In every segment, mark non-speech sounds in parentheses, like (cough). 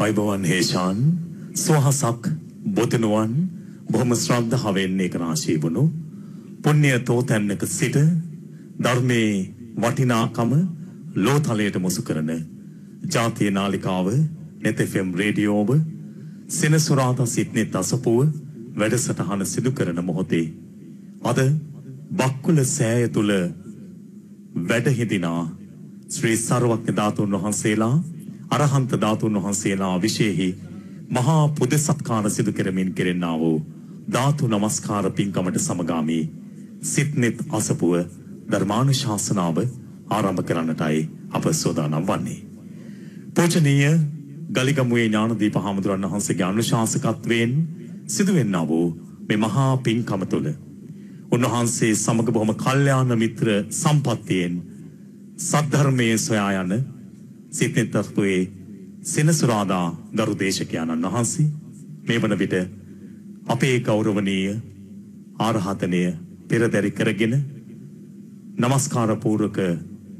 අයිබවන් හේෂාන් සුවහසක් බොතනුවන් බොහොම ශ්‍රද්ධාවෙන් ඒක රාශී වුණු පුණ්‍ය තෝතැන්නක සිට ධර්මයේ වටිනාකම ලෝතලයට මුසු කරන ජාතිය නාලිකාව නෙතෙෆම් රේඩියෝව සෙනසුරාදා සිට්නේ තසපුව වැඩසටහන සිදු කරන මොහොතේ අද බක්කුල සෑය තුල වැඩ හිඳිනා ශ්‍රී සර්වඥ ධාතුන් වහන්සේලා අරහන්ත ධාතුන් වහන්සේලා විශේෂෙහි මහා පුද සත්කාර සිදු කරමින් කෙරෙන්නා වූ ධාතු නමස්කාර පින්කමට සමගාමී සිත්නෙත් අසපුව ධර්මානුශාසනාව ආරම්භ කරන්නටයි අප සෝදානම් වන්නේ. පූජනීය ගලිගමුවේ ඥානදීප හාමුදුරන් වහන්සේගේ අනුශාසකත්වයෙන් සිදුවෙන්නා වූ මේ මහා පින්කම තුළ උන්වහන්සේ සමග බොහොම කල්යාණ මිත්‍ර සම්පත්තියෙන් සද්ධර්මයේ සොයා යන සිතෙන්තත්වයේ සෙනසුරාදා ගරු දේශකයාණන් වහන්සේ මේ වන විට අපේ ගෞරවනීය ආරහතනය පෙරදැරි කරගෙන නමස්කාර පූර්වක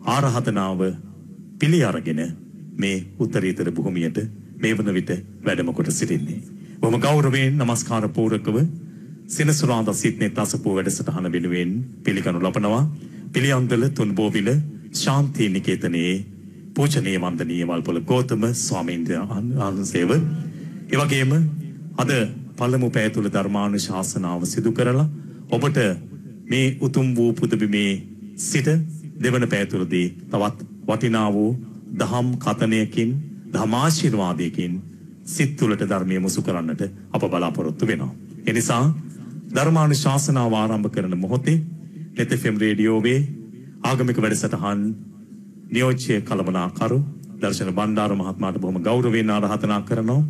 ආරහතනාව පිළි අරගෙන මේ උත්තරීතර භූමියට මේ වන විට වැඩම කොට සිටින්නේ. බොහොම ගෞරවයෙන් නමස්කාර පූර්වකව සෙනසුරාදා සිට්නේ තසපුව වැඩසටහන වෙනුවෙන් පිළිගනු ලබනවා. පිළියන්දල තුන්බෝවිල ශාන්ති නිකේතනයේ පූජනීය වන්දනීය වල්පොල ගෞතම ස්වාමීන් වහන්සේව ඒ වගේම අද පළමු පැය තුල ධර්මානුශාසනාව සිදු කරලා ඔබට මේ උතුම් වූ පුදබිමේ සිට දෙවන පැය තුලදී තවත් වටිනා වූ දහම් කතනයකින් ධමාශිර්වාදයකින් සිත් තුළට ධර්මය මුසු කරන්නට අප බලාපොරොත්තු වෙනවා. එනිසා ධර්මානුශාසනාව ආරම්භ කරන මොහොතේ නෙත් FM රේඩියෝවේ ආගමික වැඩසටහන් නියෝජ්‍ය කළමනාකරු දර්ශන බණ්ඩාර මහත්මයාට බොහොම ගෞරවයෙන් ආරාධනා කරනවා.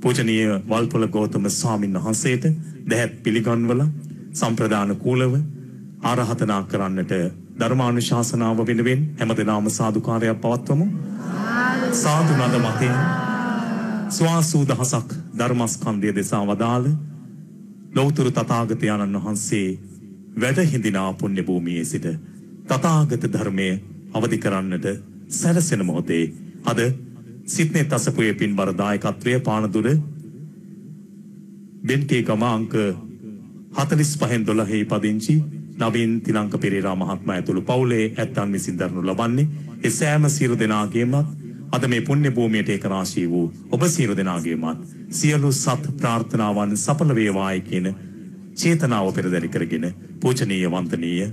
පූජනීය වල්පොල ගෞතම ස්වාමීන් වහන්සේට දැහැත් පිළිගන්වලා සම්ප්‍රදාන කූලව ආරාධනා කරන්නට ධර්මානුශාසනාව වෙනුවෙන් හැමදෙනාම සාදුකාරයක් පවත්වමු. සාදු නද මතෙන් ස්වාසූ දහසක් ධර්මස්කන්ධය දෙසා වදාළ ලෞතුරු තථාගතයන්න් වහන්සේ වැඩ හිඳිනා පුණ්‍ය භූමියේ සිට තථාගත ධර්මය අවදි කරන්නට සැලසෙන මොහොතේ අද සිත්නේ තසපුවේ පින්බර දායකත්වය පානදුර බෙන්කේ ගම අංක 45න් 12 පදිංචි නවීන් තිලංක පෙරේරා මහත්මයා ඇතුළු පවුලේ ඇත්තන් විසින් දරනු ලබන්නේ ඒ සෑම සියලු දෙනාගේමත් අද මේ පුණ්‍ය භූමියට ඒක රාශී වූ ඔබ සියලු දෙනාගේමත් සියලු සත් ප්‍රාර්ථනාවන් සඵල වේවායි කියන චේතනාව පෙරදරි කරගෙන පූජනීය වන්දනීය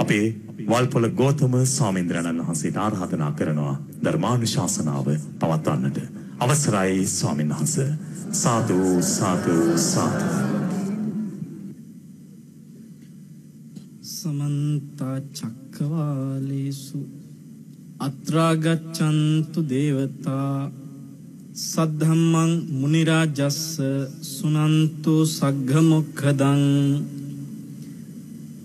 අපේ වල්පොල ගෝතම ස්වාමීන්ද්‍රයන්න් වහන්සේට ආරාධනා කරනවා ධර්මානුශාසනාව පවත්වන්නට. අවසරයි ස්වාමීන් වහන්ස. සාදු සාදු සාදු. සමන්ත චක්කවාලේසු අත්‍රාගච්ඡන්තු දේවතා සද්ධම්මං මුනි රාජස්ස සුනන්තු සග්ග මොක්ඛදං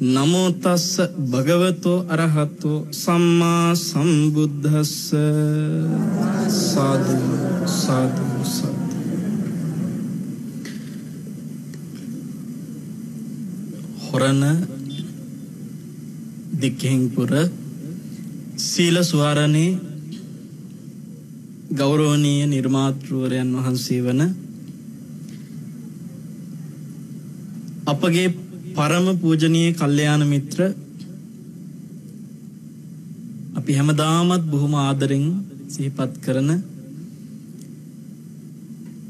නමෝ තස්ස භගවතෝ අරහතෝ සම්මා සම්බුද්දස්ස. සාදු සාදු සාදු. හොරණ දික්කෙහිංපුර සීල ස්වාරණේ ගෞරවනීය නිර්මාතෘවරයන් වහන්සේ වන අපගේ පරම පූජනීය කල්යාණ මිත්‍ර අපි හැමදාමත් බොහොම ආදරෙන් සිහිපත් කරන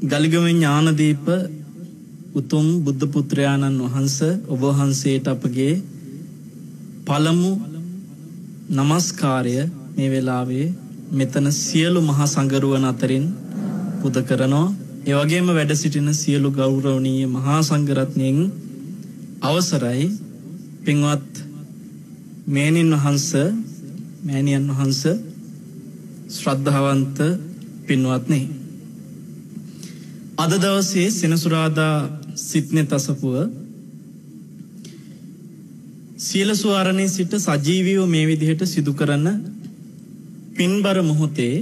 ගලිගම ඥානදීප උතුම් බුද්ධ පුත්‍රයාණන් වහන්ස ඔබ වහන්සේට අපගේ පළමු නමස්කාරය මේ වෙලාවේ මෙතන සියලු මහා සංගරුවන් අතරින් පුද කරනවා. ඒ වගේම වැඩ සිටින සියලු ගෞරවනීය මහා සංඝරත්නයන් අවසරයි පින්වත් මේනින් වහන්ස මෑණියන් වහන්ස ශ්‍රද්ධාවන්ත පින්වත්නි. අද දවසේ සෙනසුරාදා සිත්නෙ තසපුුව සීලස්වාරණය සිට සජීවීව මේ විදිහට සිදු කරන්න පින්බර මොහොතේ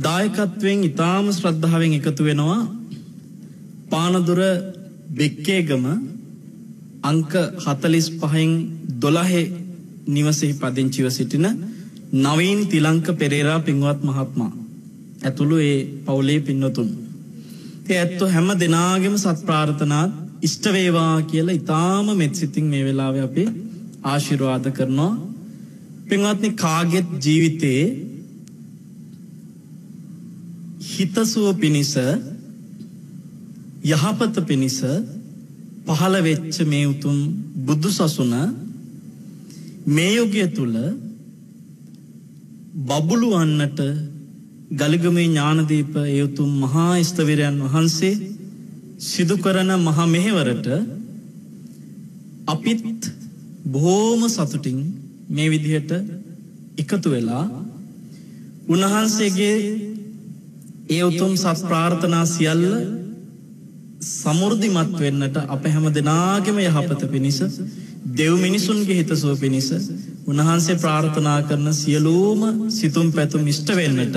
දායකත්වයෙන් ඉතාම ශ්‍රද්ධාවෙන් එකතු වෙනවා පානදුර බෙක්කේගම අංක හතලිස් පහෙන් දොළහෙ නිවසෙහි පදිංචිව සිටින නවීන් තිලංක පෙරේරා පින්වත් මහත්මා ඇතුළු ඒ පවුලේ පින්නතුන්. ඒ ඇත්තු හැම දෙනාගෙම සත් ප්‍රාර්ථනාත් ඉෂ්ටවේවා කියලා ඉතාම මෙත්සිතින් මේ වෙලාව අපි ආශිරවාද කරනවා. පින්වත්නි කාගෙත් ජීවිතයේ හිතසුව පිණිස යහපත පිණිස පහළ වෙච්ච මේ උතුම් බුදු සසුන මේ යුගය තුළ බබුලු වන්නට ගලිගමේ ඥානදීප එයුතුම් මහා ස්තවිරයන් වහන්සේ සිදු කරන මහ මෙහෙවරට අපිත් බොහෝම සතුටින් මේ විදිහට එකතු වෙලා උන්වහන්සේගේ ඒ උතුම් සත් ප්‍රාර්ථනා සියල්ල සමුෘධිමත් වෙන්නට අප හැම දෙනාගෙම යහපත පිණිස දෙව් මිනිසුන්ගේ හිතසුව පිණිස උන්වහන්සේ ප්‍රාර්ථනා කරන සියලූම සිතුම් පැතුම් ඉෂ්ට වෙන්නට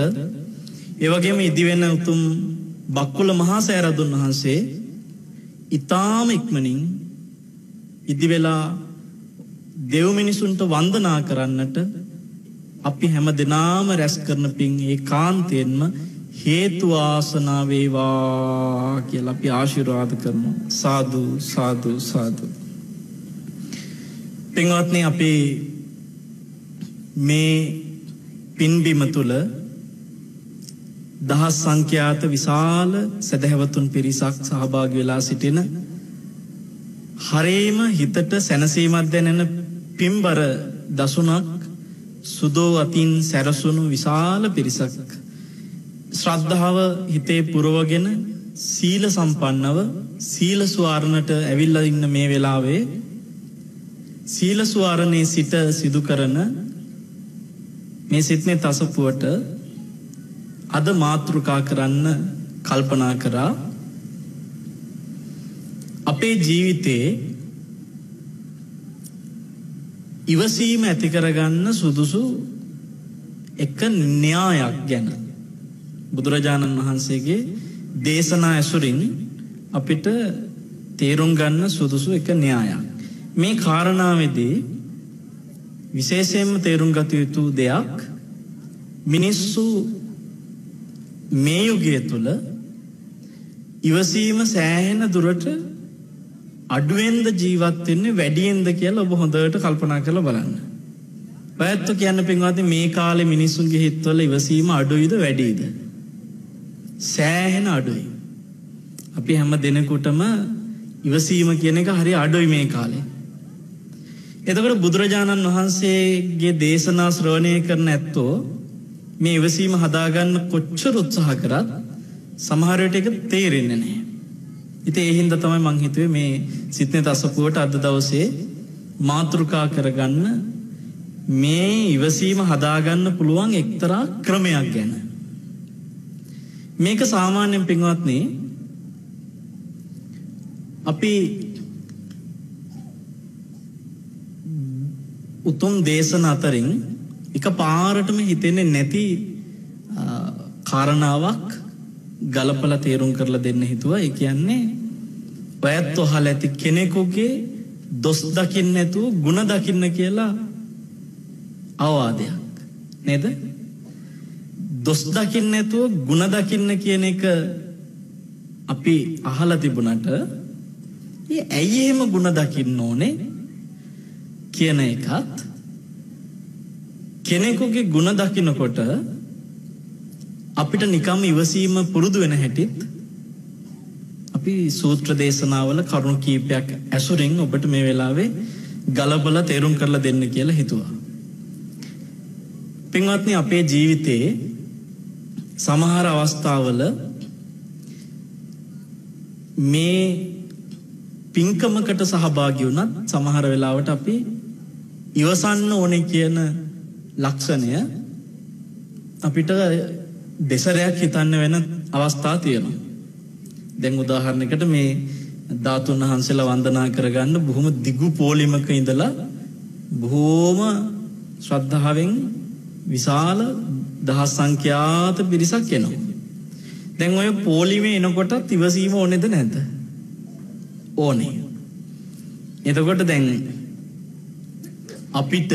ඒවගේම ඉදිවෙන්න උතුම් බක්කුල මහා සෑරදුන් වහන්සේ ඉතාම ඉක්මනින් ඉදිවෙලා දෙව් මිනිසුන්ට වන්දනා කරන්නට අපි හැම දෙනාම රැස් කරන පින් ඒ කාන්තයෙන්ම හේතුවාසනාවේවා කියල අපි ආශිරවාද කරනු සාධූ සාධූ සාධූ. පින්වත්නය අපේ මේ පින්බිම තුළ දහස් සංඛ්‍යාත විශාල සැදැහැවතුන් පිරිසක් සහභාග වෙලා සිටින හරේම හිතට සැනසීමත් දැනෙන පිම්බර දසුනක් සුදෝ අතින් සැරසුණු විශාල පිරිසක් ශ්‍රද්ධාව හිතේ පුරවගෙන සීල සම්පන්නව සීල ස්වාරණට ඇවිල්ල ඉන්න මේ වෙලාවේ සීල ස්වාරණය සිට සිදු කරන මේ සිත්නය තසපුුවට අද මාතෘකා කරන්න කල්පනා කරා. අපේ ජීවිතයේ ඉවසීම ඇතිකරගන්න සුදුසු එක න්‍යායක් ගැන. බුදුරජාණන් වහන්සේගේ දේශනා ඇසුරින් අපිට තේරුම් ගන්න සුදුසු එක න්‍යායක්. මේ කාරණාවදී විශේෂයෙන්ම තේරුම් ගත යුතු දෙයක් මිනිස්සු මේ යුගය තුළ ඉවසීම සෑහෙන දුරට අඩුවෙන්ද ජීවත්වෙන්නේ වැඩියෙන්ද කියලා ඔබ හොඳට කල්පනා කළ බලන්න. පැත්තු කියන්න පින්වාති මේ කාලෙ මිනිස්සුන්ගේ හිත්වල ඉවසීම අඩුයිද වැඩීද. සෑහෙන අඩුයි. අපි හැම දෙනෙකුටම ඉවසීම කියන එක හරි අඩුයි මේ කාලේ. එතකට බුදුරජාණන් වහන්සේගේ දේශනා ශ්‍රවණය කරන ඇත්තෝ මේ ඉවසීම හදාගන්න කොච්චර උත්සාහ කරත් සමහරයට එක තේරෙන්නේ නෑ. ඉති එහින්ද තමයි මංහිතුවේ මේ සිත්නය තසපුුවට අද දවසේ මාතෘකා කරගන්න මේ ඉවසීම හදාගන්න පුළුවන් එක්තරා ක්‍රමයක් ගැන. මේක සාමාන්‍යයෙන් පින්වත්නේ අපි උතුම් දේශන අතරින් එක පාරටම හිතෙන්නේ නැති කාරණාවක් ගලපල තේරුම් කරලා දෙන්න හිතුව. ඒ කියන්නේ ඔයත් ඔහල ඇති කෙනෙකුගේ දොස් දකින්න ඇතුව ගුණ දකින්න කියලා අවවාදයක්. නේද? දොස් දකින්න ඇතුව ගුණ දකින්න කියන එක අපි අහල තිබුණට ඇයි එහෙම ගුණ දකින්න ඕනේ කියන එකත් කෙනෙකුගේ ගුණ දකිනකොට අපිට නිකම් ඉවසීම පුරුදු වෙන හැටිත් අපි සූත්‍ර දේශනාවල කරුණු කීපයක් ඇසුරෙන් ඔබට මේ වෙලාවේ ගලබල තේරුම් කරලා දෙන්න කියලා හිතුවා. පින්වත්නි අපේ ජීවිතයේ සමහර අවස්ථාවල මේ පින්කමකට සහභාගි වුණත් සමහර වෙලාවට අපි ඉවසන්න ඕනේ කියන ලක්ෂණය අපිට දෙසරයක් හිතන්න වෙන අවස්ථා තියෙනවා. දැන් උදාහරණයකට මේ ධාතුන් වහන්සේලා වන්දනා කරගන්න බොහොම දිගු පෝලිමක ඉඳලා බොහෝම ශ්‍රද්ධාවෙන් විශාල දහස් සංඛ්‍යාත පිරිසක් එනවා. දැන් ඔය පෝලිමේ එනකොටත් ඉවසීම ඕනේද නැද්ද? ඕනේ. එතකොට දැන් අපිට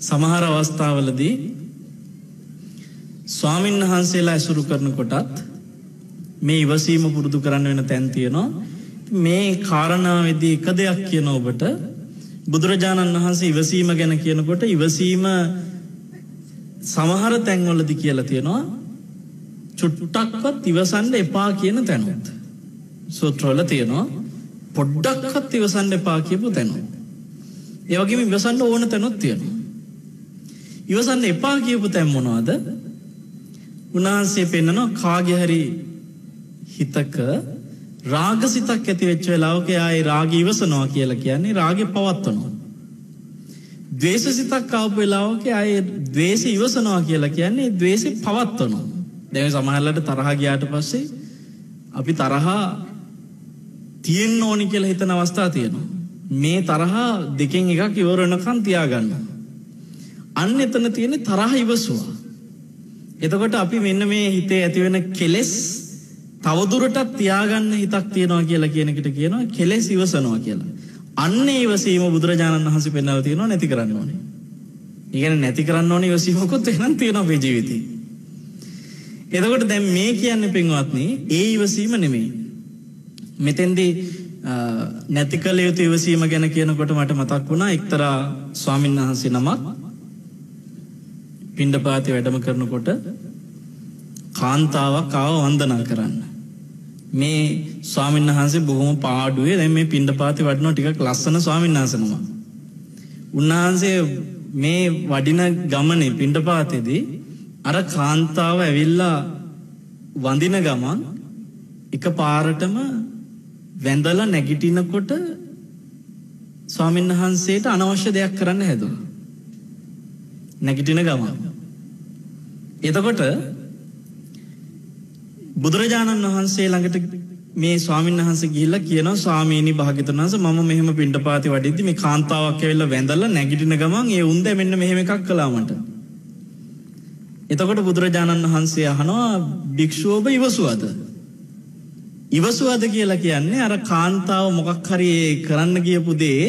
සමහර අවස්ථාවලදී ස්වාමින් වහන්සේලා ඇසුරු කරනකොටත් මේ ඉවසීම පුරුදු කරන්න වෙන තැන් තියෙනවා. මේ කාරණාවේදී එක දෙයක් කියන ඔබට බුදුරජාණන් වහන්සේ ඉවසීම ගැන කියනකොට ඉවසීම සමහර තැන්වලදී කියලා තියෙනවා චුට්ටක්වත් ඉවසන්න එපා කියන තැනුත්. සූත්‍රවල තියෙනවා පොඩ්ඩක්වත් ඉවසන්න එපා කියපු තැනුත්. ඒ වගේම ඉවසන්න ඕන තැනුත් තියෙනවා. ඉවසන්න එපා කියපු තැන් මොනවද? උන්වහන්සේ පෙන්නනවා කාගේ හරි හිතක රාගසිතක් ඇති වෙච්ච වෙලාවක ආයේ රාගය ඉවසනවා කියලා කියන්නේ රාගේ පවත්වනවා. ද්වේෂසිතක් ආපු වෙලාවක ආයේ ද්වේෂය ඉවසනවා කියලා කියන්නේ ද්වේෂය පවත්වනවා. දැන් සමහරවිට තරහ ගියාට පස්සේ අපි තරහා තියෙන්න ඕනි කියලා හිතන අවස්ථා තියෙනවා. මේ තරහා දෙකෙන් එකක් ඉවර වෙනකන් තියාගන්න. අන්න එතන තියෙන තරහ ඉවසුවා. එතකොට අපි මෙන්න මේ හිතේ ඇතිවෙන කෙලෙස් තවදුරටත් තියාගන්න හිතක් තියෙනවා කියලා කියන එකට කියනවා කෙලෙස් ඉවසනවා කියලා. අන්න ඒ ඉවසීම බුදුරජාණන් වහන්සේ පෙන්වලා තියෙනවා නැති කරන්න ඕනේ. ඒ කියන්නේ නැති කරන්න ඕනේ ඉවසීමකුත් එහෙනම් තියෙනවා අපේ ජීවිතේ. එතකොට දැන් මේ කියන්නේ පින්වත්නි ඒ ඉවසීම නෙමෙයි. මෙතෙන්දී නැති කළ යුතු ඉවසීම ගැන කියනකොට මට මතක් වුණා එක්තරා ස්වාමීන් වහන්සේ නමක් පිණ්ඩපාතේ වැඩම කරනකොට කාන්තාවක් ආව වන්දනා කරන්න. මේ ස්වාමීන් වහන්සේ බොහොම පාඩුවේ දැන් මේ පිණ්ඩපාතේ වඩිනවා ටිකක් ලස්සන ස්වාමීන් වහන්සේ නමක්. උන්වහන්සේ මේ වඩින ගමනේ පිණ්ඩපාතේදී අර කාන්තාව ඇවිල්ලා වඳින ගමන් එක පාරටම වැඳලා නැගිටිනකොට ස්වාමීන් වහන්සේට අනවශ්‍ය දෙයක් කරන්න හැදුවා. නැගිටින ගමන්. එතකොට බුදුරජාණන් වහන්සේ ළඟට මේ ස්වාමීන් වහන්සේ ගිහිල්ලා කියනවා ස්වාමීනි භාග්‍යතුන් වහන්සේ මම මෙහෙම පිණ්ඩපාතේ වඩිද්දි මේ කාන්තාවක් ඇවිල්ලා වැඳලා නැගිටින ගමන් ඒ උන්ද මෙන්න මෙහෙම එකක් කළා මට. එතකොට බුදුරජාණන් වහන්සේ අහනවා භික්ෂුව ඔබ ඉවසුවද? ඉවසුවද කියලා කියන්නේ අර කාන්තාව මොකක් හරි කරන්න ගියපු දේ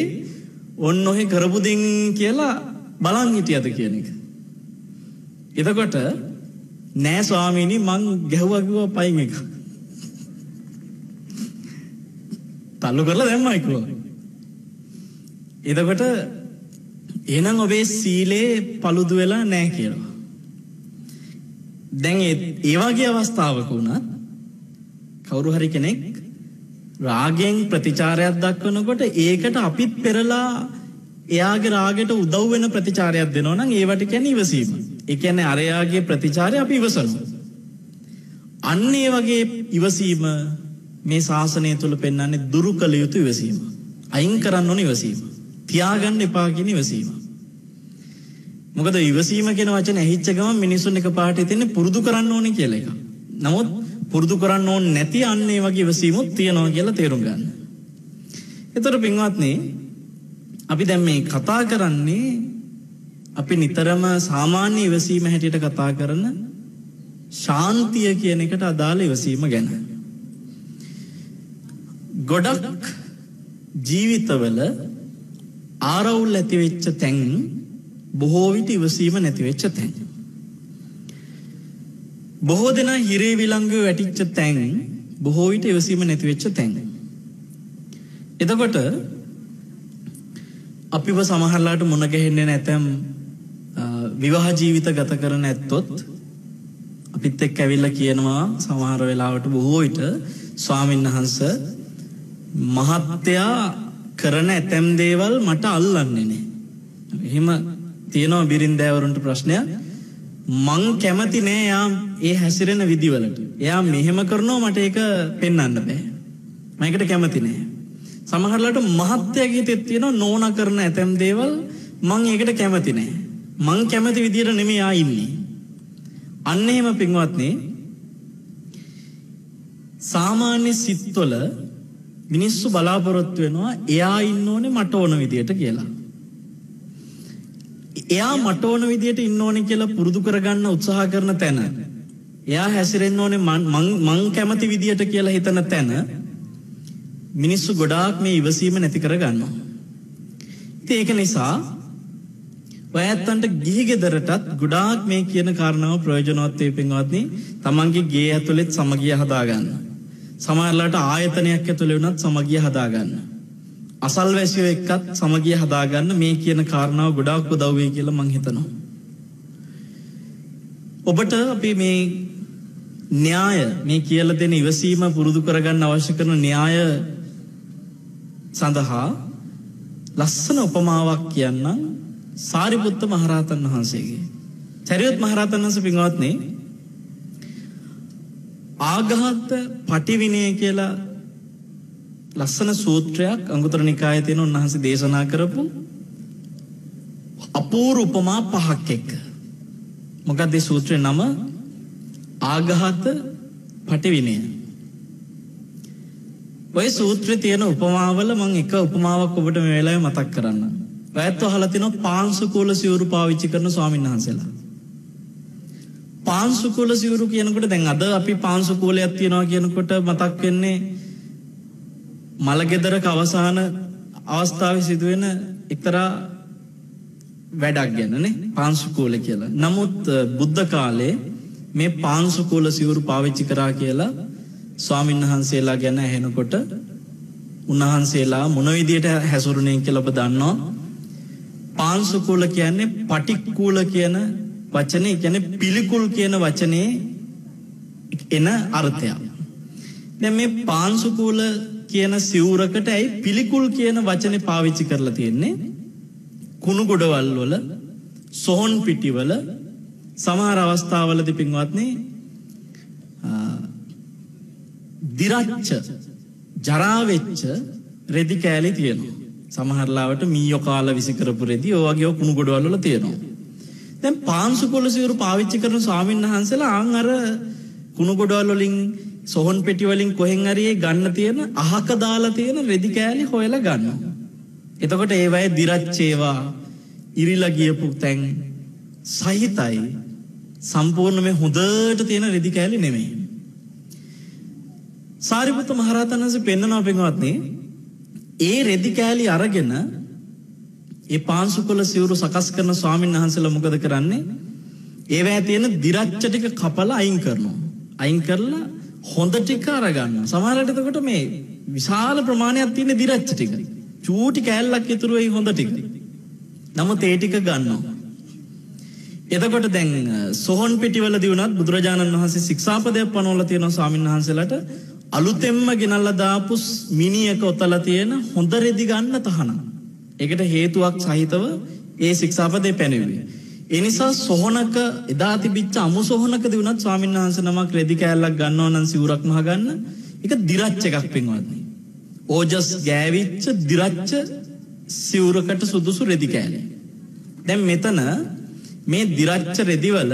ඔන්න ඔහෙ කරපු දෙන් කියලා බලන් හිටියද කියන එක. එතකොට නෑ ස්වාමීනි මං ගැහුවා කිව්වා පයින් එක. තල්ලු කරලා දැම්මයි කිව්වා. එතකොට එහෙනම් ඔබේ සීලේ paludu වෙලා නෑ කියලා. දැන් ඒ වගේ අවස්ථාවක වුණත් කවුරු හරි කෙනෙක් රාගෙන් ප්‍රතිචාරයක් දක්වනකොට ඒකට අපිත් පෙරලා එයාගේ රාගයට උදව් වෙන ප්‍රතිචාරයක් දෙනවා නම් ඒවට කියන්නේ ඉවසීම. ඒ කියන්නේ අරයාගේ ප්‍රතිචාරය අපි ඉවසනවා. අන්න ඒ වගේ ඉවසීම මේ ශාසනය තුල පෙන්වන්නේ දුරු කළ යුතු ඉවසීම. අයින් කරන්න ඕන ඉවසීම. තියාගන්න එපා කියන ඉවසීම. මොකද ඉවසීම කියන වචනේ ඇහිච්ච ගමන් මිනිසුන් එකපාරට හිතන්නේ පුරුදු කරන්න ඕනේ කියලා එක. නමුත් පුරුදු කරන්න ඕනේ නැති අන්න ඒ වගේ ඉවසීමුත් තියනවා කියලා තේරුම් ගන්න. ඒතර පින්වත්නි අපි දැන් මේ කතා කරන්නේ අපි නිතරම සාමාන්‍ය ඉවසීම හැටියට කතා කරන ශාන්තිය කියන එකට අදාළ ඉවසීම ගැන. ගොඩක් ජීවිතවල ආරවුල් ඇති වෙච්ච තැන් බොහෝ විට ඉවසීම නැති වෙච්ච තැන්. බොහෝ දෙනා හිරේ විලංගුවේ වැටිච්ච තැන් බොහෝ විට ඉවසීම නැති වෙච්ච තැන්. එතකොට අපිව සමහරලාට මුණ ගැහෙන්නේ නැතම් විවාහ ජීවිත ගත කරන ඇත්තොත් අපිත් එක්ක ඇවිල්ලා කියනවා සමහර වෙලාවට බොහෝ විට ස්වාමීන් වහන්සේ මහත්තයා කරන ඇතැම් දේවල් මට අල්ලන්නේ නැහැ. එහෙම තියෙනවා බිරින්දෑවරුන්ට ප්‍රශ්නයක්. මං කැමති නෑ යා ඒ හැසිරෙන විදිවලට. එයා මෙහෙම කරනවා මට ඒක පෙන්වන්න බෑ. මම ඒකට කැමති නෑ. සමහරලාට මහත්යගේ හිතේ තියෙන නෝනා කරන ඇතැම් දේවල් මං ඒකට කැමති නෑ. මං කැමති විදියට නෙමෙයි ආ ඉන්නේ. අන්න එහෙම පින්වත්නි සාමාන්‍ය සිත්වල මිනිස්සු බලාපොරොත්තු වෙනවා එයා ඉන්න ඕනේ මට ඕන විදියට කියලා. එයා මට ඕන විදියට ඉන්න ඕනේ කියලා පුරුදු කරගන්න උත්සාහ කරන තැන එයා හැසිරෙන්න ඕනේ මං කැමති විදියට කියලා හිතන තැන මිනිස්සු ගොඩාක් මේ ඉවසීම නැති කරගන්නවා. ඉතින් ඒක නිසා ඔයත්තන්ට ගිහි ගෙදරටත් ගොඩාක් මේ කියන කාරණාව ප්‍රයෝජනවත් වේ පින්වත්නි. තමන්ගේ ගේ ඇතුළෙත් සමගිය හදාගන්න. සමහරලාට ආයතනයක් ඇතුළේ වුණත් සමගිය හදාගන්න. අසල්වැසියෝ එක්කත් සමගිය හදාගන්න මේ කියන කාරණාව ගොඩාක් උදව් වෙයි කියලා මං හිතනවා. ඔබට අපි මේ න්‍යාය මේ කියලා දෙන ඉවසීම පුරුදු කරගන්න අවශ්‍ය කරන න්‍යාය සඳහා ලස්සන උපමාවක් කියන්නම් සාරිපුත්ත මහරහතන් වහන්සේගේ. චරියොත් මහරහතන් වහන්සේ පින්වත්නි ආඝාත පටිවිනය කියලා ලස්සන සූත්‍රයක් අංගුතර නිකායේ තියෙන උන්වහන්සේ දේශනා කරපු අපූර්ව උපමා පහක් එක්ක. මොකක්ද මේ සූත්‍රේ නම? ආඝාත පටිවිනය. ඔය සූත්‍රයේ තියෙන උපමාවල මම එක උපමාවක් ඔබට මේ වෙලාවේ මතක් කරන්නම්. ඔයත් අහලා තිනවා පාංශුකූල සිවුරු පාවිච්චි කරන ස්වාමීන් වහන්සේලා. පාංශුකූල සිවුරු කියනකොට දැන් අද අපි පාංශුකූලයක් තියනවා කියනකොට මතක් වෙන්නේ මලගෙදරක අවසාන අවස්ථාවේ සිදුවෙන එක්තරා වැඩක් ගැනනේ පාංශුකූල කියලා. නමුත් බුද්ධ කාලේ මේ පාංශුකූල සිවුරු පාවිච්චි කරා කියලා ස්වාමීන් වහන්සේලා ගැන ඇහෙනකොට උන්වහන්සේලා මොන විදියට හැසිරුණේ කියලා ඔබ දන්නවා. පාංශුකූල කියන්නේ පටික්කූල කියන වචනේ කියන්නේ පිළිකුල් කියන වචනේ එන අර්ථයක්. දැන් මේ පාංශුකූල කියන සිවුරකට ඇයි පිළිකුල් කියන වචනේ පාවිච්චි කරලා තියෙන්නේ? කුණු ගොඩවල් වල සොහොන් පිටිවල සමහර අවස්ථාවලදී පින්වත්නි දිරච්ච ජරා වෙච්ච රෙදි කෑලි තියෙනවා. සමහරලාවට මීයෝ කාලා විසි කරපු රෙදි ඔය වගේ කුණු ගොඩවල් වල තියෙනවා. දැන් පාංශු කොළ සිවුරු පාවිච්චි කරන ස්වාමීන් වහන්සේලා ආන් අර කුණු ගොඩවල් වලින් සොහොන් පෙටි වලින් කොහෙන් හරි ගන්න තියෙන අහක දාලා තියෙන රෙදි කෑලි හොයලා ගන්නවා. එතකොට ඒවයේ දිරච්ච ඒවා ඉරිලා ගියපු තැන් සහිතයි සම්පූර්ණ මේ හොඳට තියෙන රෙදි කෑලි නෙමෙයි. සාරිපුත්ත මහරහතන් වහන්සේ පෙන්වනවා පින්වත්නි ඒ රෙදි කෑලි අරගෙන ඒ පාංශුකොළ සිවුරු සකස් කරන ස්වාමීන් වහන්සේලා මොකද කරන්නේ? ඒවැය තියෙන දිරච්ච ටික කපලා අයින් කරනවා. අයින් කරලා හොඳ ටික අරගන්නවා. සමහරවිට එතකොට මේ විශාල ප්‍රමාණයක් තියෙන දිරච්ච ටික. චූටි කෑල්ලක් ඉතුරු වෙයි හොඳ ටික. නමුත් ඒ ටික ගන්නවා. එතකොට දැන් සොහොන් පිටිවලදී වුණත් බුදුරජාණන් වහන්සේ ශික්ෂාපදයක් පනවලා තියෙනවා ස්වාමීන් වහන්සේලාට අලුතෙන්ම ගෙනල්ලා දාපු මිනියක ඔතලා තියෙන හොඳ රෙදි ගන්න තහනම්. ඒකට හේතුවක් සහිතව ඒ ශික්ෂාපදේ පැනෙන්නේ. ඒ නිසා සොහනක එදා තිබිච්ච අමු සොහනකදී වුණත් ස්වාමීන් වහන්සේ නමක් රෙදි කෑල්ලක් ගන්නවා නම් සිවුරක් මහ ගන්න. ඒක දිරච්ච එකක් පින්වත්නි. ඕජස් ගෑවිච්ච දිරච්ච සිවුරකට සුදුසු රෙදි කෑලි. දැන් මෙතන මේ දිරච්ච රෙදිවල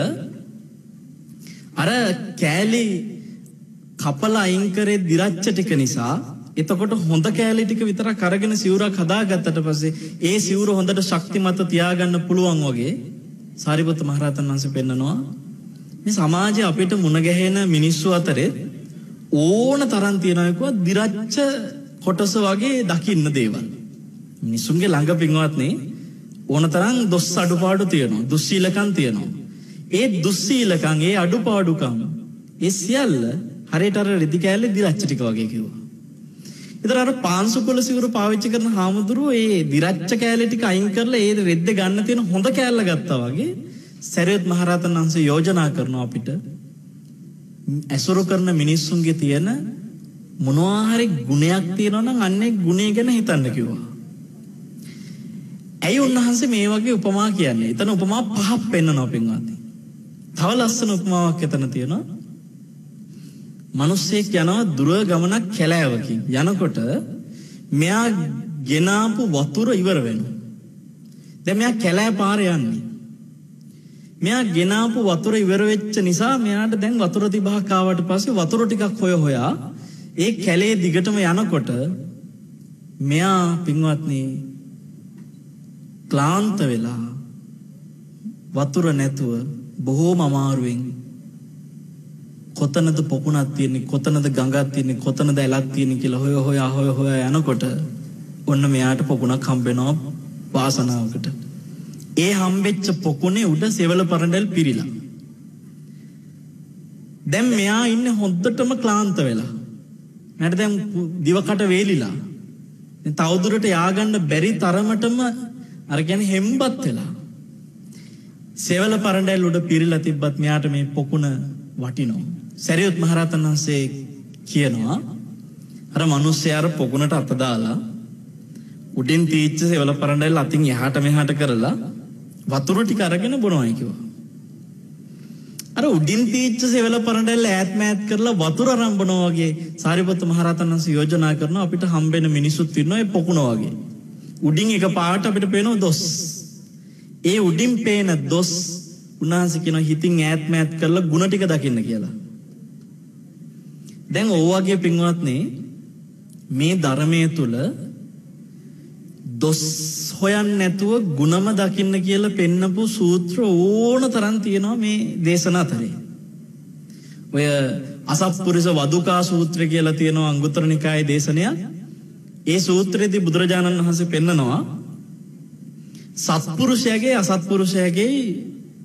අර කෑලි කපල අයිංකරේ දිරච්ච ටික නිසා. එතකොට හොඳ කෑලි ටික විතරක් අරගෙන සිවුරක් හදාගත්තට පස්සේ ඒ සිවුර හොඳට ශක්තිමත් තියාගන්න පුළුවන් වගේ සාරිපුත්ත මහරහතන් වහන්සේ පෙන්නනවා. මේ සමාජයේ අපිට මුණ ගැහෙන මිනිස්සු අතරේ ඕන තරම් තියෙනවා දිරච්ච කොටස වගේ දකින්න දේවල්. මිනිසුන්ගේ ළඟ පින්වත්නි ඕන තරම් දොස් අඩුපාඩු තියෙනවා දුස්සීලකම් තියෙනවා. ඒ දුස්සීලකම් ඒ අඩුපාඩුකම් ඒ සියල්ල හරියට අර රෙදි කෑල්ලේ දිරච්ච ටික වගේ කිව්වා. ඒතර අර පාංශු කොළ සිවුරු පාවිච්චි කරන හාමුදුරුවෝ ඒ දිරච්ච කෑල්ලේ ටික අයින් කරලා ඒ රෙද්ද ගන්න තියෙන හොඳ කෑල්ල ගත්තා වගේ සරියුත් මහරහතන් වහන්සේ යෝජනා කරනවා අපිට ඇසුරු කරන මිනිස්සුන්ගේ තියෙන මොනවා හරි ගුණයක් තියෙනවා නම් අන්නේ ගුණය ගැන හිතන්න කිව්වා. ඇයි උන්වහන්සේ මේ වගේ උපමා කියන්නේ? එතන උපමා පහක් පෙන්වනවා පින්වත්නි. තව ලස්සන උපමාවක් එතන තියෙනවා. මිනිස්සෙක් යනවා දුර ගමනක් කැලෑවකින්. යනකොට මෙයා ගෙනාපු වතුර ඉවර වෙනවා. දැන් මෙයා කැලෑ පාරේ යන්නේ. මෙයා ගෙනාපු වතුර ඉවර වෙච්ච නිසා මෙයාට දැන් වතුර තිබහක් ආවට පස්සේ වතුර ටිකක් හොය හොයා ඒ කැලේ දිගටම යනකොට මෙයා පින්වත්නි ක්ලාන්ත වෙලා වතුර නැතුව බොහෝම අමාරුවෙන් කොතනද පොකුණක් තියෙන්නේ කොතනද ගඟක් තියෙන්නේ කොතනද ඇලක් තියෙන්නේ කියලා හොය හොයා හොය හොයා යනකොට ඔන්න මෙයාට පොකුණක් හම්බෙනවා වාසනාවකට. ඒ හම්බෙච්ච පොකුණේ උඩ සෙවල පරඬල් පිරිලා. දැන් මෙයා ඉන්නේ හොද්දටම ක්ලාන්ත වෙලා. මට දැන් දිවකට වේලිලා. දැන් තවදුරට ය아가න්න බැරි තරමටම අර කියන්නේ හෙම්බත් වෙලා. සෙවල පරඬල් උඩ පිරිලා තිබ්බත් මෙයාට මේ පොකුණ වටිනවා. සැරියුත් මහරහතන් වහන්සේ කියනවා අර මිනිස්සයාර පොකුණට අත දාලා උඩින් තීච්ච සෙවල පරඬල් අතින් එහාට මෙහාට කරලා වතුර ටික අරගෙන බොනවායි කිව්වා. අර උඩින් තීච්ච සෙවල පරඬල් ඈත් මෑත් කරලා වතුර අරන් බොනවා වගේ සාරිපුත්ත මහරහතන් වහන්සේ යෝජනා කරනවා අපිට හම්බෙන මිනිසුත් ඉන්නවා ඒ පොකුණ වගේ. උඩින් එක පාට අපිට පේනවා දොස්. ඒ උඩින් පේන දොස් උන්වහන්සේ කියනවා හිතින් ඈත් මෑත් කරලා ಗುಣ ටික දකින්න කියලා. දැන් ඕවාගේ පින්වත්නි මේ ධර්මයේ තුල දොස් හොයන් නැතුව ගුණම දකින්න කියලා පෙන්නපු සූත්‍ර ඕන තරම් තියෙනවා මේ දේශන අතරේ. ඔය අසත්පුරුෂ වදුකා සූත්‍රය කියලා තියෙනවා අංගුත්තර නිකායේ දේශනයක්. ඒ සූත්‍රයේදී බුදුරජාණන් වහන්සේ පෙන්නනවා සත්පුරුෂයාගේ අසත්පුරුෂයාගේ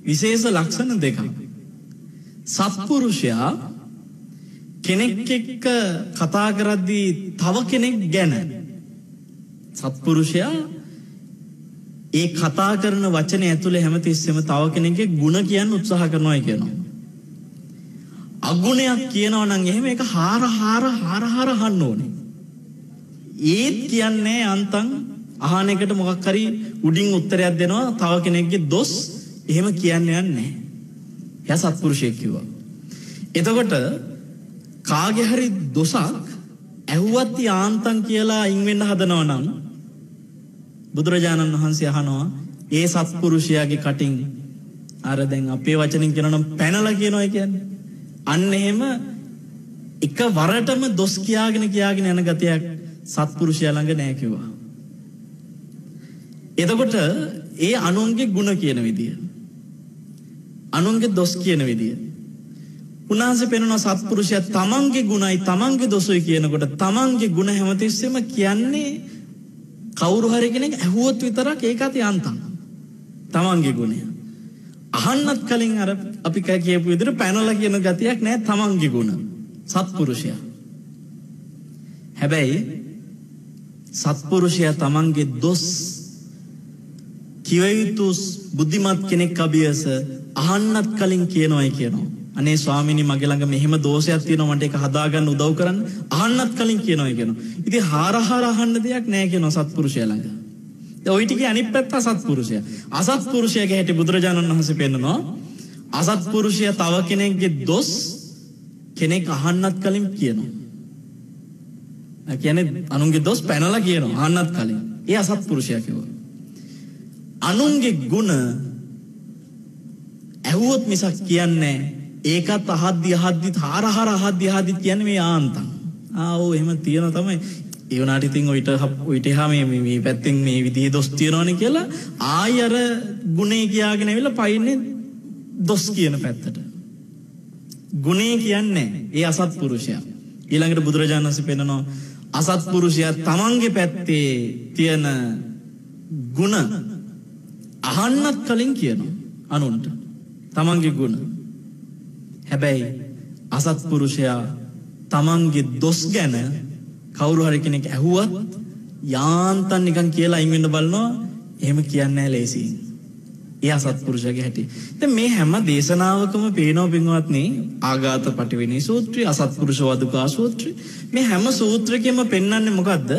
විශේෂ ලක්ෂණ දෙකක්. සත්පුරුෂයා කෙනෙක් එක්ක කතා කරද්දී තව කෙනෙක් ගැන සත්පුරුෂයා ඒ කතා කරන වචන ඇතුළේ හැමතිස්සෙම තව කෙනෙක්ගේ ಗುಣ කියන්න උත්සාහ කරනවා කියනවා. අගුණයක් කියනවා නම් එහෙම ඒක හාර හාර හාර හාර අහන්න ඕනේ. ඒත් කියන්නේ අන්තං අහන එකට මොකක් හරි උඩින් උත්තරයක් දෙනවා තව කෙනෙක්ගේ දොස් එහෙම කියන්න යන්නේ නැහැ. එයා සත්පුරුෂයෙක් කිව්වා. එතකොට කාගේ හරි දොසක් ඇහුවත් යාන්තම් කියලා අයින් වෙන්න හදනවා නම් බුදුරජාණන් වහන්සේ අහනවා ඒ සත්පුරුෂයාගේ කටින් අර දැන් අපේ වචනින් කියනනම් පැනලා කියනවා කියන්නේ අන්න එහෙම එක වරටම දොස් කියාගෙන කියාගෙන යන ගතියක් සත්පුරුෂයා ළඟ නැහැ කිව්වා. එතකොට ඒ අනුන්ගේ ಗುಣ කියන විදිය. අනුන්ගේ දොස් කියන විදිය. උන්වහන්සේ පෙන්වන සත්පුරුෂයා තමන්ගේ ගුණයි තමන්ගේ දොසුයි කියනකොට තමන්ගේ ගුණ හැමතිස්සෙම කියන්නේ කවුරු හරි කෙනෙක් ඇහුවොත් විතරක් ඒකත් යන්තම්. තමන්ගේ ගුණය. අහන්නත් කලින් අර අපි කියපු විදිහට පැනලා කියන ගතියක් නෑ තමන්ගේ ගුණ. සත්පුරුෂයා. හැබැයි සත්පුරුෂයා තමන්ගේ දොස් කිව යුතු බුද්ධිමත් කෙනෙක් අභියස අහන්නත් කලින් කියනවායි කියනවා. අනේ ස්වාමිනී මගේ ළඟ මෙහෙම දෝෂයක් තියෙනවා මට ඒක හදාගන්න උදව් කරන්න අහන්නත් කලින් කියනවා කියනවා. ඉතින් හාරහාර අහන්න දෙයක් නැහැ කියනවා සත්පුරුෂයා ළඟ. දැන් ওই ටිකේ අනිත් පැත්ත අසත්පුරුෂයා. අසත්පුරුෂයාගේ හැටි බුදුරජාණන් වහන්සේ පෙන්නනවා. අසත්පුරුෂයා තව කෙනෙක්ගේ දොස් කෙනෙක් අහන්නත් කලින් කියනවා. ඒ කියන්නේ අනුන්ගේ දොස් පැනලා කියනවා අහන්නත් කලින්. ඒ අසත්පුරුෂයා කිව්වා. අනුන්ගේ ಗುಣ ඇහුවොත් මිසක් කියන්නේ ඒකත් අහද්දි අහද්දි හාරහාර අහද්දි අහද්දි කියන්නේ මේ ආන්තම්. ආ ඔව් එහෙම තියෙන තමයි. ඒ වුණාට ඉතින් ඔයිට ඔයිට එහා මේ මේ පැත්තෙන් මේ විදිහේ දොස් තියනවනේ කියලා ආයි අර ගුණේ කියාගෙන ඇවිල්ලා පයින්නේ දොස් කියන පැත්තට. ගුණේ කියන්නේ ඒ අසත්පුරුෂයා. ඊළඟට බුදුරජාණන් වහන්සේ පෙන්නනවා අසත්පුරුෂයා තමන්ගේ පැත්තේ තියෙන ಗುಣ අහන්නත් කලින් කියනවා අනුන්ට තමන්ගේ ගුණ හැබැයි අසත්පුරුෂයා තමන්ගේ දොස් ගැන කවුරු හරි කෙනෙක් ඇහුවත් යාන්තන් නිකන් කියලා අයින් වෙන්න බලනවා එහෙම කියන්නේ නැහැ ලේසියෙන්. ඒ අසත්පුරුෂයාගේ හැටි. දැන් මේ හැම දේශනාවකම පේනව පින්වත්නි ආඝාත පටිවිණී සූත්‍රය, අසත්පුරුෂ වදුකා සූත්‍රය මේ හැම සූත්‍රකෙම පෙන්වන්නේ මොකද්ද?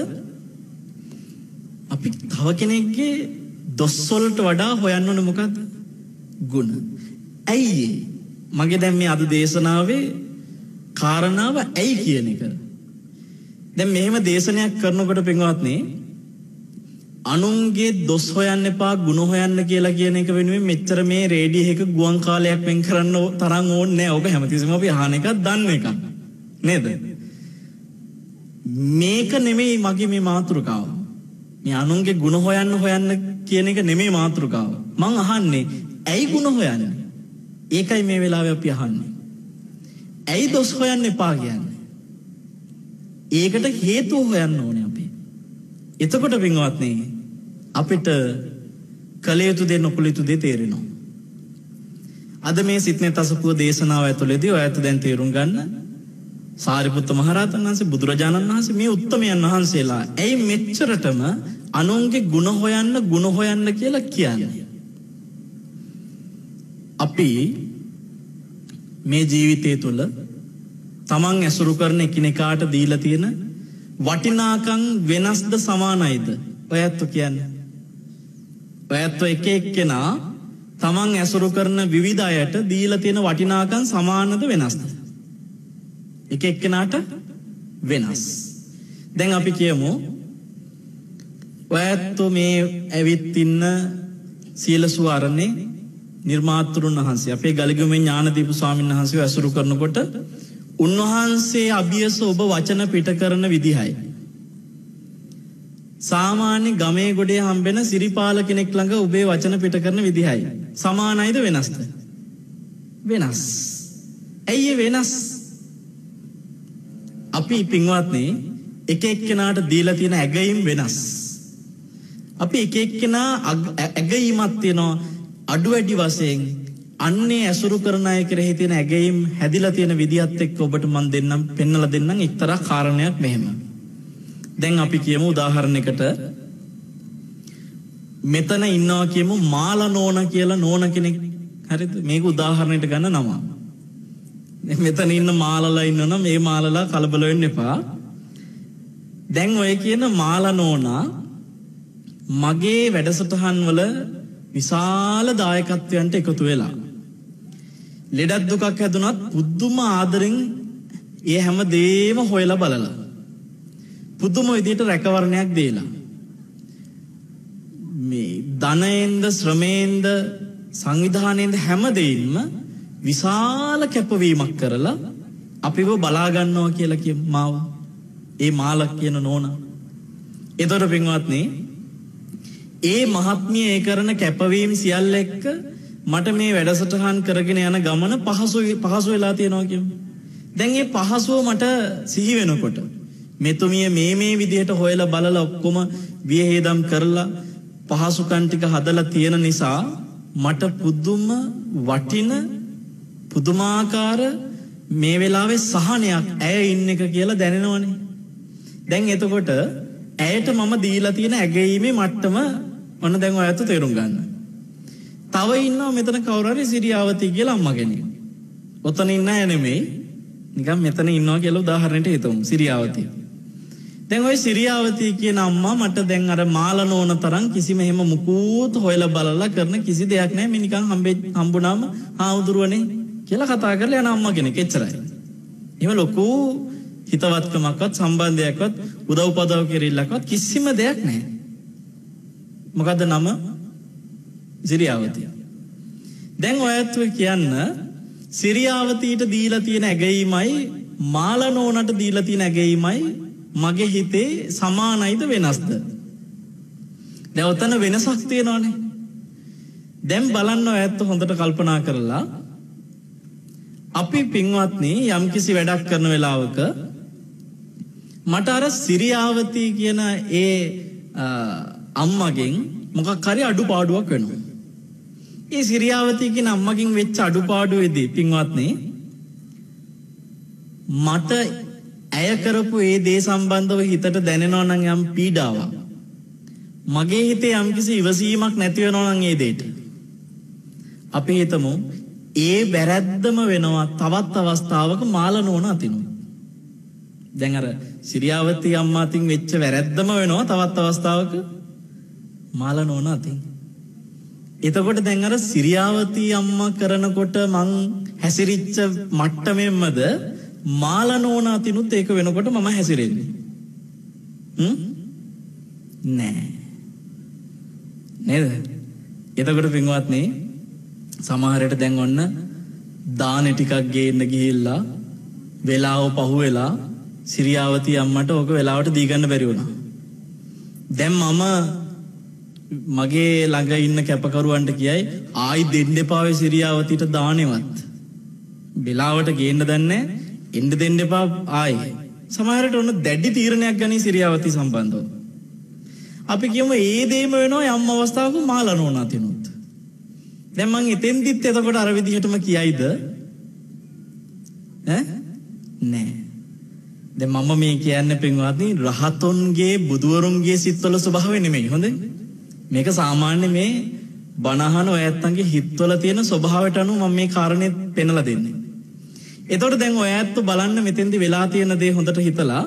අපි තව කෙනෙක්ගේ දොස් වලට වඩා හොයන්න ඕනේ මොකද්ද? ಗುಣ. ඇයි මගේ දැන් මේ අද දේශනාවේ කාරණාව ඇයි කියන එක. දැන් මෙහෙම දේශනයක් කරනකොට පින්වත්නි අනුන්ගේ දොස් හොයන්න එපා ගුණ හොයන්න කියලා කියන එක වෙනුවෙන් මෙච්චර මේ රේඩිය එක ගුවන් කාලයක් වෙන් කරන්න තරම් ඕනේ නැහැ. ඔබ හැමතිස්සෙම අපි අහන එකක් දන්න එකක්. නේද? මේක නෙමෙයි මගේ මේ මාතෘකාව. මේ අනුන්ගේ ගුණ හොයන්න හොයන්න කියන එක නෙමෙයි මාතෘකාව. මං අහන්නේ ඇයි ගුණ හොයන්නේ? ඒකයි මේ වෙලාවේ අපි අහන්නේ. ඇයි දොස් හොයන්න එපා කියන්නේ? ඒකට හේතුව හොයන්න ඕනේ අපි. එතකොට පින්වත්නි අපිට කළ යුතු දේ නොකළ යුතු දේ තේරෙනවා. අද මේ සිත්නේ තසපුව දේශනාව ඇතුළේදී ඔයත් දැන් තේරුම් ගන්න සාරිපුත්ත මහරහතන් වහන්සේ බුදුරජාණන් වහන්සේ මේ උත්තමයන් වහන්සේලා ඇයි මෙච්චරටම අනුන්ගේ ගුණ හොයන්න ගුණ හොයන්න කියලා කියන්නේ. අපි මේ ජීවිතය තුළ තමන් ඇසුරු කරන එකිනෙකාට දීලා තියෙන වටිනාකම් වෙනස්ද සමානයිද ඔය ඇත්ත කියන්නේ. ඔය ඇත්ත එක එක්කෙනා තමන් ඇසුරු කරන විවිධ අයට දීලා තියෙන වටිනාකම් සමානද වෙනස්ද? එක එක්කෙනාට වෙනස්. දැන් අපි කියමු ඔය ඇත්ත මේ ඇවිත් ඉන්න සීලසුවාරණේ නිර්මාතෘන් වහන්සේ අපේ ගලිගුමේ ඥානදීප ස්වාමීන් වහන්සේ ඇසුරු කරනකොට උන්වහන්සේ අභියස ඔබ වචන පිට කරන විදිහයි. සාමාන්‍ය ගමේ ගොඩේ හම්බෙන සිරිපාල කෙනෙක් ළඟ ඔබේ වචන පිට කරන විදිහයි. සමානයිද වෙනස්ද? වෙනස්. ඇයි වෙනස්? අපි පින්වත්නි එක එක්කෙනාට දීලා තියෙන ඇගයීම් වෙනස්. අපි එක එක්කෙනා ඇගයීමක් තියෙනවා අඩු වැඩි වශයෙන් අන්නේ ඇසුරු කරන අය කෙරෙහි තියෙන ඇගයීම් හැදිලා තියෙන විදිහත් එක්ක ඔබට මම දෙන්නම් පෙන්වලා දෙන්නම් එක්තරා කාරණයක් මෙහෙම. දැන් අපි කියමු උදාහරණයකට මෙතන ඉන්නවා කියමු මාල නෝන කියලා නෝන කෙනෙක් හරිද මේක උදාහරණයට ගන්න නම. මෙතන ඉන්න මාලලා ඉන්නවනම් මේ මාලලා කලබල වෙන්න එපා. දැන් ඔය කියන මාල නෝනා මගේ වැඩසටහන් වල විශාල දායකත්වයන්ට එකතු වෙලා ලෙඩක් දුකක් හැදුනත් පුදුම ආදරෙන් ඒ හැම දේම හොයලා බලලා පුදුම විදියට රැකවරණයක් දීලා මේ ධනයෙන්ද ශ්‍රමයෙන්ද සංවිධානයෙන්ද හැම දෙයින්ම විශාල කැපවීමක් කරලා අපිව බලා ගන්නවා කියලා කියමු මාව. ඒ මාලක් කියන නෝනා. එතකොට පින්වත්නි ඒ මහත්මිය ඒ කරන කැපවීම සියල්ල එක්ක මට මේ වැඩසටහන් කරගෙන යන ගමන පහසු පහසු වෙලා තියෙනවා කියමු. දැන් මේ පහසුව මට සිහි වෙනකොට මෙතුමිය මේ මේ විදිහට හොයලා බලලා ඔක්කොම වියහේදම් කරලා පහසුකම් ටික හදලා තියෙන නිසා මට පුදුම වටින පුදුමාකාර මේ වෙලාවේ සහනයක් ඇය ඉන්න එක කියලා දැනෙනවනේ. දැන් එතකොට ඇයට මම දීලා තියෙන ඇගීමේ මට්ටම ඔන්න දැන් ඔයත් තේරුම් ගන්න. තව ඉන්නවා මෙතන කවුරු හරි සිරියාවති කියලා අම්මා කෙනෙක්. ඔතන ඉන්න අය නෙමෙයි. නිකන් මෙතන ඉන්නවා කියලා උදාහරණයක් හිතමු සිරියාවති. දැන් ওই සිරියාවති කියන අම්මා මට දැන් අර මාලන ඕන තරම් කිසිම එහෙම මුකුත් හොයලා බලලා කරන කිසි දෙයක් නැහැ. මේ නිකන් හම්බෙ හම්බුනාම හාමුදුරුවනේ කියලා කතා කරලා යන අම්මා කෙනෙක් එච්චරයි. එහෙම ලොකු හිතවත්කමක්වත් සම්බන්ධයක්වත් උදව් පදව් කෙරෙල්ලක්වත් කිසිම දෙයක් නැහැ. මොකද්ද නම? සිරියාවතිය. දැන් ඔයත් කියන්න සිරියාවතීට දීලා තියෙන ඇගීමයි මාලනෝනට දීලා තියෙන ඇගීමයි මගේ හිතේ සමානයිද වෙනස්ද? දැන් ඔතන වෙනසක් තියෙනවනේ. දැන් බලන්න ඔයත් හොඳට කල්පනා කරලා අපි පින්වත්නි යම්කිසි වැඩක් කරන වෙලාවක මට අර සිරියාවතී කියන ඒ අම්මගෙන් මොකක් හරි අඩුපාඩුවක් වෙනවා. ඒ සිරියාවතී කියන අම්මගෙන් වෙච්ච අඩුපාඩුවේදී පින්වත්නි මට ඇය කරපු ඒ දේ සම්බන්ධව හිතට දැනෙනවා නම් යම් පීඩාවක්. මගේ හිතේ යම්කිසි ඉවසීමක් නැති වෙනවා නම් ඒ දෙයට. අපි හිතමු ඒ වැරැද්දම වෙනවා තවත් අවස්ථාවක මාල නෝන අතිනු. දැන් අර සිරියාවතී අම්මා අතින් වෙච්ච වැරැද්දම වෙනවා තවත් අවස්ථාවක මාල නෝන අතින්. එතකොට දැන් අර සිරියාවතී අම්මා කරනකොට මං හැසිරිච්ච මට්ටමෙන්මද මාල නෝන අතිනුත් ඒක වෙනකොට මම හැසිරෙන්නේ. නෑ. නේද? එතකොට පින්වත්නි සමහරට දැන් ඔන්න දානෙ ටිකක් ගේන්න ගිහිල්ලා වෙලාව පහු වෙලා සිරියාවති අම්මට ඕක වෙලාවට දීගන්න බැරි වුණා. දැන් මම මගේ ළඟ ඉන්න කැපකරුවන්ට කියයි ආයි දෙන්න එපාවේ සිරියාවතිට දානෙවත්. වෙලාවට ගේන්න දන්නේ එන්න දෙන්න එපා ආයි. සමහරට ඔන්න දැඩි තීරණයක් ගනී සිරියාවති සම්බන්ධව. අපි කියමු ඒ දේම වෙනවා යම් අවස්ථාවක මාලනෝනා තිනුත්. දැන් මං එතෙන්දිත් එතකොට අර විදිහටම කියයිද? ඈ නෑ. දැන් මම මේ කියන්නේ පින්වත්නි රහතුන්ගේ බුදුවරුන්ගේ සිත්වල ස්වභාවය නෙමෙයි හොඳේ. මේක සාමාන්‍ය මේ බණහන ඔය ඇත්තන්ගේ හිත්වල තියෙන ස්වභාවයට අනුව මම මේ කාරණේ පෙන්වලා දෙන්නේ. එතකොට දැන් ඔය ඇත්ත බලන්න මෙතෙන්දි වෙලා තියෙන දේ හොඳට හිතලා.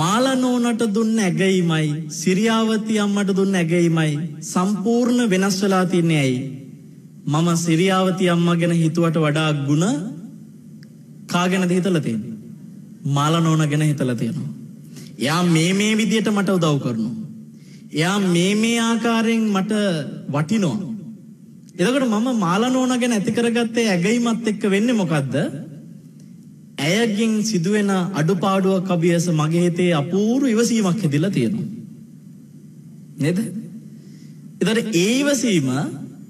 මාලනෝනට දුන්න ඇගීමයි සිරියාවති අම්මට දුන්න ඇගීමයි සම්පූර්ණ වෙනස් වෙලා තින්නේ ඇයි? මම සිරියාවති අම්ම ගැන හිතුවට වඩා ගුණ කාගෙනද හිතලා තියෙන්නේ? මාලනෝන ගැන හිතලා තියෙනවා. එයා මේ මේ විදියට මට උදව් කරනවා එයා මේ මේ ආකාරයෙන් මට වටිනවා එතකොට මම මාලනෝන ගැන ඇති කරගත්තේ ඇගීමත් එක්ක වෙන්නේ මොකද්ද ඇයගෙන් සිදුවෙන අඩුපාඩුවක් අභියස මගේ හිතේ අපූරු ඉවසීමක් හැදිලා තියෙනවා. නේද? ඒතර ඒ ඉවසීම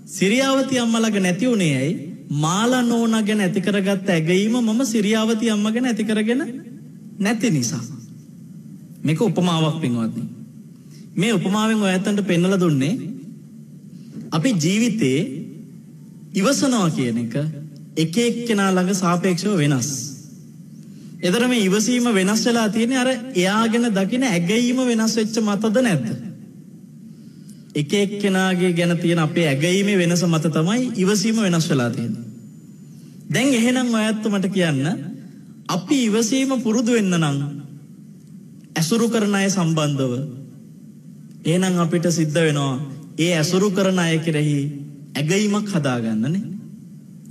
සිරියාවති අම්මලග නැති උනේ ඇයි? මාලා නෝනා ගැන ඇති කරගත්ත ඇගීම මම සිරියාවති අම්මා ගැන ඇති කරගෙන නැති නිසා. මේක උපමාවක් පින්වත්නි. මේ උපමාවෙන් ඔයයන්ට පෙන්වලා දුන්නේ අපි ජීවිතේ ඉවසනවා කියන එක එක එක්කෙනා ළඟ සාපේක්ෂව වෙනස්. එතර මේ ඉවසීම වෙනස් වෙලා තියෙන අර එයාගෙන දකින ඇගැීම වෙනස් වෙච්ච මතද නැද්ද. එක එක්කෙනගේ ගැන තියෙන අපේ ඇගැීම වෙනස මත තමයි ඉවසීම වෙනස් වෙලා තියෙන. දැන් එහෙනම් ඔයත්තු මට කියන්න අපි ඉවසීම පුරුදු වෙන්න නම් ඇසුරු කරන අය සම්බන්ධව ඒනම් අපිට සිද්ධ වෙනවා ඒ ඇසුරු කරන අය කෙරෙහි ඇගීමක් හදාගන්නනේ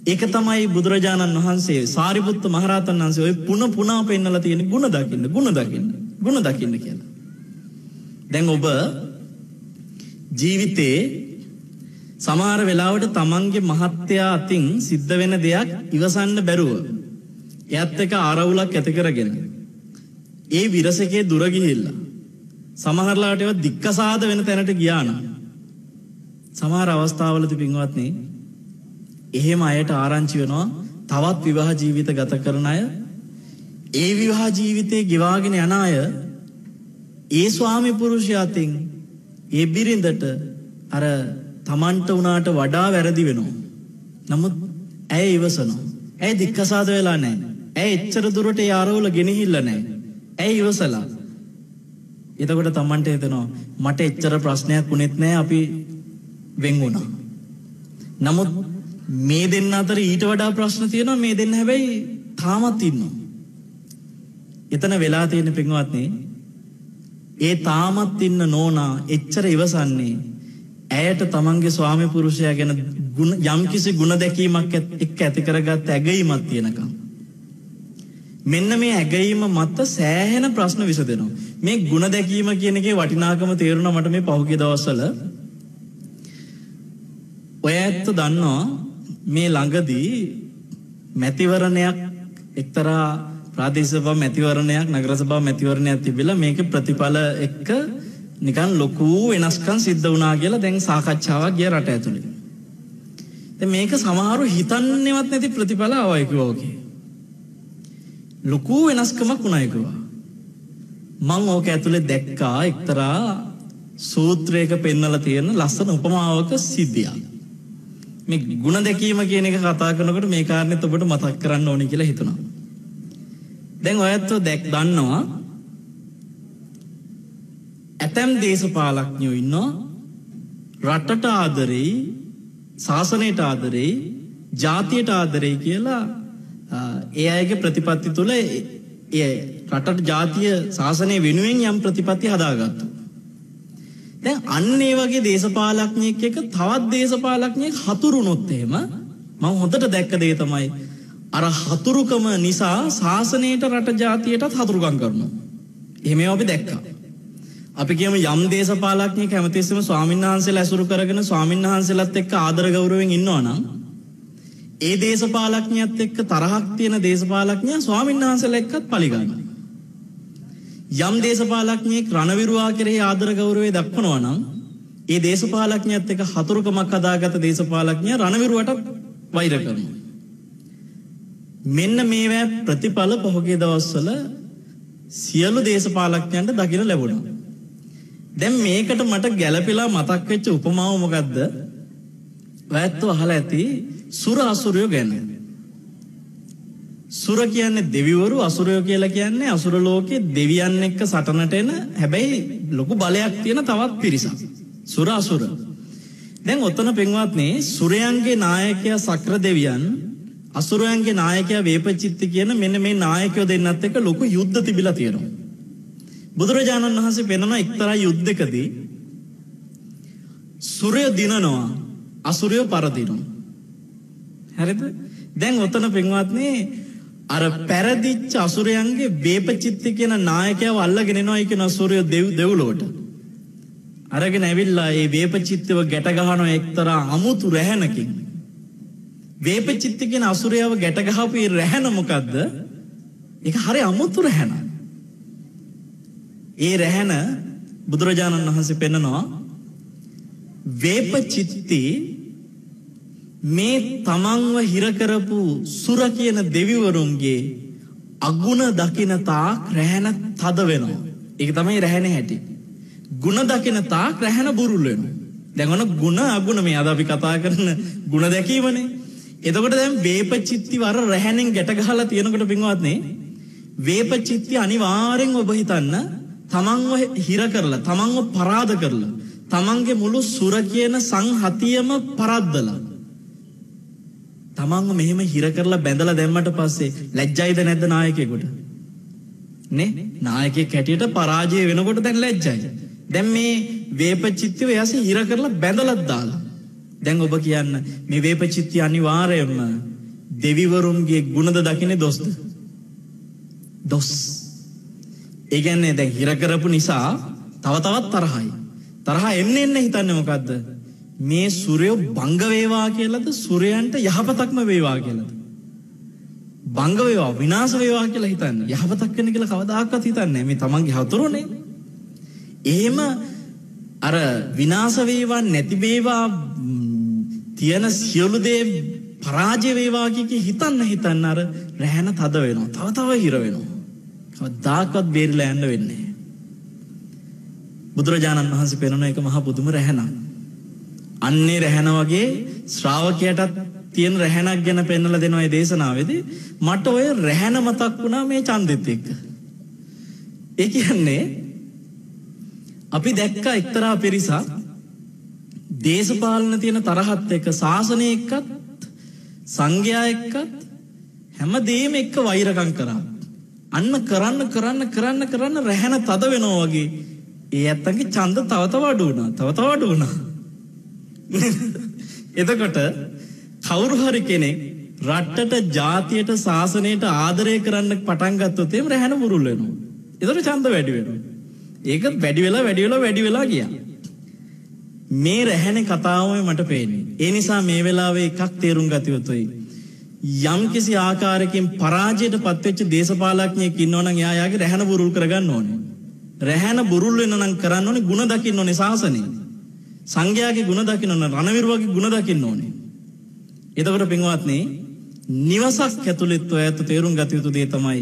ඒක තමයි බුදුරජාණන් වහන්සේ සාරිපුත්ත මහරහතන් වහන්සේ ඔය පුන පුනා පෙන්නලා තියෙන ಗುಣ දකින්න ಗುಣ දකින්න ಗುಣ දකින්න කියලා. දැන් ඔබ ජීවිතේ සමහර වෙලාවට තමන්ගේ මහත්තයා අතින් සිද්ධ වෙන දෙයක් ඉවසන්න බැරුව එයත් එක ආරවුලක් ඇති කරගෙන ඒ විරසකේ දුර ගිහිල්ලා සමහරලාට ඒවා දික්කසාද වෙන තැනට ගියා නම් සමහර අවස්ථාවලදී පින්වත්නි එහෙම අයට ආරංචි වෙනවා තවත් විවාහ ජීවිත ගත කරන අය ඒ විවාහ ජීවිතේ ගෙවාගෙන යන අය ඒ ස්වාමි පුරුෂයාතින් ඒ බිරිඳට අර තමන්ට වුණාට වඩා වැරදි වෙනවා. නමුත් ඇය ඉවසනවා. ඇය දික්කසාද වෙලා නැහැ. ඇය එච්චර දුරට ඒ ආරවුල ගෙනහිල්ල නැහැ. ඇය ඉවසලා. එතකොට තමන්ට හිතෙනවා මට එච්චර ප්‍රශ්නයක් වුණෙත් නැහැ අපි වෙන් වුණා. නමුත් මේ දෙන්න අතර ඊට වඩා ප්‍රශ්න තියෙනවා මේ දෙන්න හැබැයි තාමත් ඉන්නවා. එතන වෙලා තියෙන පින්වත්නි ඒ තාමත් ඉන්න නෝනා එච්චර ඉවසන්නේ ඇයට තමන්ගේ ස්වාමි පුරුෂයා ගැන යම්කිසි ගුණ දැකීමක් එක්ක ඇති කරගත්ත ඇගීමක් තියෙනකම්. මෙන්න මේ ඇගීම මත සෑහෙන ප්‍රශ්න විසදෙනවා. මේ ගුණ දැකීම කියන එකේ වටිනාකම තේරුණා මට මේ පහුගිය දවස්වල. ඔය ඇත්ත දන්නවා මේ ළඟදී මැතිවරණයක් එක්තරා ප්‍රාදේශසභා මැතිවරණයක් නගර සභා මැතිවරණයක් තිබිලා මේක ප්‍රතිඵල එක්ක නිකන් ලොකු වෙනස්කම් සිද්ධ වුණා කියලා දැන් සාකච්ඡාවක් ගිය රට ඇතුලේ. දැන් මේක සමහරව හිතන්නේවත් නැති ප්‍රතිඵල ආවයි කිව්වා ඔකේ. ලොකු වෙනස්කමක් වුණා කිව්වා. මම ඕක ඇතුලේ දැක්කා එක්තරා සූත්‍රයක පෙන්නලා තියෙන ලස්සන උපමාවක සිද්ධියක්. මේ ಗುಣ දැකීම කියන එක කතා කරනකොට මේ කාරණෙත් ඔබට මතක් කරන්න ඕනේ කියලා හිතුණා. දැන් ඔයත් දැක් දන්නවා ඇතැම් දේශපාලඥයෝ ඉන්නවා රටට ආදරෙයි ශාසනයට ආදරෙයි ජාතියට ආදරෙයි කියලා ඒ අයගේ ප්‍රතිපත්ති තුළ ඒ රටට ජාතිය ශාසනය වෙනුවෙන් යම් ප්‍රතිපත්ති හදාගත්තු. දැන් අන්න ඒ වගේ දේශපාලඥයෙක් එක තවත් දේශපාලඥයෙක් හතුරුනොත් එහෙම මම හොඳට දැක්ක දේ තමයි අර හතුරුකම නිසා ශාසනයට රට ජාතියටත් හතුරුකම් කරනවා. එහෙම අපි දැක්කා. අපි කියමු යම් දේශපාලඥයෙක් හැමතිස්සෙම ස්වාමීන් වහන්සේලා ඇසුරු කරගෙන ස්වාමීන් වහන්සේලාත් එක්ක ආදර ගෞරවයෙන් ඉන්නවා නම් ඒ දේශපාලඥයත් එක්ක තරහක් තියෙන දේශපාලඥයා ස්වාමීන් වහන්සේලා එක්කත් පරිගන්නවා. යම් දේශපාලඥයෙක් රණවිරුවා කෙරෙහි ආදර ගෞරවය දක්වනවා නම් ඒ දේශපාලඥයත් එක්ක හතුරුකමක් හදාගත දේශපාලඥයා රණවිරුවට වෛර කරනවා. මෙන්න මේවැ ප්‍රතිඵල පහුගේ දවස්වල සියලු දේශපාලඥයන්ට දකින ලැබුණා. දැන් මේකට මට ගැළපෙලා මතක් වෙච්ච උපමාව මොකද්ද? ඔයත්තු අහලා ඇති සුර අසුරයෝ ගැන. සුර කියන්නේ දෙවිවරු අසුරයෝ කියලා කියන්නේ අසුර ලෝකේ දෙවියන් එක්ක සටනට එන හැබැයි ලොකු බලයක් තියෙන තවත් පිරිසක්. සුර අසුර. දැන් ඔතන පින්වත්නි සුරයන්ගේ නායකයා සක්‍ර දෙවියන් අසුරයන්ගේ නායකයා වේපචිත්ති කියන මෙන්න මේ නායකයෝ දෙන්නත් එක්ක ලොකු යුද්ධ තිබිලා තියෙනවා. බුදුරජාණන් වහන්සේ පෙන්වන එක්තරා යුද්ධකදී සුරය දිනනවා අසුරය පරදිනවා. හරිද? දැන් ඔතන පින්වත්නි අර පැරදිච්ච අසුරයන්ගේ වේපචිත්ති කියන නායකයව අල්ලගෙන එනවා කියන අසුරය දෙව් දෙව්ලොවට. අරගෙන ඇවිල්ලා ඒ වේපචිත්තව ගැට ගහනවා එක්තරා අමුතු රැහැනකින්. වේපචිත්ති කියන අසුරයව ගැට ගහපු ඒ රැහැන මොකද්ද? ඒක හරි අමුතු රැහැන. ඒ රැහැන බුදුරජාණන් වහන්සේ පෙන්නනවා වේපචිත්ති මේ තමන්ව හිරකරපු සුර කියන දෙවිවරුන්ගේ අගුණ දකින තාක් රැහැන තද වෙනවා. ඒක තමයි රැහැන හැටි. ගුණ දකින තාක් රැහැන බුරුල් වෙනවා. දැන් ඔන්න ගුණ අගුණ මේ අද අපි කතා කරන ගුණ දැකීමනේ. එතකොට දැන් වේපචිත්ති වර රැහැනෙන් ගැට ගහලා තියෙනකොට පින්වත්නි වේපචිත්ති අනිවාර්යෙන් ඔබ හිතන්න තමන්ව හිර කරලා තමන්ව පරාද කරලා තමන්ගේ මුළු සුර කියන සංහතියම පරද්දලා තමන්ව මෙහෙම හිර කරලා බැඳලා දැම්මට පස්සේ ලැජ්ජයිද නැද්ද නායකයෙකුට? නේ? නායකයෙක් හැටියට පරාජය වෙනකොට දැන් ලැජ්ජයි. දැන් මේ වේපචිත්තිව එයාස හිර කරලා බැඳලත් දාලා. දැන් ඔබ කියන්න මේ වේපචිත්ති අනිවාර්යයෙන්ම දෙවිවරුන්ගේ ගුණද දකින්නේ දොස්ද? දොස්. ඒ කියන්නේ දැන් හිර කරපු නිසා තව තවත් තරහයි. තරහ එන්න එන්න හිතන්නේ මොකද්ද? මේ සූර්යෝ බංග වේවා කියලාද සූර්යයන්ට යහපතක්ම වේවා කියලාද? බංග වේවා විනාශ වේවා කියලා හිතන්නේ. යහපතක් වෙන කියලා කවදාකවත් හිතන්නේ මේ තමන්ගේ හතුරුනේ. එහෙම අර විනාශ වේවා නැති වේවා තියෙන සියලු දේ පරාජය වේවා කිය හිතන්න හිතන්න අර රැහැන තද වෙනවා. තව තව හිර වෙනවා. කවදාකවත් බේරිලා යන්න වෙන්නේ බුදුරජාණන් වහන්සේ පෙන්වන එක මහා පුදුම රැහැනක් අන්නේ රැහැන වගේ ශ්‍රාවකයටත් තියෙන රැහැනක් ගැන පෙන්වලා දෙනවා මේ දේශනාවේදී මට ඔය රැහැන මතක් වුණා මේ ඡන්දෙත් එක්ක. ඒ කියන්නේ අපි දැක්ක එක්තරා පිරිසක් දේශපාලන තියෙන තරහත් එක්ක ශාසනය එක්කත් සංඝයා එක්කත් හැමදේම එක්ක වෛරකම් කරා. අන්න කරන්න කරන්න කරන්න කරන්න රැහැන තද වෙනවා වගේ ඒ ඇත්තන්ගේ ඡන්ද තව තව අඩු වුණා. තව තව අඩු වුණා. (laughs) එතකොට කවුරු හරි කෙනෙක් රට්ටට ජාතියට ශාසනයට ආදරය කරන්න පටන් ගත්තොත් එහෙම රැහැන මුරුල් වෙනවා. ඒතර ඡන්ද වැඩි වෙනවා. ඒක වැඩි වෙලා වැඩි වෙලා වැඩි වෙලා ගියා. මේ රැහැනේ කතාවමයි මට පේන්නේ. ඒ නිසා මේ වෙලාවේ එකක් තේරුම් ගත යුතුයි. යම් කිසි ආකාරයකින් පරාජයට පත්වෙච්ච දේශපාලඥයෙක් ඉන්නවනම් එයා යාගේ රැහැන බුරුල් කරගන්න ඕනේ. රැහැන බුරුල් වෙන නම් කරන්න ඕනේ ಗುಣ දකින්න ඕනේ සාසනේ. සංඝයාගේ ගුණ දකින්න ඕන රණවිරුවගේ ගුණ දකින්න ඕනේ. එතකොට පින්වත්නි නිවසක් ඇතුළෙත් ඔය ඇත්ත තේරුම් ගත යුතු දේ තමයි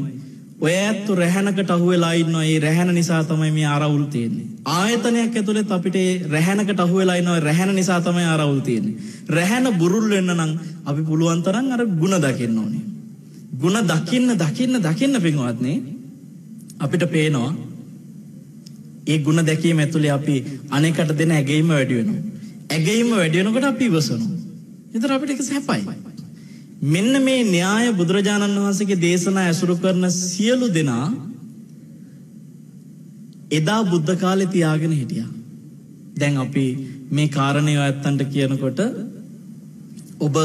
ඔය ඇත්තු රැහැනකට අහු වෙලා ඉන්නවා. ඒ රැහැන නිසා තමයි මේ ආරවුල් තියෙන්නේ. ආයතනයක් ඇතුළෙත් අපිට රැහැනකට අහු වෙලා ඉන්නවා. රැහැන නිසා තමයි ආරවුල් තියෙන්නේ. රැහැන බුරුල් වෙන්න නම් අපි පුළුවන් තරම් අර ಗುಣ දකින්න ඕනේ. ಗುಣ දකින්න දකින්න දකින්න පින්වත්නි අපිට පේනවා ඒ ಗುಣ දැකීම ඇතුලේ අපි අනේකට දෙන ඇගීම වැඩි වෙනවා. ඇගීම වැඩි වෙනකොට අපි ඉවසනවා. ඒතර අපිට ඒක සැපයි. මෙන්න මේ න්‍යාය බුදුරජාණන් වහන්සේගේ දේශනා ඇසුරු කරන සියලු දෙනා එදා බුද්ධ කාලේ තියාගෙන හිටියා. දැන් අපි මේ කාරණේ ඇත්තන්ට කියනකොට ඔබ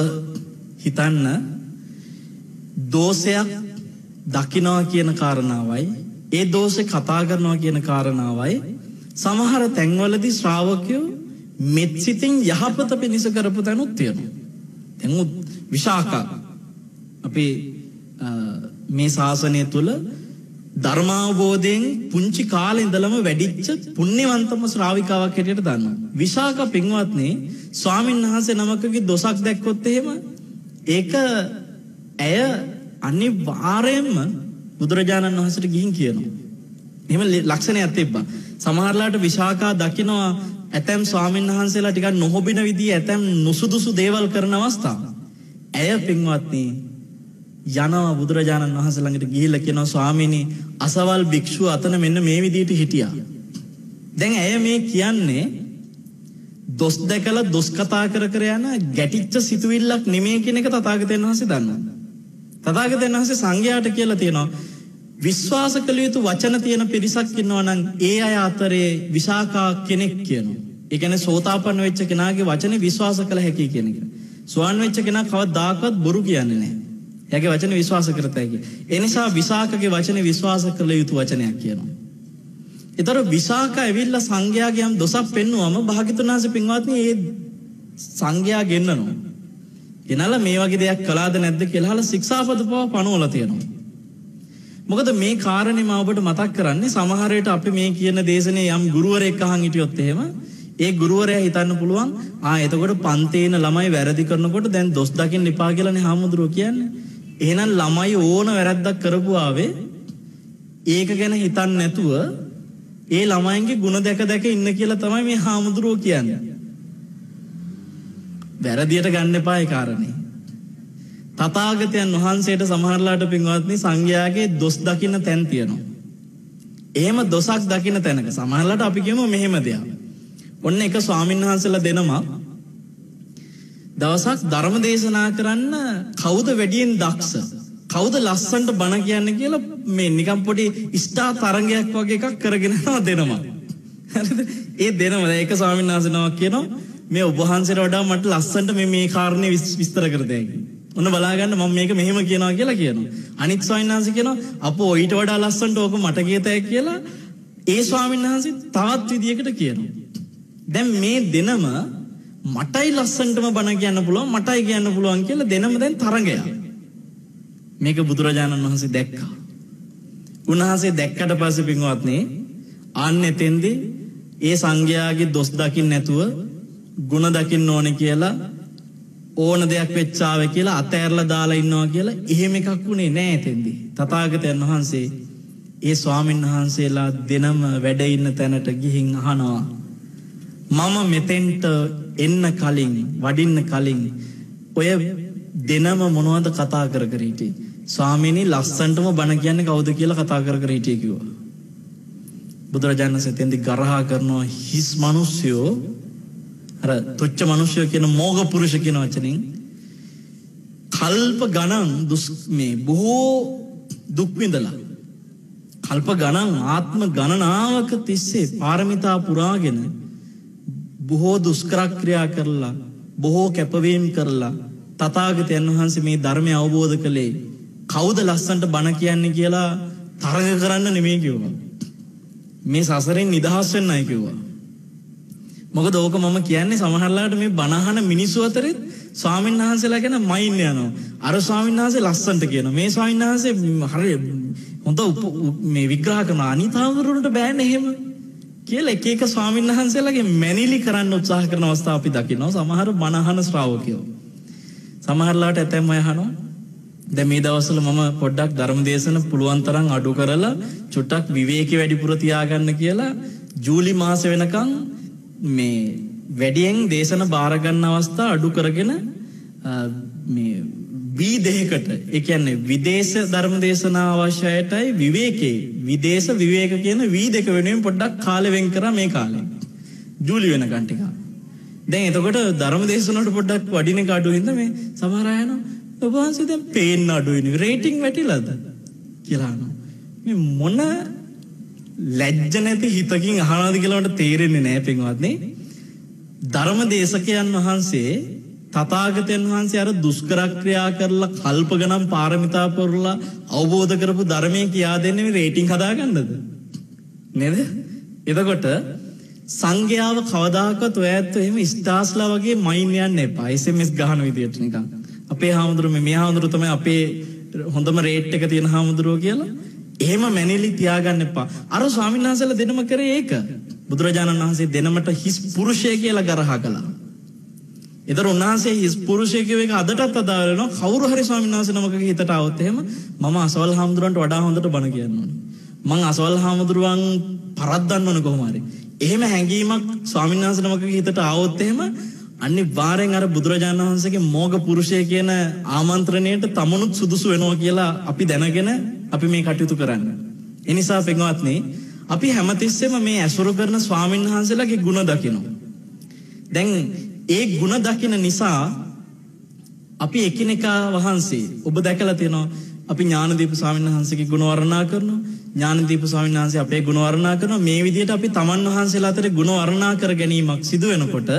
හිතන්න දෝෂයක් දකිනවා කියන කාරණාවයි ඒ දෝෂේ කතා කරනවා කියන කාරණාවයි සමහර තැන්වලදී ශ්‍රාවකයෝ මෙත් සිතින් යහපත පිණිස කරපු තැනුත් තියෙනවා. දැන් විශාකා අපි මේ ශාසනය තුළ ධර්මාවබෝධයෙන් පුංචි කාලේ ඉඳලම වැඩිච්ච පුණ්‍යවන්තම ශ්‍රාවිකාවක් හැටියට දන්නවා. විශාක පින්වත්නි ස්වාමීන් වහන්සේ නමකගේ දොසක් දැක්කොත් එහෙම ඒක ඇය අනිවාර්යයෙන්ම බුදුරජාණන් වහන්සේට ගිහින් කියනවා. එහෙම ලක්ෂණයක් තිබ්බා. සමහරලාට විශාකා දකිනවා ඇතැම් ස්වාමීන් වහන්සේලා ටිකක් නොහොබින විදිහේ ඇතැම් නුසුදුසු දේවල් කරන අවස්ථා. ඇය පින්වත්නි යනවා බුදුරජාණන් වහන්සේ ළඟට ගිහිල්ලා කියනවා ස්වාමීනි අසවල් භික්ෂුව අතන මෙන්න මේ විදිහට හිටියා. දැන් ඇය මේ කියන්නේ දොස් දැකලා දොස් කතා කර කර යන ගැටිච්ච සිතුවිල්ලක් නෙමෙයි කියන එක තථාගතයන් වහන්සේ දන්නවා. තථාගතයන් වහන්සේ සංඝයාට කියලා තියෙනවා විශ්වාස කළ යුතු වචන තියෙන පිරිසක් ඉන්නවා නම් ඒ අය අතරේ විශාකා කෙනෙක් කියනවා. ඒ කියන්නේ සෝතාපන්න වෙච්ච කෙනාගේ වචනේ විශ්වාස කළ හැකි කියන එක. සෝවන් වෙච්ච කෙනා කවදාකවත් බොරු කියන්නේ නැහැ. එයාගේ වචන විශ්වාස කරත හැකි. ඒ නිසා විසාකගේ වචනේ විශ්වාස කළ යුතු වචනයක් කියනවා. ඒතර විසාක ඇවිල්ලා සංඝයාගේ යම් දොසක් පෙන්නුවම භාග්‍යතුන් වහන්සේ පින්වත්නි ඒ සංඝයා ගෙන්නනවා. ගෙනලා මේ වගේ දෙයක් කළාද නැද්ද කියලා අහලා ශික්ෂාපද පව පනවලා තියෙනවා. මොකද මේ කාරණේ මම ඔබට මතක් කරන්නේ සමහර විට අපි මේ කියන දේශනේ යම් ගුරුවරයෙක් අහන් හිටියොත් එහෙම ඒ ගුරුවරයා හිතන්න පුළුවන් ආ එතකොට පන්තේන ළමයි වැරදි කරනකොට දැන් දොස් දකින්න එපා කියලානේ හාමුදුරුවෝ කියන්නේ. එහෙනම් ළමයි ඕන වැරද්දක් කරපු ආවේ ඒක ගැන හිතන්නේ නැතුව ඒ ළමයින්ගේ ಗುಣ දැක දැක ඉන්න කියලා තමයි මේ හාමුදුරුවෝ කියන්නේ. වැරදියට ගන්න එපා ඒ කාරණේ. තථාගතයන් වහන්සේට සමහරලාට පින්වත්නි සංඝයාගේ දොස් දකින්න තැන් තියෙනවා. එහෙම දොසක් දකින්න තැනක සමහරලාට අපි කියමු මෙහෙම දෙයක්. ඔන්න එක ස්වාමීන් වහන්සේලා දෙනමක් දවසක් ධර්ම දේශනා කරන්න කවුද වැඩියෙන් දක්ෂ කවුද ලස්සන්ට බණ කියන්න කියලා මේ නිකම් පොඩි ස්ටා තරංගයක් වගේ එකක් කරගෙන යනවා දෙනවා. හරිද? ඒ දෙනවා ඒක ස්වාමීන් වහන්සේ නමක් කියනවා මේ ඔබ වහන්සේට වඩා මට ලස්සන්ට මේ මේ කාරණේ විස්තර කර දෙන්න. ඔන්න බලාගන්න මම මේක මෙහෙම කියනවා කියලා කියනවා. අනිත් ස්වාමීන් වහන්සේ කියනවා අපෝ ඊට වඩා ලස්සනට ඕක මට කියතයි කියලා ඒ ස්වාමීන් වහන්සේ තවත් විදියකට කියනවා. දැන් මේ දෙනම මටයි ලස්සනටම බණ කියන්න පුළුවන් මටයි කියන්න පුළුවන් කියලා දෙනම දැන් තරඟයක්. මේක බුදුරජාණන් වහන්සේ දැක්කා. උන්වහන්සේ දැක්කට පස්සේ පින්වත්නි අන්න එතෙන්දී ඒ සංඝයාගේ දොස් දකින්න නැතුව ಗುಣ දකින්න ඕනේ කියලා ඕන දෙයක් වෙච්චාව කියලා අතෑරලා දාලා ඉන්නවා කියලා එහෙම එකක් වුණේ නෑ එතෙන්දී. තථාගතයන් වහන්සේ ඒ ස්වාමීන් වහන්සේලා දෙනම වැඩ ඉන්න තැනට ගිහින් අහනවා මම මෙතෙන්ට එන්න කලින් වඩින්න කලින් ඔය දෙනම මොනවද කතා කර කර හිටියේ ස්වාමීනි ලස්සන්ටම බණ කියන්නේ කවුද කියලා කතා කර කර හිටියේ කිව්වා බුදුරජාණන් වහන්සේ තෙන්දි ගරහා කරනවා හිස් මිනිස්සුયો අර තුච්ච මිනිස්සුયો කියන මෝග පුරුෂ කියන වචනෙන් කල්ප ගණන් දුස් මේ බොහෝ දුක් විඳලා කල්ප ගණන් ආත්ම ගණනාවක තිස්සේ පාරමිතා පුරාගෙන බොහෝ දුෂ්කරක්‍රියා කරලා බොහෝ කැපවීම් කරලා තථාගතයන් වහන්සේ මේ ධර්මය අවබෝධ කළේ කවුද ලස්සන්ට බණ කියන්නේ කියලා තරග කරන්න නෙමෙයි කිව්වා. මේ සසරෙන් නිදහස් වෙන්නයි කිව්වා. මොකද ඕක මම කියන්නේ සමහරලාට මේ බණහන මිනිස්සු අතරේ ස්වාමීන් වහන්සේලා ගැන මයින් යනවා. අර ස්වාමීන් වහන්සේ ලස්සන්ට කියනවා. මේ ස්වාමීන් වහන්සේ හරි හොඳ මේ විග්‍රහ කරන අනිතාවරුන්ට බෑනේ එහෙම. කියලා එක එක ස්වාමීන් වහන්සේලාගේ මැනිලි කරන්න උත්සාහ කරන අවස්ථා අපි දකිනවා. සමහර බණහන ශ්‍රාවකයෝ. සමහරලාට ඇතැම් අය අහනවා දැන් මේ දවස්වල මම පොඩ්ඩක් ධර්ම දේශන පුළුවන් තරම් අඩු කරලා චුට්ටක් විවේකී වැඩිපුර තියාගන්න කියලා ජූලි මාස වෙනකන් මේ වැඩියෙන් දේශන බාර ගන්න අවස්ථා අඩු කරගෙන මේ වී දෙකකට ඒ කියන්නේ විදේශ ධර්ම දේශනා අවශ්‍යයටයි විවේකේ. විදේශ විවේක කියන වී දෙක වෙනුවෙන් පොඩ්ඩක් කාලෙ වෙන් කරා මේ කාලේ. ජූලි වෙනකන් ටිකක්. දැන් එතකොට ධර්ම දේශනාවට පොඩ්ඩක් වඩින එක අඩු හින්දා මේ සමහර අය යනවා ඔබ වහන්සේ දැන් පේන්න අඩුයිනේ රේටිං වැටිලාද? කියලා අහනවා. මේ මොන ලැජ්ජ නැති හිතකින් අහනවාද කියලා මට තේරෙන්නේ නැහැ පින්වත්නි ධර්ම දේශකයන් වහන්සේ තථාගතයන් වහන්සේ අර දුෂ්කර ක්‍රියා කරලා කල්ප ගණන් පාරමිතා පුරලා අවබෝධ කරපු ධර්මයේ කියා දෙන්නේ මේ රේටිං හදාගන්නද නේද එතකොට සංඝයාව කවදාකවත් ඔය ඇත්තෝ එහෙම ස්ටාස්ලා වගේ මයින් යන්න එපා. SMS ගහන විදියට නිකන්. අපේ හාමුදුරුවෝ මේ මේ හාමුදුරුවෝ තමයි අපේ හොඳම රේට් එක තියෙන හාමුදුරුවෝ කියලා. එහෙම මැනෙලි තියාගන්න එපා. අර ස්වාමීන් වහන්සේලා දෙනම කරේ ඒක. බුදුරජාණන් වහන්සේ දෙනමට හිස් පුරුෂය කියලා ගරහා කළා. එතන උන්වහන්සේ හිස් පුරුෂය කියව එක අදටත් අදාළ වෙනවා. කවුරු හරි ස්වාමීන් වහන්සේ නමකගේ හිතට આવොත් එහෙම මම අසවල් හාමුදුරන්ට වඩා හොඳට බණ කියන්න ඕනේ. මං අසවල් හාමුදුරුවන් පරද්දන්න ඕන කොහොම හරි. එහෙම හැඟීමක් ස්වාමීන් වහන්සේ නමකගේ හිතට આવොත් එහෙම අනිවාර්යෙන් අර බුදුරජාණන් වහන්සේගේ මෝග පුරුෂය කියන ආමන්ත්‍රණයට තමනුත් සුදුසු වෙනවා කියලා අපි දැනගෙන අපි මේ කටයුතු කරන්න. එනිසා පින්වත්නි අපි හැමතිස්සෙම මේ ඇසුරු කරන ස්වාමීන් වහන්සේලාගේ ගුණ දකිනවා. දැන් ඒ ගුණ දකින නිසා අපි එකිනෙකා වහන්සේ ඔබ දැකලා තියෙනවා අපි ඥානදීප ස්වාමීන් වහන්සේගේ ගුණ වර්ණනා කරනවා ඥානදීප ස්වාමීන් වහන්සේ අපේ ගුණ වර්ණනා කරනවා මේ විදිහට අපි තමන් වහන්සේලා අතර ගුණ වර්ණනා කර ගැනීමක් සිදු වෙනකොට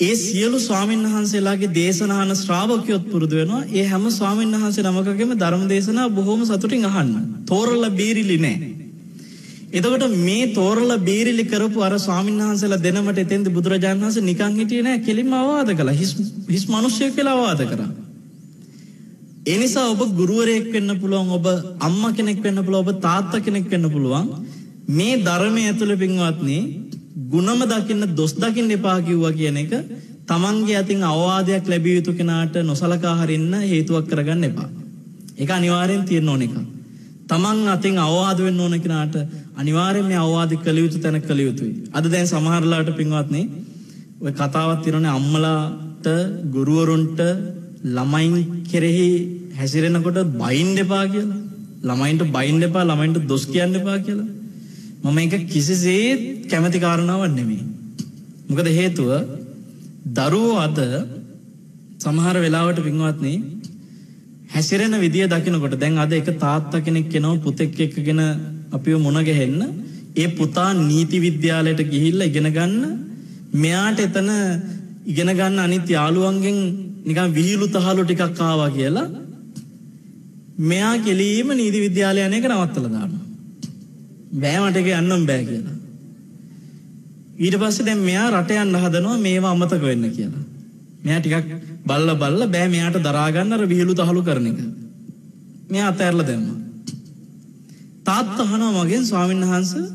ඒ සියලු ස්වාමීන් වහන්සේලාගේ දේශනාන ශ්‍රාවකයොත් පුරුදු වෙනවා. ඒ හැම ස්වාමීන් වහන්සේ නමකගේම ධර්ම දේශනා බොහොම සතුටින් අහන්න. තෝරලා බීරිලි නෑ. එතකොට මේ තෝරලා බේරිලි කරපු අර ස්වාමීන් වහන්සේලා දෙනමට එතෙන්ද බුදුරජාණන් වහන්සේ නිකන් හිටියේ නෑ. කෙලින්ම අවවාද කළා. හිස් හිස් මිනිස්සෙක් කියලා අවවාද කරා. ඒ නිසා ඔබ ගුරුවරයෙක් වෙන්න පුළුවන් ඔබ අම්මා කෙනෙක් වෙන්න පුළුවන් ඔබ තාත්තා කෙනෙක් වෙන්න පුළුවන්. මේ ධර්මයේ ඇතුළේ පින්වත්නි ಗುಣම දකින්න දොස් දකින්න එපා කිව්වා කියන එක තමන්ගේ අතින් අවවාදයක් ලැබිය යුතු කෙනාට නොසලකා හරින්න හේතුවක් කරගන්න එපා. ඒක අනිවාර්යෙන් තියෙන්න ඕන එකක්. තමන් අතින් අවවාද වෙන්න ඕන කෙනාට අනිවාර්යෙන් මේ අවවාද කළ යුතු තැන කළ යුතුයි. අද දැන් සමහරලාට පින්වත්නි ඔය කතාවක් තියෙනනේ අම්මලාට ගුරුවරුන්ට ළමයින් කෙරෙහි හැසිරෙනකොට බයින් එපා කියලා. ළමයින්ට බයින් එපා ළමයින්ට දොස් කියන්න එපා කියලා. මම එක කිසිසේත් කැමති කාරණාවක් නෙමෙයි. මොකද හේතුව දරුවෝ අද සමහර වෙලාවට පින්වත්නි හැසිරෙන විදිය දකිනකොට දැන් අද එක තාත්තා කෙනෙක් කෙනව පුතෙක් එක්කගෙන අපිව මුණ ගැහෙන්න ඒ පුතා නීති විද්‍යාලයට ගිහිල්ලා ඉගෙන ගන්න මෙයාට එතන ඉගෙන ගන්න අනිත් යාළුවන්ගෙන් නිකන් විහිළු තහළු ටිකක් ආවා කියලා මෙයා කෙලීම නීති විද්‍යාලය යන එක නවත්තලා දානවා. බෑ මට ඒක යන්නම් බෑ කියලා. ඊට පස්සේ දැන් මෙයා රට යන්න හදනවා මේවා අමතක වෙන්න කියලා. මෙයා ටිකක් බල්ල බල්ල බෑ මෙයාට දරා ගන්න අර විහිළු තහළු කරන එක. මෙයා අතෑරලා දැම්මා. තාත්තා අහනවා මගෙන් ස්වාමීන් වහන්සේ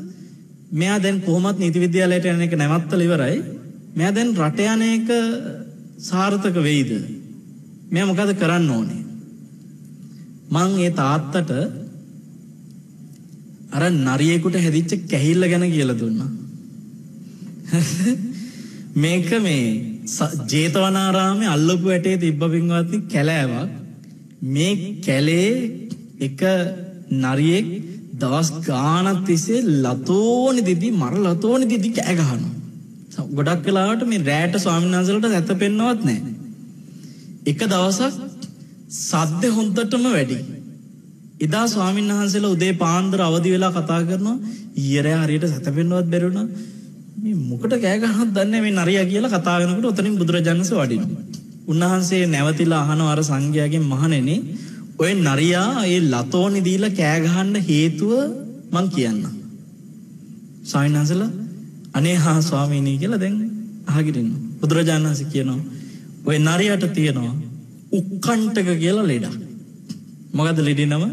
මෙයා දැන් කොහොමත් නීති විද්‍යාලයට යන එක නැවත්තලා ඉවරයි. මෙයා දැන් රට යන එක සාර්ථක වෙයිද? මෙයා මොකද කරන්න ඕනේ? මං ඒ තාත්තට අර නරියෙකුට හැදිච්ච කැහිල්ල ගැන කියලා දුන්නා. මේක මේ ජේතවනාරාමේ අල්ලපු ඇටේ තිබ්බ පින්වත්නි කැලෑවක් මේ කැලේ එක නරියෙක් දවස් ගානක් තිස්සේ ලතෝනි දිදි මර ලතෝනි දිදි කෑ ගහනවා. ගොඩක් වෙලාවට මේ රෑට ස්වාමීන් වහන්සේලාට ඇත පෙන්නවත් නැහැ. එක දවසක් සද්ද හොන්දටම වැඩි. එදා ස්වාමීන් වහන්සේලා උදේ පාන්දර අවදි වෙලා කතා කරනවා ඊයරෑ හරියට සැතපෙන්නවත් බැරි වුණා. මේ මොකට කෑ ගහනවද දන්නේ මේ නරියා කියලා කතා වෙනකොට උතනින් බුදුරජාණන්සේ වඩිනවා. උන්වහන්සේ නැවතිලා අහනවා අර සංඝයාගෙන් මහණෙනි ඔය නරියා ඒ ලතෝනි දීලා කෑ ගහන්න හේතුව මං කියන්නම්. ස්වාමීන් වහන්සේලා අනේ හා ස්වාමීනි කියලා දැන් අහගෙන ඉන්නවා. බුදුරජාණන් වහන්සේ කියනවා ඔය නරියට තියෙනවා උක්කණ්ඨක කියලා ලෙඩක්. මොකද්ද ලෙඩේ නම?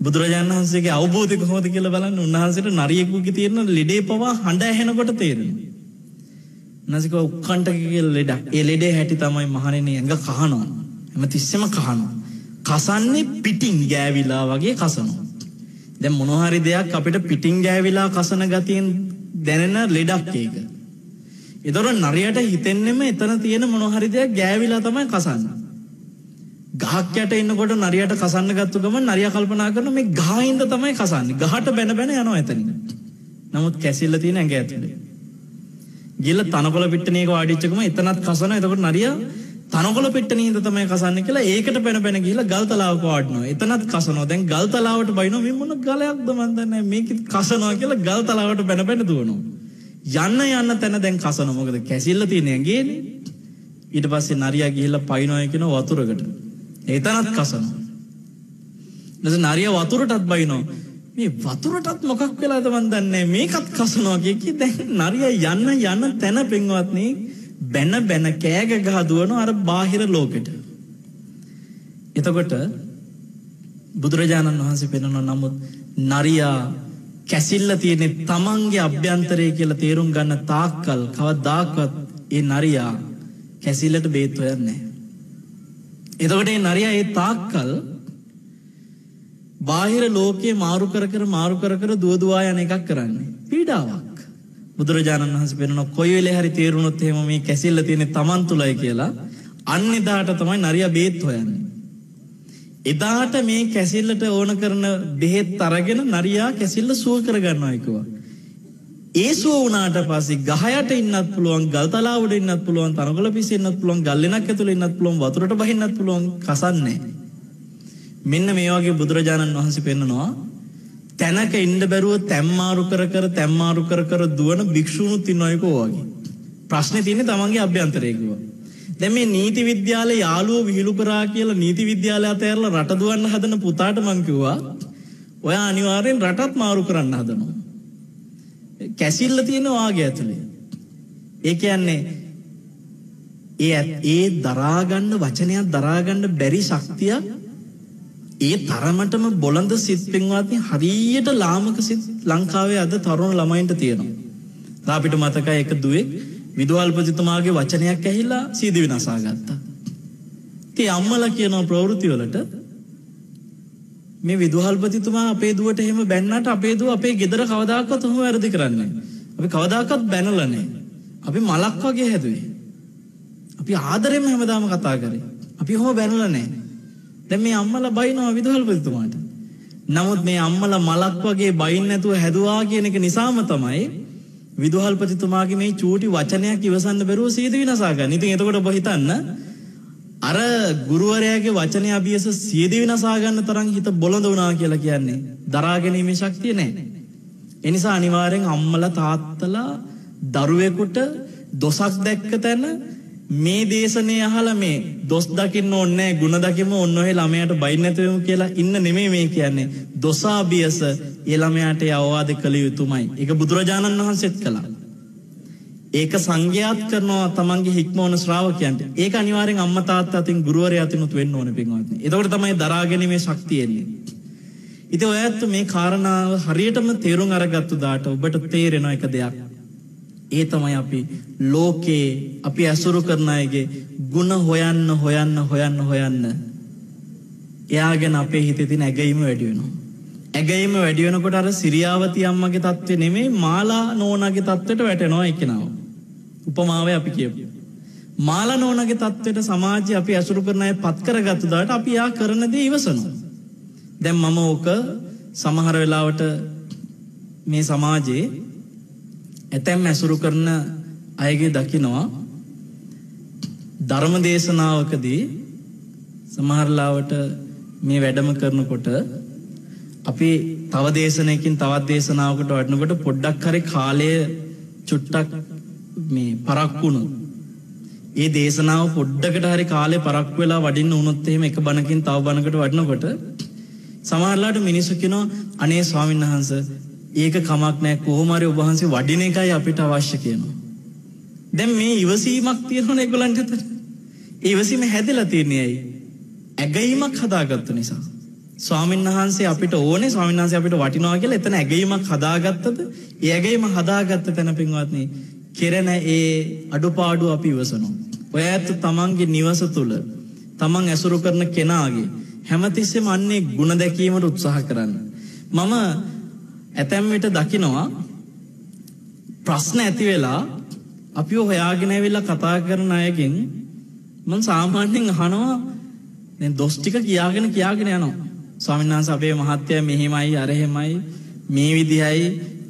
බුදුරජාණන් වහන්සේගේ අවබෝධය කොහොමද කියලා බලන්න උන්වහන්සේට නරියෙකුගේ තියෙන ලෙඩේ පවා හඬ ඇහෙනකොට තේරෙනවා. නැසික උක්කණ්ඨක කියලා ලෙඩක්. ඒ ලෙඩේ හැටි තමයි මහණෙනි ඇඟ කහනවා. හැමතිස්සෙම කහනවා. කසන්නේ පිටින් ගෑවිලා වගේ කසනවා. දැන් මොනවා හරි දෙයක් අපිට පිටින් ගෑවිලා කසන ගතියෙන් දැනෙන ලෙඩක් ඒක. ඒතර නරියට හිතෙන්නෙම එතන තියෙන මොනවා හරි දෙයක් ගෑවිලා තමයි කසන්නේ. ගහක් යට ඉන්නකොට නරියට කසන්න ගත්තු ගමන් නරියා කල්පනා කරන මේ ගහින්ද තමයි කසන්නේ. ගහට බැන බැන යනවා එතනින්. නමුත් කැසිල්ල තියෙන ඇඟ ඇතුලේ. ගිල තනකොළ පිට්ටනියක වාඩිච්ච ගමන් එතනත් කසනවා. එතකොට නරියා තනකොළ පිට්ටනියින්ද තමයි කසන්නේ කියලා ඒකට බැන බැන ගිහිල්ලා ගල්තලාවක වාඩිනවා. එතනත් කසනවා. දැන් ගල්තලාවට බයිනවා මේ මොන ගලයක්ද මන් දන්නේ මේක කසනවා කියලා ගල්තලාවට බැන බැන දුවනවා. යන්න යන්න තැන දැන් කසනවා. මොකද කැසිල්ල තියෙන ඇඟේනේ. ඊට පස්සේ නරියා ගිහිල්ලා පයින්නවා කියන වතුරකට. එතනත් කසනවා. නැස නරිය වතුරටත් බයිනෝ. මේ වතුරටත් මොකක් වෙලාද මන් දන්නේ මේකත් කසනවා කිය කි දැන් නරිය යන්න යන්න තැන පින්වත්නි බැන බැන කෑග ගහ දුවන අර බාහිර ලෝකෙට එතකොට බුදුරජාණන් වහන්සේ පෙන්වනවා නමුත් නරියා කැසිල්ල තියෙන්නේ තමන්ගේ අභ්‍යන්තරය කියලා තේරුම් ගන්න තාක්කල් කවදාකවත් ඒ නරියා කැසිල්ලට බේත් හොයන්නේ එතකොට ඒ නරියා ඒ තාක්කල් බාහිර ලෝකයේ මාරු කර කර මාරු කර කර දුවදුවා යන එකක් කරන්නේ. පීඩාවක්. බුදුරජාණන් වහන්සේ පෙන්වන කොයි වෙලේ හරි තේරුණොත් එහෙම මේ කැසිල්ල තියෙන්නේ තමන් තුලයි කියලා අන්න එදාට තමයි නරියා බේත් හොයන්නේ. එදාට මේ කැසිල්ලට ඕන කරන බෙහෙත් අරගෙන නරියා කැසිල්ල සුව කරගන්නවා කිව්වා. ඒ සුව වුණාට පස්සේ ගහයට ඉන්නත් පුළුවන් ගල්තලාවට ඉන්නත් පුළුවන් තනකොළ පිස්සේ ඉන්නත් පුළුවන් ගල්ලෙනක් ඇතුළේ ඉන්නත් පුළුවන් වතුරට බහින්නත් පුළුවන් කසන්නේ. මෙන්න මේ වගේ බුදුරජාණන් වහන්සේ පෙන්නනවා තැනක ඉන්න බැරුව තැම්මාරු කර කර තැම්මාරු කර කර දුවන භික්ෂූනුත් ඉන්නවා ඒකෝ වගේ. ප්‍රශ්නේ තියෙන්නේ තමන්ගේ අභ්‍යන්තරයේ කිව්වා. දැන් මේ නීති විද්‍යාලේ යාළුවෝ විහිළු කරා කියලා නීති විද්‍යාලය අතහැරලා රට දුවන්න හදන පුතාට මං කිව්වා ඔයා අනිවාර්යෙන් රටත් මාරු කරන්න හදනවා. කැසිල්ල තියෙන වාගේ ඇතුලේ. ඒ කියන්නේ ඒ ඒ දරාගන්න වචනයක් දරාගන්න බැරි ශක්තියක් ඒ තරමටම බොළඳ සිත් පින්වත්නි හරියට ලාමක සිත් ලංකාවේ අද තරුණ ළමයින්ට තියෙනවා. අපිට මතකයි එක දුවෙක් විදුහල්පතිතුමාගේ වචනයක් ඇහිලා සීදි විනාසා ගත්තා. ඉතින් අම්මලා කියන ප්‍රවෘත්ති වලට මේ විදුහල්පතිතුමා අපේ දුවට එහෙම බැන්නට අපේ දුව අපේ ගෙදර කවදාකවත් ඔහොම වැරදි කරන්නේ අපි කවදාකවත් බැනලා නැහැ. අපි මලක් වගේ හැදුවේ. අපි ආදරෙන්ම හැමදාම කතා කරේ. අපි ඔහොම බැනලා නැහැ. දැන් මේ අම්මලා බයිනවා විදුහල්පතිතුමාට. නමුත් මේ අම්මලා මලක් වගේ බයින් නැතුව හැදුවා කියන එක නිසාම තමයි විදුහල්පතිතුමාගේ මේ චූටි වචනයක් ඉවසන්න බැරුව සීද විනාසා ගන්න. ඉතින් එතකොට ඔබ හිතන්න අර ගුරුවරයාගේ වචනය අභියස සියද විනාසා ගන්න තරම් හිත බොළඳ වුණා කියලා කියන්නේ දරා ගැනීමේ ශක්තිය නැහැ. ඒ නිසා අනිවාර්යෙන් අම්මලා තාත්තලා දරුවෙකුට දොසක් දැක්ක තැන මේ දේශනේ අහලා මේ දොස් දකින්න ඕනේ නැහැ ಗುಣ දකින්න ඔන්න ඔය ළමයාට බයින් නැතුවෙමු කියලා ඉන්න නෙමෙයි මේ කියන්නේ. දොසාභියස ඒ ළමයාට අවවාද කළ යුතුමයි. ඒක බුදුරජාණන් වහන්සේත් කළා. ඒක සංඝයාත් කරනවා තමන්ගේ හික්මවන ශ්‍රාවකයන්ට. ඒක අනිවාර්යෙන් අම්මා තාත්තා අතින් ගුරුවරයා අතිනුත් වෙන්න ඕනේ පින්වත්නි. එතකොට තමයි දරාගැනීමේ ශක්තිය එන්නේ. ඉතින් ඔයත් මේ කාරණාව හරියටම තේරුම් අරගත්තු දාට ඔබට තේරෙන එක දෙයක්. ඒ තමයි අපි ලෝකේ අපි ඇසුරු කරන අයගේ ಗುಣ හොයන්න හොයන්න හොයන්න හොයන්න. එයා ගැන අපේ හිතේ තියෙන ඇගීම වැඩි වෙනවා. ඇගේම වැඩියනකොට අර සිරියාවති අම්මගේ තත්ත්වය නෙමේ මාලා නෝනගේ තත්ත්වයට වැටෙනවා එකෙනාව. උපමාව අපි කියපු. මාල නෝනගේ තත්ත්වයට සමාජය අපි ඇසුරු කරනය පත්කරගත්තු දාට අපි යා කරනදේ ඉවසනවා. දැම් මම ඕක සමහර වෙලාවට මේ සමාජයේ ඇතැම් ඇසුරු කරන අයගේ දකිනවා ධර්ම දේශනාවකදී සමහරලාවට මේ වැඩම කරනකොට අපි තව දේශනයකින් තවත් දේශනාවකට වඩනකොට පොඩ්ඩක් හරි කාලය චුට්ටක් මේ පරක්වුණු ඒ දේශනාව පොඩ්ඩකට හරි කාලේ පරක් වෙලා වඩින්න වුණොත් එහෙම එක බණකින් තව බණකට වඩනකොට සමහරලාට මිනිස්සු කියනවා අනේ ස්වාමීන් වහන්සේ ඒක කමක් නෑ කොහොම හරි ඔබ වහන්සේ වඩින එකයි අපිට අවශ්‍ය කියනවා. දැන් මේ ඉවසීමක් තියෙනවනේ ඒගොල්ලන්ට අතර. ඒ ඉවසීම හැදලා තියන්නේ ඇයි? ඇගීමක් හදාගත්ත නිසා. ස්වාමීන් වහන්සේ අපිට ඕනේ ස්වාමීන් වහන්සේ අපිට වටිනවා කියලා එතන ඇගීමක් හදාගත්තද? ඒ ඇගීම හදාගත්ත තැන පින්වත්නි කෙරෙන ඒ අඩුපාඩු අපි ඉවසනවා. ඔය ඇත්ත තමන්ගේ නිවස තුල තමන් ඇසුරු කරන කෙනාගේ හැමතිස්සෙම අන්නේ ಗುಣ දැකීමට උත්සාහ කරන්න. මම ඇතැම් විට දකිනවා ප්‍රශ්න ඇති වෙලා අපිව හොයාගෙන ඇවිල්ලා කතා කරන අයගෙන් මම සාමාන්‍යයෙන් අහනවා දැන් දොස් ටික කියාගෙන කියාගෙන යනවා ස්වාමීන් වහන්සේ අපේ මහත්තයා මෙහෙමයි අර එහෙමයි මේ විදිහයි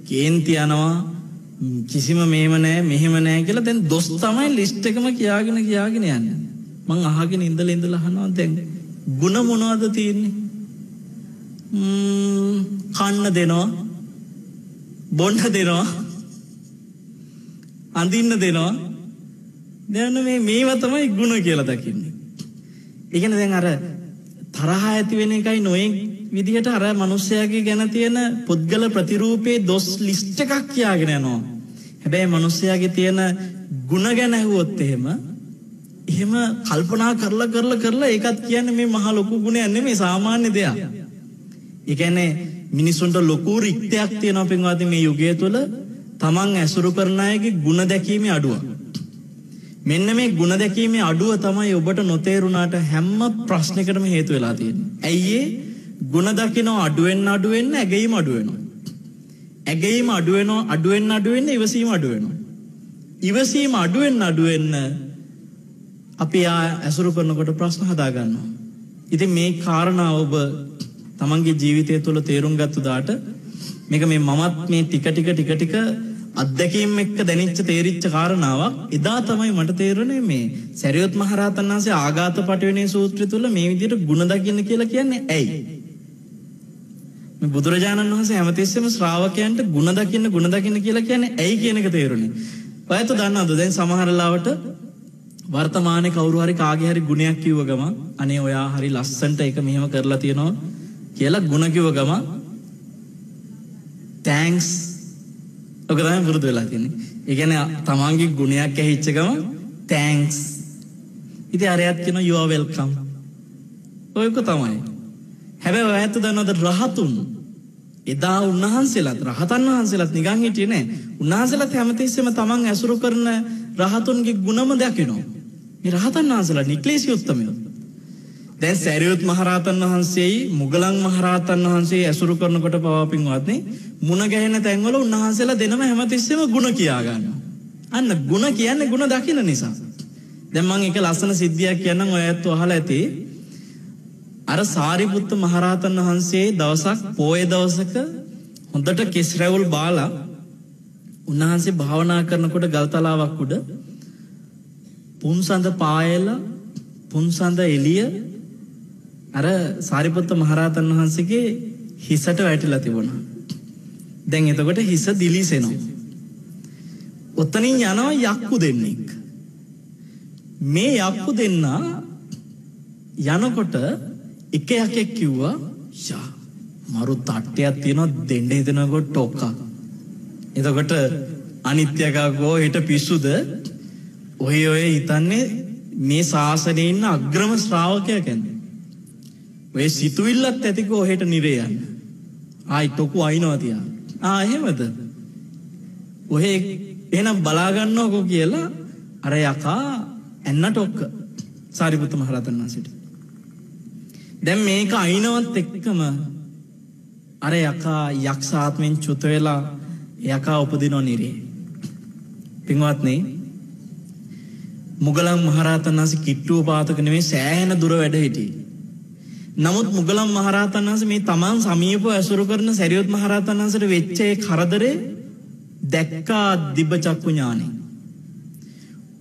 කේන්ති යනවා කිසිම මේව නෑ මෙහෙම නෑ කියලා දැන් දොස් තමයි ලිස්ට් එකම කියාගෙන කියාගෙන යන්නේ මං අහගෙන ඉඳලා ඉඳලා අහනවා දැන් ಗುಣ මොනවද තියෙන්නේ කන්න දෙනවා බොන්න දෙනවා අඳින්න දෙනවා දැන් මේ මේවා තමයි ಗುಣ කියලා දකින්නේ. ඒ කියන්නේ දැන් අර තරහ ඇතිවෙන එකයි නොයෙක් විදිහට අර මනුස්සයගේ ගැන තියෙන පුද්ගල ප්‍රතිරූපේ දොස් ලිස්්ට එකක් කියාගෙන යනවා. හැබැයි මනුස්සයාගේ තියෙන ගුණ ගැන ඇහුවොත් එහෙම එහෙම කල්පනා කරලා කරලා කරලා ඒකත් කියන්න මේ මහා ලොකු ගුණ ඇන්නේ මේ සාමාන්‍ය දෙයක්. එකැනේ මිනිස්සුන්ට ලොකූ රික්තයක් තියෙන පින්වාති මේ යුගය තුළ තමන් ඇසුරු කරණයගේ ගුණ දැකීම අඩුව. මෙන්න මේ ಗುಣ දැකීමේ අඩුව තමයි ඔබට නොතේරුණාට හැම ප්‍රශ්නයකටම හේතු වෙලා තියෙන්නේ. ඇයි ඒ ಗುಣ දකින්න අඩුවෙන් අඩුවෙන් ඇගීම අඩු වෙනවා. ඇගීම අඩු වෙනවා අඩුවෙන් අඩුවෙන් ඉවසීම අඩු වෙනවා. ඉවසීම අඩුවෙන් අඩුවෙන් අපි ආ ඇසුරු කරනකොට ප්‍රශ්න හදා ගන්නවා. ඉතින් මේ කාරණා ඔබ තමන්ගේ ජීවිතය තුළ තේරුම් ගත්තු දාට මේක මේ මමත් මේ ටික ටික ටික ටික අත්දැකීම් එක්ක දැනිච්ච තේරිච්ච කාරණාවක් එදා තමයි මට තේරුණේ මේ සැරියොත් මහරහතන් වහන්සේ ආඝාත පටවිනේ සූත්‍රය තුල මේ විදිහට ಗುಣ දකින්න කියලා කියන්නේ ඇයි? මේ බුදුරජාණන් වහන්සේ හැමතිස්සෙම ශ්‍රාවකයන්ට ಗುಣ දකින්න ಗುಣ දකින්න කියලා කියන්නේ ඇයි කියන එක තේරුණේ. ඔයත් දන්නවද දැන් සමහර ලාවට වර්තමානයේ කවුරු හරි කාගේ හරි ගුණයක් කිව්ව ගමන් අනේ ඔයා හරි ලස්සන්ට ඒක මෙහෙම කරලා තියෙනවා කියලා ಗುಣ කිව්ව ගමන් තෑන්ක්ස් ඔක තමයි පුරුදු වෙලා තියෙන්නේ. ඒ කියන්නේ තමන්ගේ ගුණයක් ඇහිච්ච ගමන් තෑන්ක්ස්. ඉතින් අරයත් කියනවා you are welcome. ඔයක තමයි. හැබැයි ඔයත් දන්නවද රහතුන් එදා උන්වහන්සේලාත් රහතන් වහන්සේලාත් නිකන් හිටියේ නෑ. උන්වහන්සේලාත් හැමතිස්සෙම තමන් ඇසුරු කරන රහතුන්ගේ ගුණම දකිනවා. මේ රහතන් වහන්සේලා නික්ලේශී උත්තමයෝ. දැන් සැරියුත් මහරහතන් වහන්සේයි මුගලන් මහරහතන් වහන්සේ ඇසුරු කරනකොට පවාපින්වත්නි මුණ ගැහෙන තැන්වල උන්වහන්සේලා දෙනම හැමතිස්සෙම ಗುಣ කියා ගන්නවා. අන්න ಗುಣ කියන්නේ ಗುಣ දකින්න නිසා. දැන් මම එක ලස්සන සිද්ධියක් කියන්නම් ඔයත් අහලා ඇති. අර සාරිපුත්ත මහරහතන් වහන්සේ දවසක් පෝය දවසක හොඳට කෙස් රැවුල් බාලා උන්වහන්සේ භාවනා කරනකොට ගල්තලාවක් උඩ පුන්සඳ පායලා පුන්සඳ එළිය අර සාරිපුත්ත මහරහතන් වහන්සේගේ හිසට වැටිලා තිබුණා. දැන් එතකොට හිස දිලිසෙනවා. ඔතනින් යනවා යක්කු දෙන්නෙක්. මේ යක්කු දෙන්න යනකොට එක යකෙක් කිව්වා ෂා මරු තට්ටයක් තියෙනවා දෙන්න හිතනකොට ටොක්කක්. එතකොට අනිත්‍යකකෝ හිට පිස්සුද ඔය ඔය හිතන්නේ මේ ශාසනයේ ඉන්න අග්‍රම ශ්‍රාවකයා කියන්නේ. ඔය සිතුවිල්ලත් ඇතිකෝ ඔහෙට නිරේ යන්න. ආයි ටොකු අයින්නවා තියා. ආ එහෙමද? ඔහෙ එහෙනම් බලා ගන්නවකෝ කියලා අර යකා එන්න ටොක්ක සාරිපුත්ත මහරහතන් වහන්සේට. දැන් මේක අයින්වත් එක්කම අර යකා යක්ෂ ආත්මෙන් චුත වෙලා යකා උපදිනව නිරේ. පින්වත්නි මුගලන් මහරහතන් වහන්සේ කිට්ටුව පාතක නෙමෙයි සෑහෙන දුර වැඩ හිටියේ. නමුත් මුගලන් මහරහතන් වහන්සේ මේ තමන් සමීපව ඇසුරු කරන සරියොත් මහරහතන් වහන්සේට වෙච්ච ඒ කරදරේ දැක්කා දිබ්බ චක්කු ඥානෙ.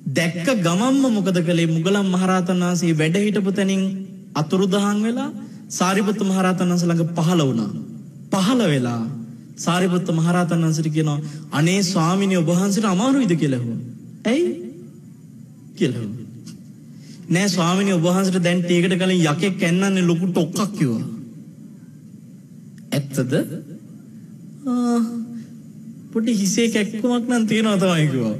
දැක්ක ගමම්ම මොකද කළේ මුගලන් මහරහතන් වහන්සේ වැඩ හිටපු තැනින් අතුරුදහන් වෙලා සාරිපුත්ත මහරහතන් වහන්සේ ළඟ පහළ වුණා. පහළ වෙලා සාරිපුත්ත මහරහතන් වහන්සේට කියනවා අනේ ස්වාමිනේ ඔබ වහන්සේට අමාරුයිද කියලා ඇහුවා. ඇයි? කියලා ඇහුවා. නෑ ස්වාමිනී ඔබ වහන්සේට දැන් ටීකට කලින් යකෙක් කැන්නන්නේ ලොකු ටොක්කක් කිව්වා. ඇත්තද? ආ පොඩි හිසේ කැක්කමක් නම් තියෙනවා තමයි කිව්වා.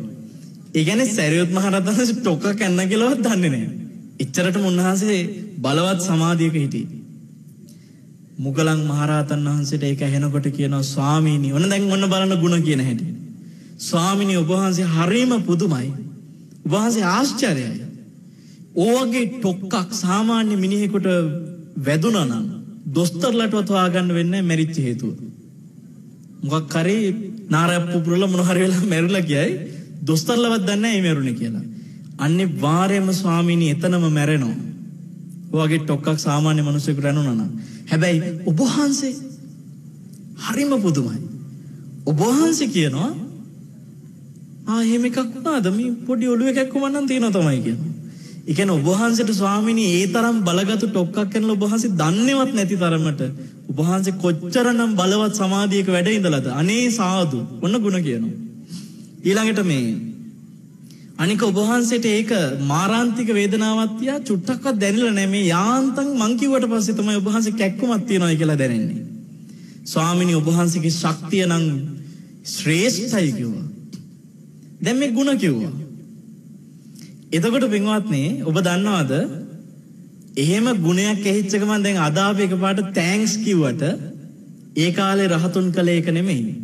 ඒ කියන්නේ සරියොත් මහ රහතන් වහන්සේ ටොක්ක කැන්න කියලාවත් දන්නේ නෑ. එච්චරටම උන්වහන්සේ බලවත් සමාධියක හිටියේ. මුගලන් මහරහතන් වහන්සේට ඒක ඇහෙනකොට කියනවා ස්වාමීනි ඔන්න දැන් ඔන්න බලන්න ಗುಣ කියන හැටි. ස්වාමීනි ඔබ වහන්සේ හරීම පුදුමයි. ඔබ වහන්සේ ආශ්චර්යයි. ඕවගේ ටොක්කක් සාමාන්‍ය මිනිහෙකුට වැදුනා නම් දොස්තරලටවත් හොයාගන්න වෙන්නේ මැරිච්ච හේතුව. මොකක් හරි නාරයප්පු පුරලා මොන හරි වෙලා (laughs) මැරිලා ගියයි දොස්තරලවත් දන්නේ නැහැ මේ මැරුණේ කියලා. අන්නේ වාරේම ස්වාමීනි එතනම මැරෙනවා. ඔයගේ ටොක්කක් සාමාන්‍ය මිනිසෙකුට රැඳුණා නම්. හැබැයි ඔබ වහන්සේ හරිම පුදුමයි. ඔබ වහන්සේ කියනවා ආ එහෙම එකක් වුණාද මේ පොඩි ඔළුවේ කැක්කුම නම් තියෙනවා තමයි කියනවා. එකන ඔබහන්සට ස්වාමිනි ඒ තරම් බලගතු ටොක්කක් කැනල ඔබහන්සේ දන්නවත් නැති තරමට උබහන්සේ කොච්චරනම් බලවත් සමාධියක වැඩ ඉඳලද අනේ සාදු ඔන්න ගුණ කියනවා. ඊළඟට මේ අනික ඔබහන්සේට ඒක මාරාන්තික වේදනාවත්තියා චුට්ටක්වත් දැනිල නෑමේ යාන්තන් මංකිවට පස්සේ තමයි ඔබහන්සේ කැක්කුමත් තියෙනවා කියලා දැනෙන්නේ. ස්වාමිනි ඔබහන්සේගේ ශක්තිය නම් ශ්‍රේෂ්ඨයි කිව්වා. දැන් මේ ගුණ කිව්වා. එතකොට පින්වත්නි ඔබ දන්නවද එහෙම ගුණයක් ඇහිච්ච ගමන් දැන් අද අපි එකපාරට තෑන්ක්ස් කිව්වට ඒ කාලේ රහතුන් කළේ ඒක නෙමෙයි.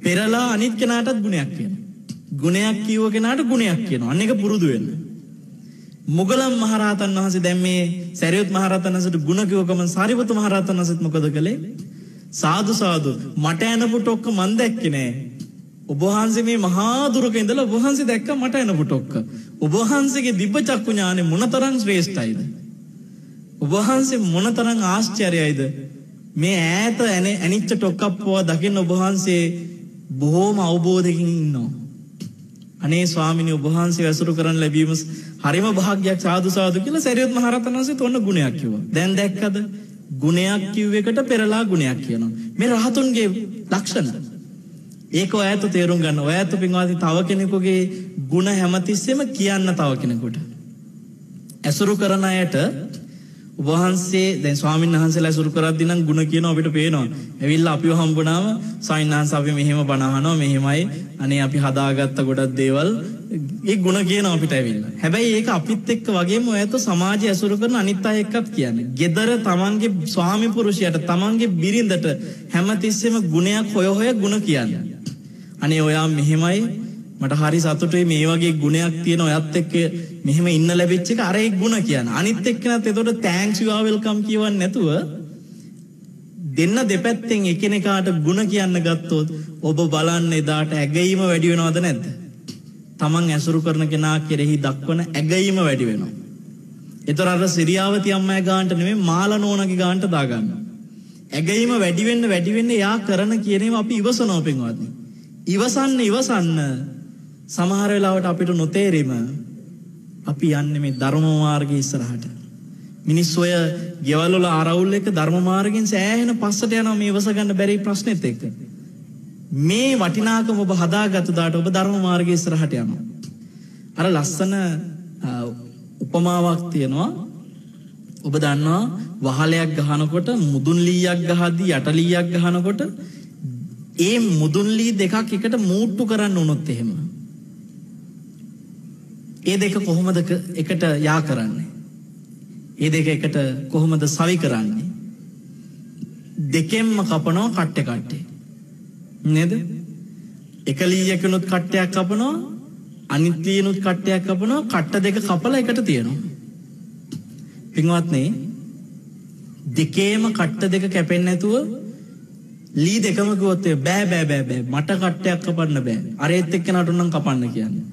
පෙරලා අනිත් කෙනාටත් ගුණයක් කියනවා. ගුණයක් කියව කෙනාට ගුණයක් කියනවා. අන්න එක පුරුදු වෙන්න. මුගලන් මහරහතන් වහන්සේ දැන් මේ සරියුත් මහරහතන් වහන්සේට ගුණ කිව්ව ගමන් සාරිපුත් මහරහතන් වහන්සේත් මොකද කළේ? සාදු සාදු මට එන පුටොක්ක මන් දැක්කේ නෑ. ඔබ වහන්සේ මේ මහා දුරක ඉඳලා ඔබ වහන්සේ දැක්ක මට එන පුටොක්ක. ඔබ වහන්සේගේ දිබ්බ චක්කු ඥානෙ මොනතරම් ශ්‍රේෂ්ඨයිද? ඔබ වහන්සේ මොනතරම් ආශ්චර්යයිද? මේ ඈත ඇනිච්ච ටොක්කප්පුව දකින්න ඔබ වහන්සේ බොහෝම අවබෝධයකින් ඉන්නවා. අනේ ස්වාමිනී ඔබ වහන්සේ වැසුරු කරන්න ලැබීම හරිම භාග්යක් සාදු සාදු කියලා සරියුත් මහ රහතන් වහන්සේ තොන්න ගුණයක් කිව්වා. දැන් දැක්කද? ගුණයක් කිව්ව එකට පෙරලා ගුණයක් කියනවා. මේ රහතුන්ගේ ලක්ෂණ. ඒක ඔයත් තේරුම් ගන්න. ඔයත් පින්වාදී තව කෙනෙකුගේ ಗುಣ හැමතිස්සෙම කියන්න තව කෙනෙකුට. ඇසුරු කරන අයට වහන්සේ දැන් ස්වාමීන් වහන්සේලා ඇසුරු කරද්දී නම් ಗುಣ කියන අපිට පේනවා. ඇවිල්ලා අපිව හම්බුනාම ස්වාමීන් වහන්සේ අපි මෙහෙම බණ අහනවා මෙහෙමයි. අනේ අපි හදාගත්ත ගොඩක් දේවල් ඒ ಗುಣ කියනවා අපිට ඇවිල්ලා. හැබැයි ඒක අපිත් එක්ක වගේම ඔයත් සමාජය ඇසුරු කරන අනිත් අය එක්කත් කියන්නේ. gedara තමන්ගේ ස්වාමි පුරුෂයාට තමන්ගේ බිරිඳට හැමතිස්සෙම ගුණයක් හොය හොය ಗುಣ කියන්නේ. අනේ ඔයා මෙහෙමයි මට හරි සතුටේ මේ වගේ ගුණයක් තියෙන ඔයත් එක්ක මෙහෙම ඉන්න ලැබිච්ච එක අර ඒ ගුණ කියන. අනිත් එක්කනත් එතකොට තෑන්ක්ස් යූ ආ වෙල්කම් කියවන්නේ නැතුව දෙන්න දෙපැත්තෙන් එකිනෙකාට ගුණ කියන්න ගත්තොත් ඔබ බලන්න එදාට ඇගීම වැඩි වෙනවද නැද්ද? Taman ඇසුරු කරන කෙනා කෙරෙහි දක්වන ඇගීම වැඩි වෙනවා. ඒතර අර සිරියාවති අම්මගේ ගානට නෙමෙයි මාලා නෝනගේ ගානට දාගන්න. ඇගීම වැඩි වෙන්න වැඩි වෙන්න එයා කරන කියන ඒවා අපි ඉවසනවා පින්වත්නි. ඉවසන්න ඉවසන්න සමහර වෙලාවට අපිට නොතේරෙම අපි යන්නේ මේ ධර්ම මාර්ගයේ ඉස්සරහට. මිනිස්සු ඔය ගෙවල් වල ආරවුල් එක ධර්ම මාර්ගයෙන් සෑහෙන පස්සට යනවා මේ ඉවස ගන්න බැරි ප්‍රශ්නෙත් එක්ක. මේ වටිනාකම ඔබ හදාගත්තු දාට ඔබ ධර්ම මාර්ගයේ ඉස්සරහට යනවා. අර ලස්සන උපමාවක් තියෙනවා. ඔබ දන්නවා වහලයක් ගහනකොට මුදුන් ලීයක් ගහද්දි යට ලීයක් ගහනකොට ඒ මුදුන් ලී දෙකක් එකට මූට්ටු කරන්න උනොත් එහෙම ඒ දෙක කොහොමද එකට යා කරන්නේ. ඒ දෙක එකට කොහොමද සවි කරන්නේ. දෙකෙන්ම කපනෝ කට්ට කට්ටේ. නේද එකලීයකනුත් කට්ටයක් කපනවා අනිත්ලියනුත් කට්ටයක් කපනවා කට්ට දෙක කපල එකට තියෙනවා. පින්වත්නේ දෙකේම කට්ට දෙක කැපෙන් නැතුව ලී දෙකම ගොත්තේ බෑ බෑ බෑ බෑ මට කට්ටයක් කපන්න බෑ අරේත් එක්ක නටුනම් කපන්න කියන්නේ.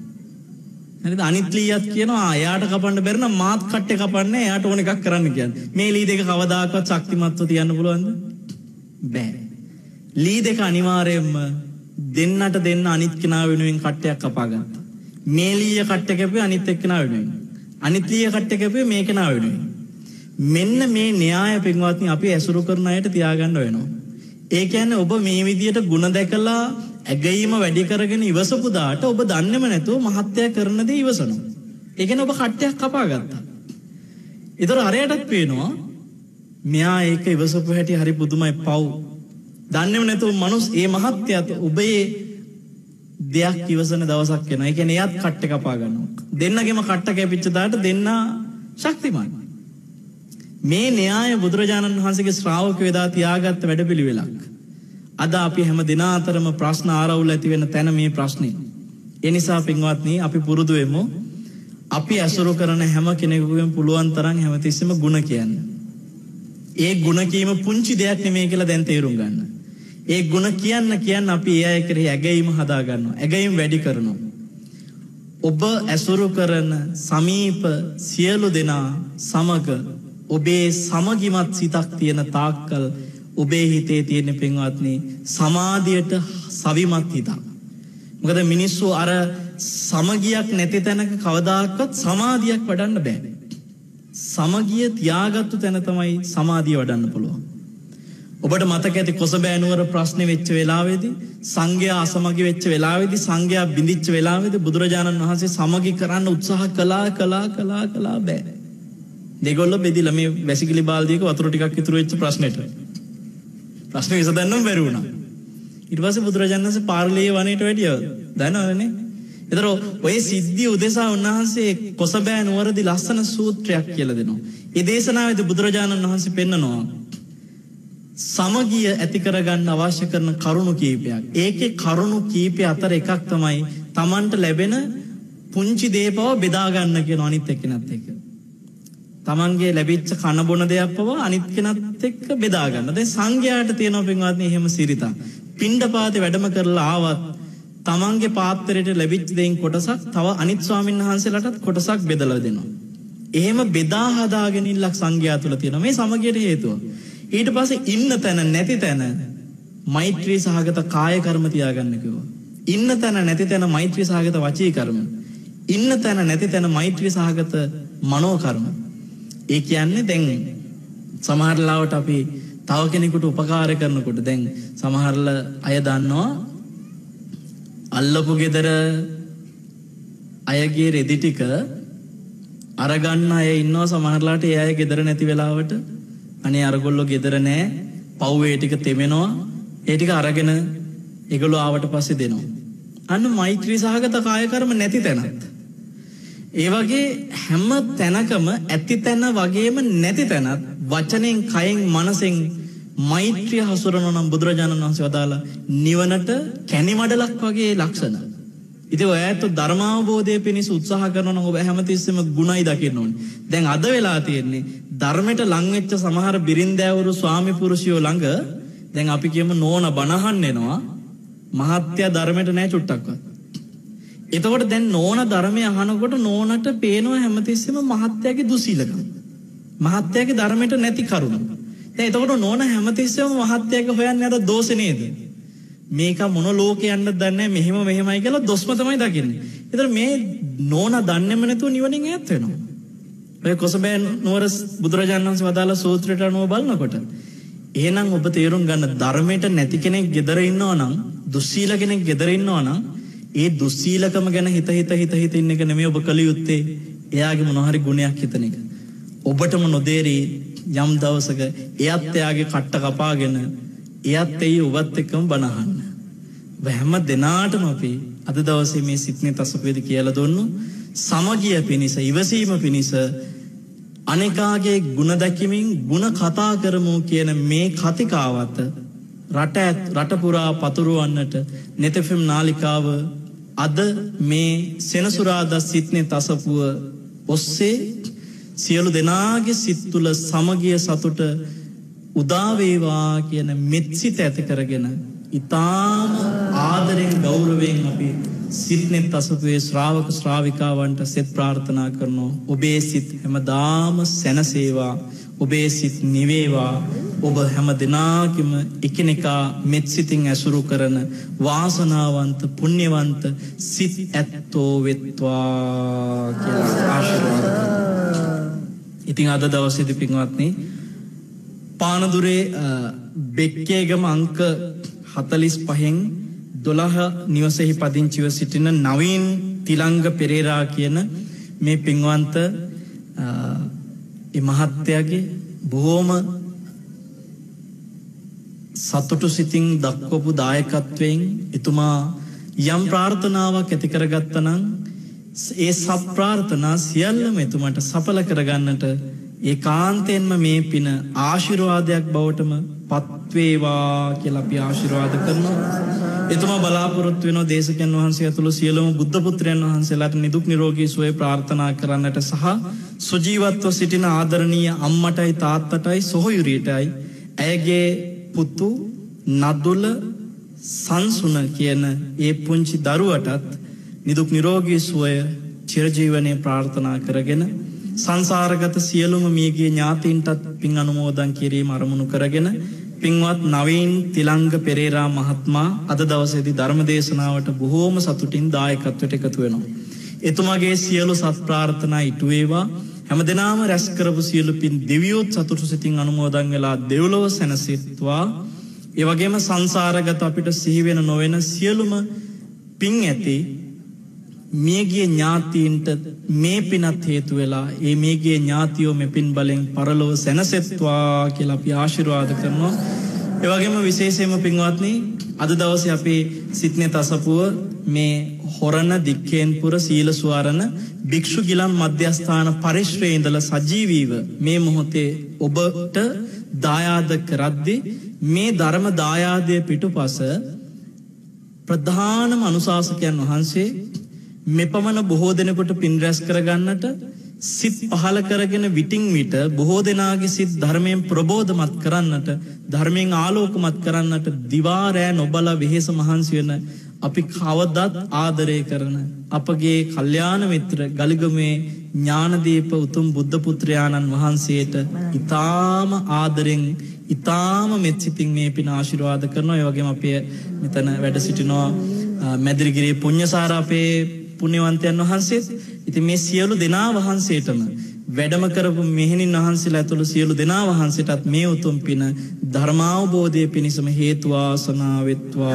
හරිද අනිත් ලීයත් කියනවා එයාට කපන්න බැරි නම් මාත් කට්ටේ කපන්නේ එයාට ඕන එකක් කරන්න කියන්නේ. මේ ලී දෙක කවදාකවත් ශක්තිමත්ව තියන්න පුළුවන්ද? බෑ. ලී දෙක අනිවාර්යයෙන්ම දෙන්නට දෙන්න අනිත් කෙනා වෙනුවෙන් කට්ටයක් කපා ගත්තා. මේ ලීය කට්ට කැපුවේ අනිත් එක්කෙනා වෙනුවෙන්. අනිත් ලීය කට්ට කැපුවේ මේ කෙනා වෙනුවෙන්. මෙන්න මේ න්‍යාය පින්වත්නි අපි ඇසුරු කරන අයට තියාගන්න වෙනවා. ඒ කියන්නේ ඔබ මේ විදියට ಗುಣ දැකලා ඇගීම වැඩි කරගෙන ඉවසපු දාට ඔබ දන්නේම නැතුව මහත්ය කරන දේ ඉවසනවා. ඒ කියන්නේ ඔබ කට්ටයක් කපා ගත්තා. ඒතර අරයටත් පේනවා මෙයා ඒක ඉවසපු හැටි හරි පුදුමයි පව්. දන්නේම නැතුව මනුස් ඒ මහත්යත් ඔබේ දෙයක් ඉවසන දවසක් වෙනවා. ඒ කියන්නේ එයාත් කට්ට කපා ගන්නවා. දෙන්නගෙම කට්ට කැපිච්ච දාට දෙන්න ශක්තිමත්. මේ න්‍යාය බුදුරජාණන් වහන්සේගේ ශ්‍රාවකයෝ එදා තියාගත්ත වැඩපිළිවෙලක්. අද අපි හැම දෙනා අතරම ප්‍රශ්න ආරවුල් ඇති වෙන තැන මේ ප්‍රශ්නේ. ඒ නිසා පින්වත්නි අපි පුරුදු වෙමු. අපි ඇසුරු කරන හැම කෙනෙකුගෙන් පුළුවන් තරම් හැමතිස්සෙම ಗುಣ කියන්න. ඒ ಗುಣ කීම පුංචි දෙයක් නෙමෙයි කියලා දැන් තේරුම් ගන්න. ඒ ಗುಣ කියන්න කියන්න අපි ඒ අය කෙරෙහි ඇගීම හදා ගන්නවා. ඇගීම වැඩි කරනවා. ඔබ ඇසුරු කරන සමීප සියලු දෙනා සමග ඔබේ සමගිමත් සිතක් තියෙන තාක්කල් ඔබේ හිතේ තියෙන පින්වත්නි සමාධියට සවිමත් හිතක්. මොකද මිනිස්සු අර සමගියක් නැති තැනක කවදාකවත් සමාධියක් වඩන්න බෑ. සමගිය තියාගත්තු තැන තමයි සමාධිය වඩන්න පුළුවන්. ඔබට මතක ඇති කොසබෑනුවර ප්‍රශ්න වෙච්ච වෙලාවේදී සංඝයා අසමගි වෙච්ච වෙලාවේදී සංඝයා බිඳිච්ච වෙලාවේදී බුදුරජාණන් වහන්සේ සමගි කරන්න උත්සාහ කළා කළා කළා කළා බෑ. දෙගොල්ලෝ බෙදිලා මේ වැසිකිලි බාල්දියක වතුර ටිකක් ඉතුරු වෙච්ච ප්‍රශ්නෙට. ප්‍රශ්න විසඳන්නම බැරි වුණා. ඊට පස්සේ බුදුරජාණන් වහන්සේ පාර්ලියේ වනයේට වැඩිය දන්නවනේ. ඒතර ඔය සිද්ධිය උදෙසා උන්වහන්සේ කොසබෑ නුවරදි ලස්සන සූත්‍රයක් කියලා දෙනවා. ඒ දේශනාවේදී බුදුරජාණන් වහන්සේ පෙන්නනවා සමගිය ඇති කරගන්න අවශ්‍ය කරන කරුණු කීපයක්. ඒකේ කරුණු කීපය අතර එකක් තමයි Tamanට ලැබෙන පුංචි දේපව බෙදා ගන්න කියන අනිත් එක්කෙනත් එක්ක. තමන්ගේ ලැබිච්ච කන බොන දෙයක් පවා අනිත් කෙනත් එක්ක බෙදා ගන්න. දැන් සංඝයාට තියෙනවා පින්වත්නි එහෙම සිරිතක්. පිණ්ඩපාතේ වැඩම කරලා ආවත් තමන්ගේ පාත්‍රයට ලැබිච්ච දෙයින් කොටසක් තව අනිත් ස්වාමීන් වහන්සේලාටත් කොටසක් බෙදලා දෙනවා. එහෙම බෙදා හදාගෙන ඉල්ලක් සංඝයා තුල තියෙනවා. මේ සමගියට හේතුව. ඊට පස්සේ ඉන්න තැන නැති තැන මෛත්‍රී සහගත කාය කර්ම තියාගන්න කිව්වා. ඉන්න තැන නැති තැන මෛත්‍රී සහගත වචී කර්ම. ඉන්න තැන නැති තැන මෛත්‍රී සහගත මනෝ කර්ම. ඒ කියන්නේ දැන් සමහරලාවට අපි තව කෙනෙකුට උපකාර කරනකොට දැන් සමහරල අය දන්නවා අල්ලපු ගෙදර අයගේ රෙදි ටික අරගන්න අය ඉන්නවා සමහරලාට ඒ අය ගෙදර නැති වෙලාවට. අනේ අරගොල්ලෝ ගෙදර නෑ. පව්වේ ටික තෙමෙනවා. ඒ ටික අරගෙන ඒගොල්ලෝ ආවට පස්සේ දෙනවා. අන්න මෛත්‍රී සහගත කාය කර්ම නැති තැනත්. ඒ වගේ හැම තැනකම ඇති තැන වගේම නැති තැනත් වචනෙන් කයෙන් මනසෙන් මෛත්‍රිය හසුරන නම් බුදුරජාණන් වහන්සේ වදාලා නිවනට කැනිමඩලක් වගේ ලක්ෂණ. ඉතින් ඔය ඇත්ත ධර්මාවබෝධය පිණිස උත්සාහ කරනවා නම් ඔබ හැමතිස්සෙම ගුණයි දකින්න ඕනේ. දැන් අද වෙලා තියෙන්නේ ධර්මයට ලං වෙච්ච සමහර බිරින්දෑවරු ස්වාමි පුරුෂයෝ ළඟ දැන් අපි කියමු නෝන බණහන් එනවා මහත්ය ධර්මයට නෑ චුට්ටක්වත්. එතකොට දැන් නෝන ධර්මය අහනකොට නෝනට පේනවා හැමතිස්සෙම මහත්යාගේ දුසීලකම්. මහත්යාගේ ධර්මයට නැති කරුණ. දැන් එතකොට නෝන හැමතිස්සෙම මහත්යාගේ හොයන්නේ අර දෝෂ නේද? මේක මොන ලෝකේ යන්නද දන්නේ මෙහෙම මෙහෙමයි කියලා දොස්ම තමයි දකින්නේ. ඒතර මේ නෝන දන්නේම නැතුව නිවනින් ඈත් වෙනවා. ඔය කොසබෑ නුවර බුදුරජාණන් වහන්සේ වදාළ සූත්‍රයට අනුව බලනකොට එහෙනම් ඔබ තේරුම් ගන්න ධර්මයට නැති කෙනෙක් gedara ඉන්නවා නම් දුස්සීල කෙනෙක් gedara ඉන්නවා නම් ඒ දුස්සීලකම ගැන හිත හිත හිත හිත ඉන්න එක නෙමෙයි ඔබ කළ යුත්තේ එයාගේ මොන හරි ගුණයක් හිතන එක. ඔබටම නොදේරී යම් දවසක එයත් එයාගේ කට්ට කපාගෙන එයත් එයි ඔබත් එක්කම බනහන්න. හැම දෙනාටම අපි අද දවසේ මේ සිත්නේ තසපේද කියලා දුන්නු සමගිය පිණිස ඉවසීම පිණිස අනෙකාගේ ගුණ දැකීමෙන් ගුණ කතා කරමු කියන මේ කතිකාවත රට රට පුරා පතුරවන්නට නෙතෆම් නාලිකාව අද මේ සෙනසුරාදා සිත්නේ තසපුව ඔස්සේ සියලු දෙනාගේ සිත් තුළ සමගිය සතුට උදාවේවා කියන මෙත්සිත ඇති කරගෙන ඊටාම ආදරෙන් ගෞරවයෙන් අපි සිත්නෙත් අසපුවේ ශ්‍රාවක ශ්‍රාවිකාවන්ට සෙත් ප්‍රාර්ථනා කරනවා. ඔබේ සිත් හැමදාම සැනසේවා. ඔබේ සිත් නිවේවා. ඔබ හැම දෙනාකිම එකනෙකා මෙත්සිතින් ඇසුරු කරන වාසනාවන්ත පුුණ්‍යවන්ත සිත් ඇත්තෝ වෙත්වා කියලා ආශිරවාද ඉතිං අද දවසේද පින්වත්න්නේ පානදුරේ බෙක්කේගම අංක හතලිස් පහෙන් දොළහ නිවසෙහි පදිංචිව සිටින නවීන් තිලංග පෙරේරා කියන මේ පින්වන්ත මහත්තයාගේ බොහෝම සතුටු සිතින් දක්වපු දායකත්වයෙන් එතුමා යම් ප්‍රාර්ථනාවක් ඇතිකරගත්තනං ඒ සප්‍රාර්ථනා සියල්ලම එතුමට සඵල කරගන්නට ඒ කාන්තයෙන්ම මේ පින ආශිරවාදයක් බවටම පත්වේවා කියලා අපි ආශිරවාද කරනවා. එතුමා බලාපොරොත්තු වෙන දේශකයන් වහන්සේ ඇතුළු සියලුම බුද්ධපුත්‍රයන් වහන්සේලාට නිදුක් නිරෝගී සුවය ප්‍රාර්ථනා කරන්නට සහ සුජීවත්ව සිටින ආදරණීය අම්මටයි තාත්තටයි සොහොයුරියටයි ඇයගේ පුතු නදුල සංසුන කියන ඒ පුංචි දරුවටත් නිදුක් නිරෝගී සුවය චිරජීවනය ප්‍රාර්ථනා කරගෙන සංසාරගත සියලුම මියගේ ඥාතීන්ටත් පින් අනුමෝදන් කිරීම අරමුණු කරගෙන පින්වත් නවීන් තිලංග පෙරේරා මහත්මා අද දවසේදි ධර්ම දේශනාවට බොහෝම සතුටින් දායකත්වයට එකතු වෙනවා. එතුමගේ සියලු සත්ප්‍රාර්ථනා ඉටුවේවා හැම දෙනාම රැස් කරපු සියලු පින් දෙවියොත් සතුටු සිතින් අනුමෝදන් වෙලා දෙව්ලොව සැනසෙත්වා ඒ වගේම සංසාරගත අපිට සිහිවෙන නොවෙන සියලුම පින් ඇති මියගිය ඥාතීන්ට මේ පිනත් හේතු වෙලා ඒ මේගේ ඥාතියෝ මෙපින් බලෙන් පරලොව සැනසෙත්වා කියලා අපි ආශිර්වාද කරනවා. ඒවගේම විශේෂයම පින්වත්නී අද දවස අපේ සිත්නය තසපුුව මේ හොරණ දික්කේන්පුර සීල ස්වාරණ භික්‍ෂු ගිලන් මධ්‍යස්ථාන පරිශ්‍රයඉඳල සජීවීව මේ මොහොතේ ඔබට දායාද කරද්දි මේ ධර්ම දායාදය පිටු පස ප්‍රධානම අනුශාසකයන් වහන්සේ මෙපමණ බොහෝ දෙනෙකොට පින් රැස් කරගන්නට සිත් පහල කරගෙන විටිං විට බොහෝ දෙනාගේ සිත් ධර්මයෙන් ප්‍රබෝධමත් කරන්නට ධර්මයෙන් ආලෝකමත් කරන්නට දිවාරෑ නොබල වෙහෙස මහන්සි වෙන අපි කවදත් ආදරය කරන අපගේ කල්්‍යාන මිත්‍ර ගලිගමේ ඥානදීප උතුම් බුද්ධපුත්‍රයාණන් වහන්සේට ඉතාම ආදරෙන් ඉතාම මෙත්සිතින් මේ පින ආශිරවාද කරනවා. යෝගේම අපේ මෙතන වැඩ සිටිනවා මැදිරිගිරේ පුං්ඥසාරාපේ පුුණ්‍යවන්තයන් වහන්සේත් ඉති මේ සියලු දෙනා වහන්සේටම වැඩම කරපු මෙහෙණින් වහන්සේලා ඇතුළු සියලු දෙනා වහන්සේටත් මේ උතුම් පින ධර්මාවබෝධය පිණිසම හේතුවාසනාවෙත්වා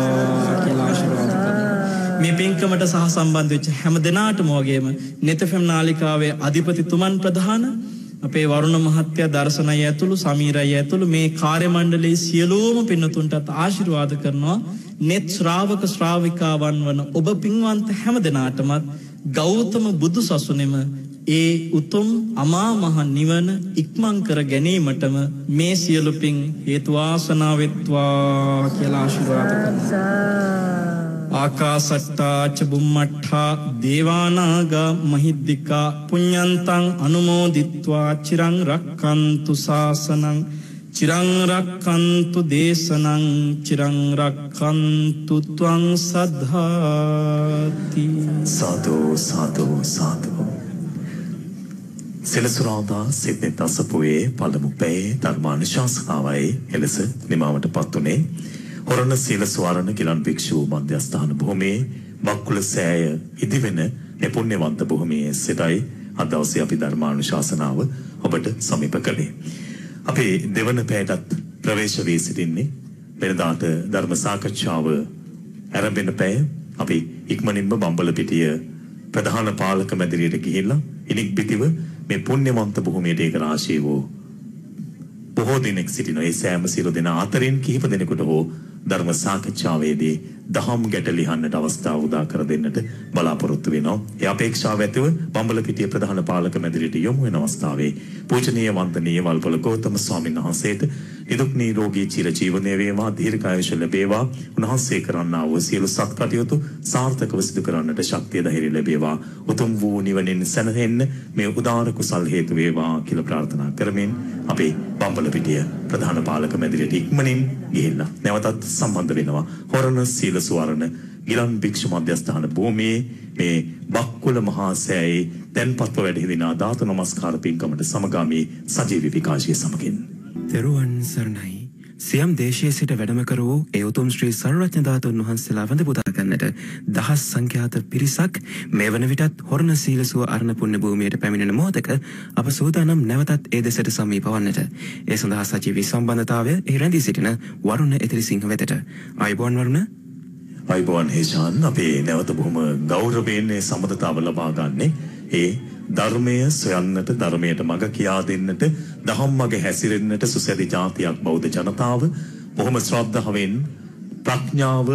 කියලාශිරවාද කරන. මේ පින්කමට සහ සම්බන්ධ වෙච්ච හැම දෙනාටම වගේම නෙතෆෙම් නාලිකාවේ අධිපති තුමන් ප්‍රධාන අපේ වරුණ මහත්‍යය දර්ශනය ඇතුළු සමීරය ඇතුළු මේ කාර්යමණ්ඩලේ සියලූම පින්නතුන්ටත් ආශිරවාද කරනවා නෙත් ශ්‍රාවක ශ්‍රාවිකාවන් වන ඔබ පින්වන්ත හැම දෙනාටමත් ගෞතම බුදු සසුනෙම ඒ උතුම් අමාමහ නිවන ඉක්මං කර ගැනීමටම මේ සියලුපින් හේතුවාසනාවෙත්වා කියලාශිරවාද කරනවා. ආකාසට්ටාච බුම්මට්හා දේවානාගා මහිද්දිකා පුඤ්ඥන්තන් අනුමෝදිත්වා චිරං රක්කන්තු ශාසනං චිරංරක්කන්තු දේශනං චිරංරක්කන්තු තුවං සද්ධාති සාධෝ සාධෝ සාධෝ. සෙලසුරාදා සිද්නෙත් අසපුයේ පළමු පැයේ ධර්මානු ශාසනාවයි එලෙස නිමාවට පත්වනේ හොරණ සීල ස්වාරණ ගිලන් භික්ෂූ මධ්‍යස්ථාන භූමේ වක්කුල සෑය ඉදිවෙන එපුුණ්‍යවන්ත බොහොමේ සිටයි අදවසේ අපි ධර්මානු ශාසනාව ඔබට සමිප කළේ. අපි දෙවන පෑටත් ප්‍රවේශ වී සිටින්නේ වෙනදාට ධර්ම සාකච්ඡාව ඇරඹෙන පැය අපි ඉක්මනින්ම බම්බල පිටිය ප්‍රධාන පාලක මැදිරියට ගිහිල්ලා ඉනික් පිටිව මේ පුණ්‍යවන්ත භූමියට ඒක රාශී වූ බොහෝ දෙනෙක් සිටින ඒ සෑම සියලු දෙනා අතරින් කිහිප දෙනෙකුට හෝ ධර්ම සාකච්ඡාවේදී දහම් ගැට ලිහන්නට අවස්ථාව උදා කර දෙන්නට බලාපොරොත්තු වෙනවා. ඒ අපේක්ෂාව ඇතිව බම්බලපිටිය ප්‍රධාන පාලක මැදිරියට යොමු වෙන අවස්ථාවේ පූජනීය වන්දනීය වල්පොල ගෞතම ස්වාමීන් වහන්සේට නිදුක් නිරෝගී චිරජීවනය වේවා දීර්ඝායුෂ ලැබේවා. උන්වහන්සේ කරන්නා වූ සියලු සත් කටයුතු සාර්ථකව සිදු කරන්නට ශක්තිය ධෛර්ය ලැබේවා. උතුම් වූ නිවනින් සැනසෙන්න මේ උදාර කුසල් හේතු වේවා කියලා ප්‍රාර්ථනා කරමින් අපේ බම්බලපිටිය ප්‍රධාන පාලක මැදිරියට ඉක්මනින් ගිහිල්ලා නැවතත් සම්බන්ධ වෙනවා. හොරණ සීල සුවරණ ගිලන් භික්ෂු මධ්‍යස්ථාන භූමියේ මේ බක්කුල මහා සෑයේ තැන්පත්ව වැඩහිදිනා ධාතු නමස්කාර පින්කමට සමගාමී සජීවි විකාශය සමගින්. තෙරුවන් සරණයි. සියම් දේශයේ සිට වැඩම කර වූ ඒ උතුම් ශ්‍රී සර්වඥධාතුන් වහන්සේලා වඳ පුදා ගන්නට දහස් සංඛ්‍යාත පිරිසක් මේ වන විටත් හොරණ සීලසුව අරණ පුණ්‍ය භූමියට පැමිණෙන මොහොතක අප සූදානම් නැවතත් ඒ දෙසට සමීප වන්නට. ඒ සඳහා සජීවී සම්බන්ධතාවය ඒ රැඳී සිටින වරුණ එතිරිසිංහ වෙතට. අයිබෝන් වරුණ අයිබෝන් හේෂාන් අපේ නැවත බොහොම ගෞරවයෙන් මේ සම්බන්ධතාව ලබා ගන්නේ. ඒ ධර්මය සොයන්නට ධර්මයට මඟ කියා දෙන්නට දහම් මඟ හැසිරෙන්නට සුසැදි ජාතියක් බෞද්ධ ජනතාව බොහොම ශ්‍රද්ධාවෙන් ප්‍රඥාව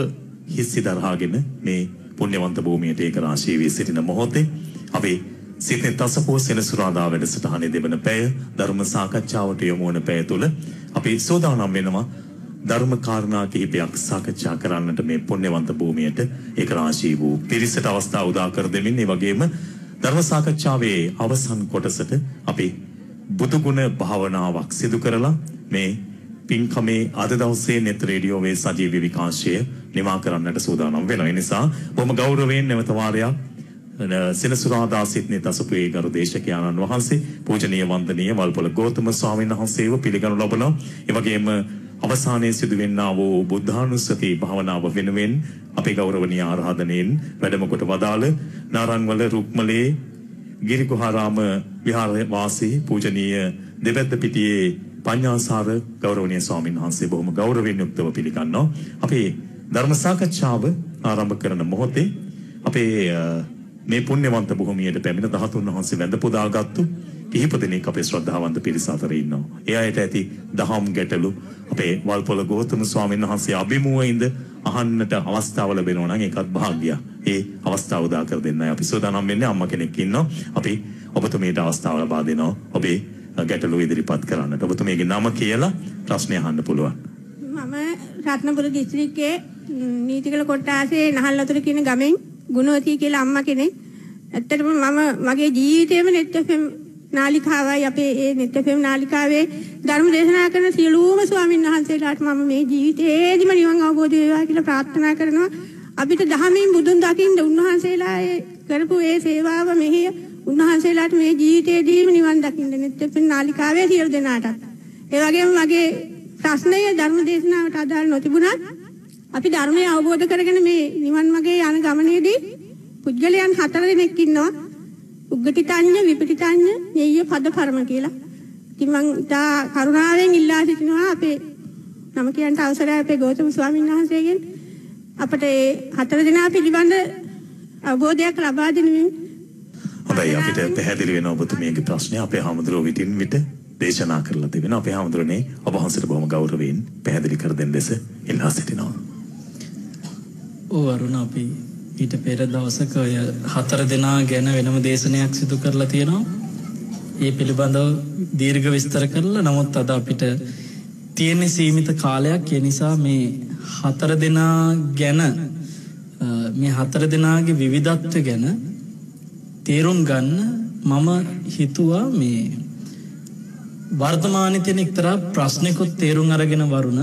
හිස්සි දරාගෙන මේ පුණ්‍යවන්ත භූමියට ඒක රාශී වී සිටින මොහොතේ අපි සිතෙන් තසපුව සෙනසුරාදා වැඩසටහනේ දෙවන පැය ධර්ම සාකච්ඡාවට යොමු වන පැය තුල අපි සෝදානම් වෙනවා ධර්ම කාරණා කිහිපයක් සාකච්ඡා කරන්නට මේ පුණ්‍යවන්ත භූමියට ඒක රාශී වූ පිරිසට අවස්ථාව උදා කර දෙමින් ඒ වගේම ධර්ම සාකච්ඡාවේ අවසන් කොටසට අපි බුදුගුණ භාවනාවක් සිදු කරලා මේ පින්කමේ අද දවසේ නෙත් රේඩියෝවේ සජීවී විකාශය නිමා කරන්නට සූදානම් වෙනවා. ඒ නිසා බොහොම ගෞරවයෙන් නැවත වාරයක් සෙනසුරාදා සිටනේ තසපුවේ ගරු දේශකයාණන් වහන්සේ පූජනීය වන්දනීය වල්පොල ගෞතම ස්වාමීන් වහන්සේව පිළිගනු ලබනවා. ඒ වගේම අවසානයේ සිදුවෙන්නා වූ බුද්ධානුස්සති භාවනාව වෙනුවෙන් අපේ ගෞරවනීය ආරාධනෙන් වැඩම කොට වදාළ නාරන්වල රුක්මලේ ගිරිගුහාරාම විහාර වාසී පූජනීය දෙවැද්ද පිටියේ පඤ්ඤාසාර ගෞරවනීය ස්වාමීන් වහන්සේ බොහොම ගෞරවයෙන් යුක්තව පිළිගන්නවා. අපේ ධර්ම සාකච්ඡාව ආරම්භ කරන මොහොතේ අපේ අ, මේ පුණ්‍යවන්ත භූමියට පැමිණ ධාතුන් වහන්සේ වැඳ පුදාගත්තු කිහිප දෙනෙක් අපේ ශ්‍රද්ධාවන්ත පිරිස අතර ඉන්නවා. ඒ අයට ඇති දහම් ගැටලු අපේ වල්පොල ගෞතම ස්වාමීන් වහන්සේ අභිමුව ඉඳ අහන්නට අවස්ථාව ලැබෙනවා නම් ඒකත් භාග්‍යයක්. ඒ අවස්ථාව උදා කර දෙන්නයි අපි සූදානම් වෙන්නේ අම්මා කෙනෙක් ඉන්නවා. අපි ඔබතුමීට අවස්ථාව ලබා දෙනවා. ඔබේ අ, ගැටලු ඉදිරිපත් කරන්නට. ඔබතුමීගේ නම කියලා ප්‍රශ්නය අහන්න පුළුවන්. මම රත්නපුර දිස්ත්‍රික්කයේ ම්, නීතිකල කොට්ටාසේ නහල්වතුර කියන ගමෙන් ගුණවතී කියලා අම්මා කෙනෙක්. ඇත්තටම මම මගේ ජීවිතේම නෙට් FM නාලිකාවයි අපේ ඒ නෙට් FM නාලිකාවේ ධර්ම දේශනා කරන සියලුම ස්වාමීන් වහන්සේලාට මම මේ ජීවිතේදිම නිවන් අවබෝධ වේවා කියලා ප්‍රාර්ථනා කරනවා. අපිට දහමින් බුදුන් දකින්න උන්වහන්සේලා ඒ කරපු ඒ සේවාව මෙහි උන්වහන්සේලාට මේ ජීවිතේදීම නිවන් දකින්න නෙට් FM නාලිකාවේ සියලු දෙනාටත්. ඒ වගේම මගේ ප්‍රශ්නය ධර්ම දේශනාවට අදාළ නොතිබුණත් අපි ධර්මය අවබෝධ කරගෙන මේ නිවන් මාගේ යන ගමනේදී පුද්ගලයන් හතර දෙනෙක් ඉන්නවා. උග්ගටිතඤ්ඤ, විපටිතඤ්ඤ, ඤෙය්‍ය පද පරම කියලා. ඉතින් මං ඉතා කරුණාවෙන් ඉල්ලා සිටිනවා අපේ නම කියන්න අවසරයි අපේ ගෞතම ස්වාමීන් වහන්සේගෙන් අපට ඒ හතර දෙනා පිළිබඳ අවබෝධයක් ලබා දෙනුමින් හොඳයි අපිට පැහැදිලි වෙන ඔබතුමියගේ ප්‍රශ්නය අපේ හාමුදුරුවෝ විටින් විට දේශනා කරලා තිබෙනවා. අපේ හාමුදුරනේ ඔබ වහන්සේට බොහොම ගෞරවයෙන් පැහැදිලි කර දෙන්න ලෙස ඉල්ලා සිටිනවා. ඕ අරුණ අපි ඊට පෙර දවසක ඔය හතර දෙනා ගැන වෙනම දේශනයක් සිදු කරලා තියෙනවා. ඒ පිළිබඳව දීර්ඝ විස්තර කරලා නමුත් අද අපිට තියෙන සීමිත කාලයක් ඒ නිසා මේ හතර දෙනා ගැන අ, මේ හතර දෙනාගේ විවිධත්ව ගැන තේරුම් ගන්න මම හිතුවා මේ වර්තමානයේ තියෙන එක්තරා ප්‍රශ්නිකුත් තේරුම් අරගෙන වරුණ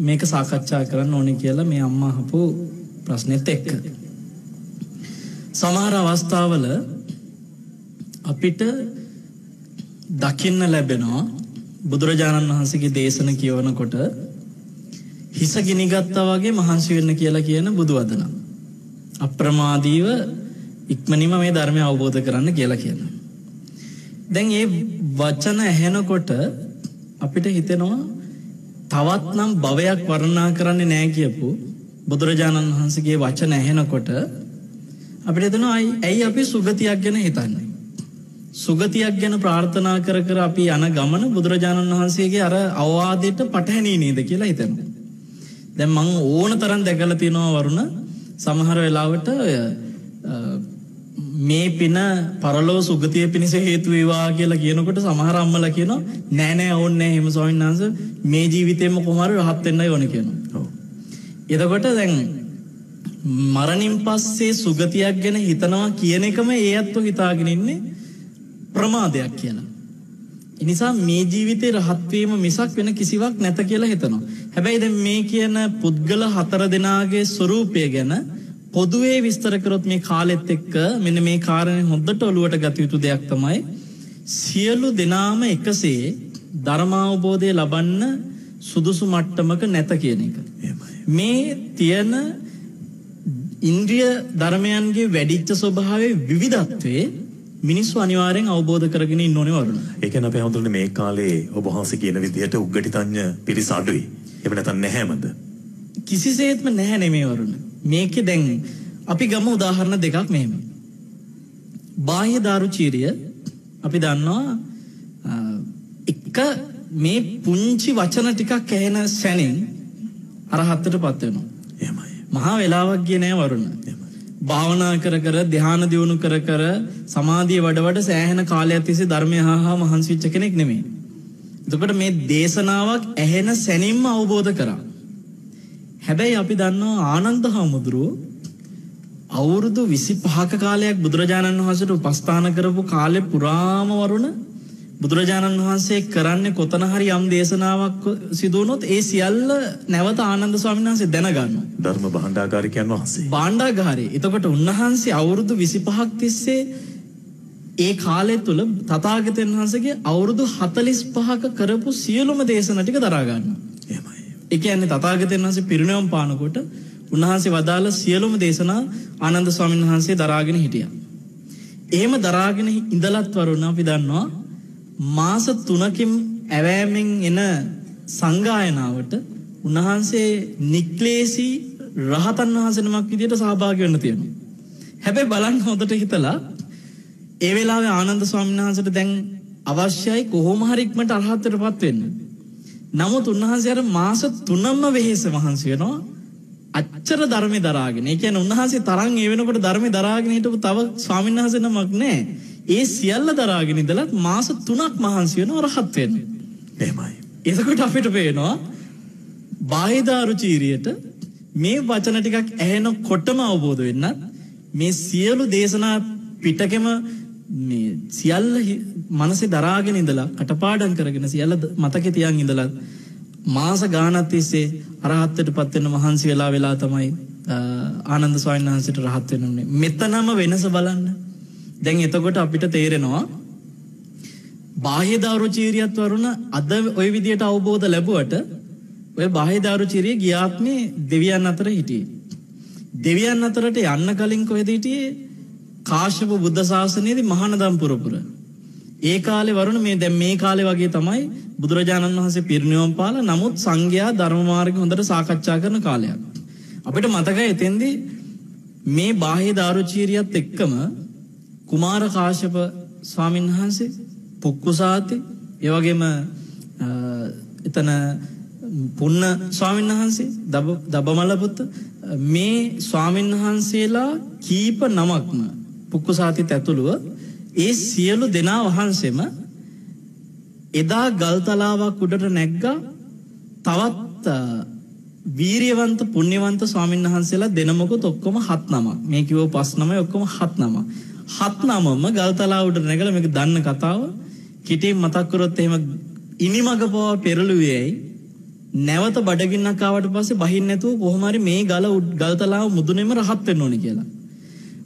මේක සාකච්ඡා කරන්න ඕනේ කියලා මේ අම්මා අහපු ප්‍රශ්නෙත් එක්ක. සමහර අවස්ථාවල අපිට දකින්න ලැබෙනවා බුදුරජාණන් වහන්සේගේ දේශන කියවනකොට හිස ගිනිගත්තා වගේ මහන්සි වෙන්න කියලා කියන බුදු වදනම්. අප්‍රමාදීව ඉක්මනින්ම මේ ධර්මය අවබෝධ කරන්න කියලා කියනවා. දැන් ඒ වචන ඇහෙනකොට අපිට හිතෙනවා තවත් නම් භවයක් වර්ණනා කරන්නේ නෑ කියපු බුදුරජාණන් වහන්සේගේ වචන ඇහෙනකොට අපිට හිතෙනවා "අයි- ඇයි අපි සුගතියක් ගැන හිතන්නේ සුගතියක් ගැන ප්‍රාර්ථනා කර කර අපි යන ගමන බුදුරජාණන් වහන්සේගේ අර අවවාදයට පටහැනී නේද කියලා හිතෙනවා දැන් මං ඕන තරම් දැකලා තියෙනවා වරුණ සමහර වෙලාවට ඔය අ, මේ පින පරලෝ සුගතිය පිණිස හේතු වේවා කියලා කියනකොට සමහර අම්මලා කියනවා නෑ නෑ ඕනේ නෑ එහෙම ස්වාමීන් වහන්සේ මේ ජීවිතේම කොහොම හරි රහත් වෙන්නයි ඕනේ කියනවා. ඔව්. එතකොට දැන් මරණින් පස්සේ සුගතියක් ගැන හිතනවා කියන එකම ඒ අත්ව හිතාගෙන ඉන්නේ ප්‍රමාදයක් කියලා. එනිසා මේ ජීවිතේ රහත් වීම මිසක් වෙන කිසිවක් නැත කියලා හිතනවා. හැබැයි දැන් මේ කියන පුද්ගල හතර දෙනාගේ ස්වરૂපය ගැන පොදුවේ විස්තර කරොත් මේ කාලෙත් එක්ක මෙන්න මේ කාරණේ හොඳට ඔලුවට ගත යුතු දෙයක් තමයි සියලු දෙනාම එකසේ ධර්මාවබෝධය ලබන්න සුදුසු මට්ටමක නැත කියන එක. මේ තියෙන ඉන්ද්‍රිය ධර්මයන්ගේ වැඩිච්ච ස්වභාවයේ විවිධත්වයේ මිනිස්සු අනිවාර්යෙන් අවබෝධ කරගෙන ඕනේ වරුණ. කියන්නේ අපේ හඳුනන්නේ මේ කාලේ ඔබ වහන්සේ කියන විදිහට උග්ගටිතඤ්ඤ පිරිස අඩුයි. එහෙම නැත්නම් නැහැමද? කිසිසේත්ම නැහැ නෙමේ වරුණ. මේකේ දැන් අපි ගමු උදාහරණ දෙකක් මෙහෙම. බාහ්‍ය දාරුචීරිය අපි දන්නවා එක මේ පුංචි වචන ටිකක් ඇහෙන සැනින් අරහත්තටපත් වෙනවා. එහෙමයි. මහා වෙලාවක් ගියේ නෑ වරුණ. භාවනා කර කර ධ්‍යාන දියුණු කර කර සමාධිය වඩ වඩ සෑහෙන කාලයක් තිස්සේ ධර්මය හා මහන්සි වෙච්ච කෙනෙක් නෙමෙයි. එතකොට මේ දේශනාවක් ඇහෙන සැනින්ම අවබෝධ කරා. හැබැයි අපි දන්නවා ආනන්ද හාමුදුරුවෝ අවුරුදු 25ක කාලයක් බුදුරජාණන් වහන්සේට උපස්ථාන කරපු කාලේ පුරාම වරුණ බුදුරජාණන් වහන්සේ කරන්නේ කොතන හරි යම් දේශනාවක් සිදු වුණොත් ඒ සියල්ල නැවත ආනන්ද ස්වාමීන් වහන්සේ දැනගන්නවා. ධර්ම භාණ්ඩාගාරිකයන් වහන්සේ. බාණ්ඩාගාරේ. එතකොට උන්වහන්සේ අවුරුදු 25ක් තිස්සේ ඒ කාලය තුල තථාගතයන් වහන්සේගේ අවුරුදු 45ක කරපු සියලුම දේශන ටික දරා ගන්නවා. එහෙමයි. ඒ කියන්නේ තථාගතයන් වහන්සේ පිරිනවම් පානකොට උන්වහන්සේ වදාළ සියලුම දේශනා ආනන්ද ස්වාමීන් වහන්සේ දරාගෙන හිටියා. එහෙම දරාගෙන ඉඳලත් වරුණ අපි දන්නවා මාස තුනකින් ඇවෑමෙන් එන සංගායනාවට උන්වහන්සේ නික්ලේසී රහතන් වහන්සනමක් විදියට සහභාගි වෙන්න තියෙනවා. හැබැයි බලන්න හොඳට හිතලා ඒ වෙලාවේ ආනන්ද ස්වාමීන් වහන්සේට දැන් අවශ්‍යයි කොහොම හරි ඉක්මනට අරහත්ත්වයටපත් වෙන්න. නමුත් උන්වහන්සේ අර මාස 3ම වෙහෙස මහන්සි වෙනවා අච්චර ධර්මේ දරාගෙන. ඒ කියන්නේ උන්වහන්සේ තරම් ඒ වෙනකොට ධර්මේ දරාගෙන හිටපු තව ස්වාමීන් වහන්සේ නමක් නැහැ. ඒ සියල්ල දරාගෙන ඉඳලත් මාස 3ක් මහන්සි වෙනවා රහත් වෙන්න. එහෙමයි. එතකොට අපිට පේනවා බාහිදාරු චීරියට මේ වචන ටිකක් ඇහෙනකොටම අවබෝධ වෙන්නත් මේ සියලු දේශනා පිටකෙම මේ සියල්ල මනසේ දරාගෙන ඉඳලා කටපාඩම් කරගෙන සියල්ල මතකේ තියන් ඉඳලා මාස ගානක් තිස්සේ අරහත්ත්වයට පත් වෙන මහන්සි වෙලා වෙලා තමයි ආනන්ද ස්වාමීන් වහන්සේට රහත් වෙන්න. මෙතනම වෙනස බලන්න. දැන් එතකොට අපිට තේරෙනවා බාහ්‍ය දාරුචීරියත් වරුණ අද ওই විදියට අවබෝධ ලැබුවට ඔය බාහ්‍ය දාරුචීරිය ගියාත්මේ දෙවියන් අතර හිටියේ. දෙවියන් අතරට යන්න කලින් කොහෙද හිටියේ? කාශ්‍යප බුද්ධ ශාසනයේදී මහානදම් පුරපුර. ඒ කාලේ වරුණ මේ දැන් මේ කාලේ වගේ තමයි බුදුරජාණන් වහන්සේ පිරිනිවන් පාලා නමුත් සංඝයා ධර්ම මාර්ගය හොඳට සාකච්ඡා කරන කාලයක්. අපිට මතකයි එතෙන්දී මේ බාහ්‍ය දාරුචීරියත් එක්කම කුමාර කාශ්‍යප ස්වාමීන් වහන්සේ පුක්කුසාති ඒ වගේම අ, එතන පුන්න ස්වාමීන් වහන්සේ දබ දබමලපුත්ත මේ ස්වාමීන් වහන්සේලා කීප නමක්ම පුක්කුසාතිත් ඇතුළුව ඒ සියලු දෙනා වහන්සේම එදා ගල්තලාවක් උඩට නැග්ගා තවත් අ, වීරියවන්ත පුණ්‍යවන්ත ස්වාමීන් වහන්සේලා දෙනමකුත් ඔක්කොම හත් නමක්. මේ කිව්ව පස් නමයි ඔක්කොම හත් නම හත් නමම ගල්තලාව උඩට නැගලා මේක දන්න කතාව කිටින් මතක් කරොත් එහෙම ඉනිමග පවා පෙරළුවේයි නැවත බඩගින්නක් ආවට පස්සේ බහින්න නැතුව කොහොම හරි මේ ගල ගල්තලාව මුදුනේම රහත් වෙන්න ඕනේ කියලා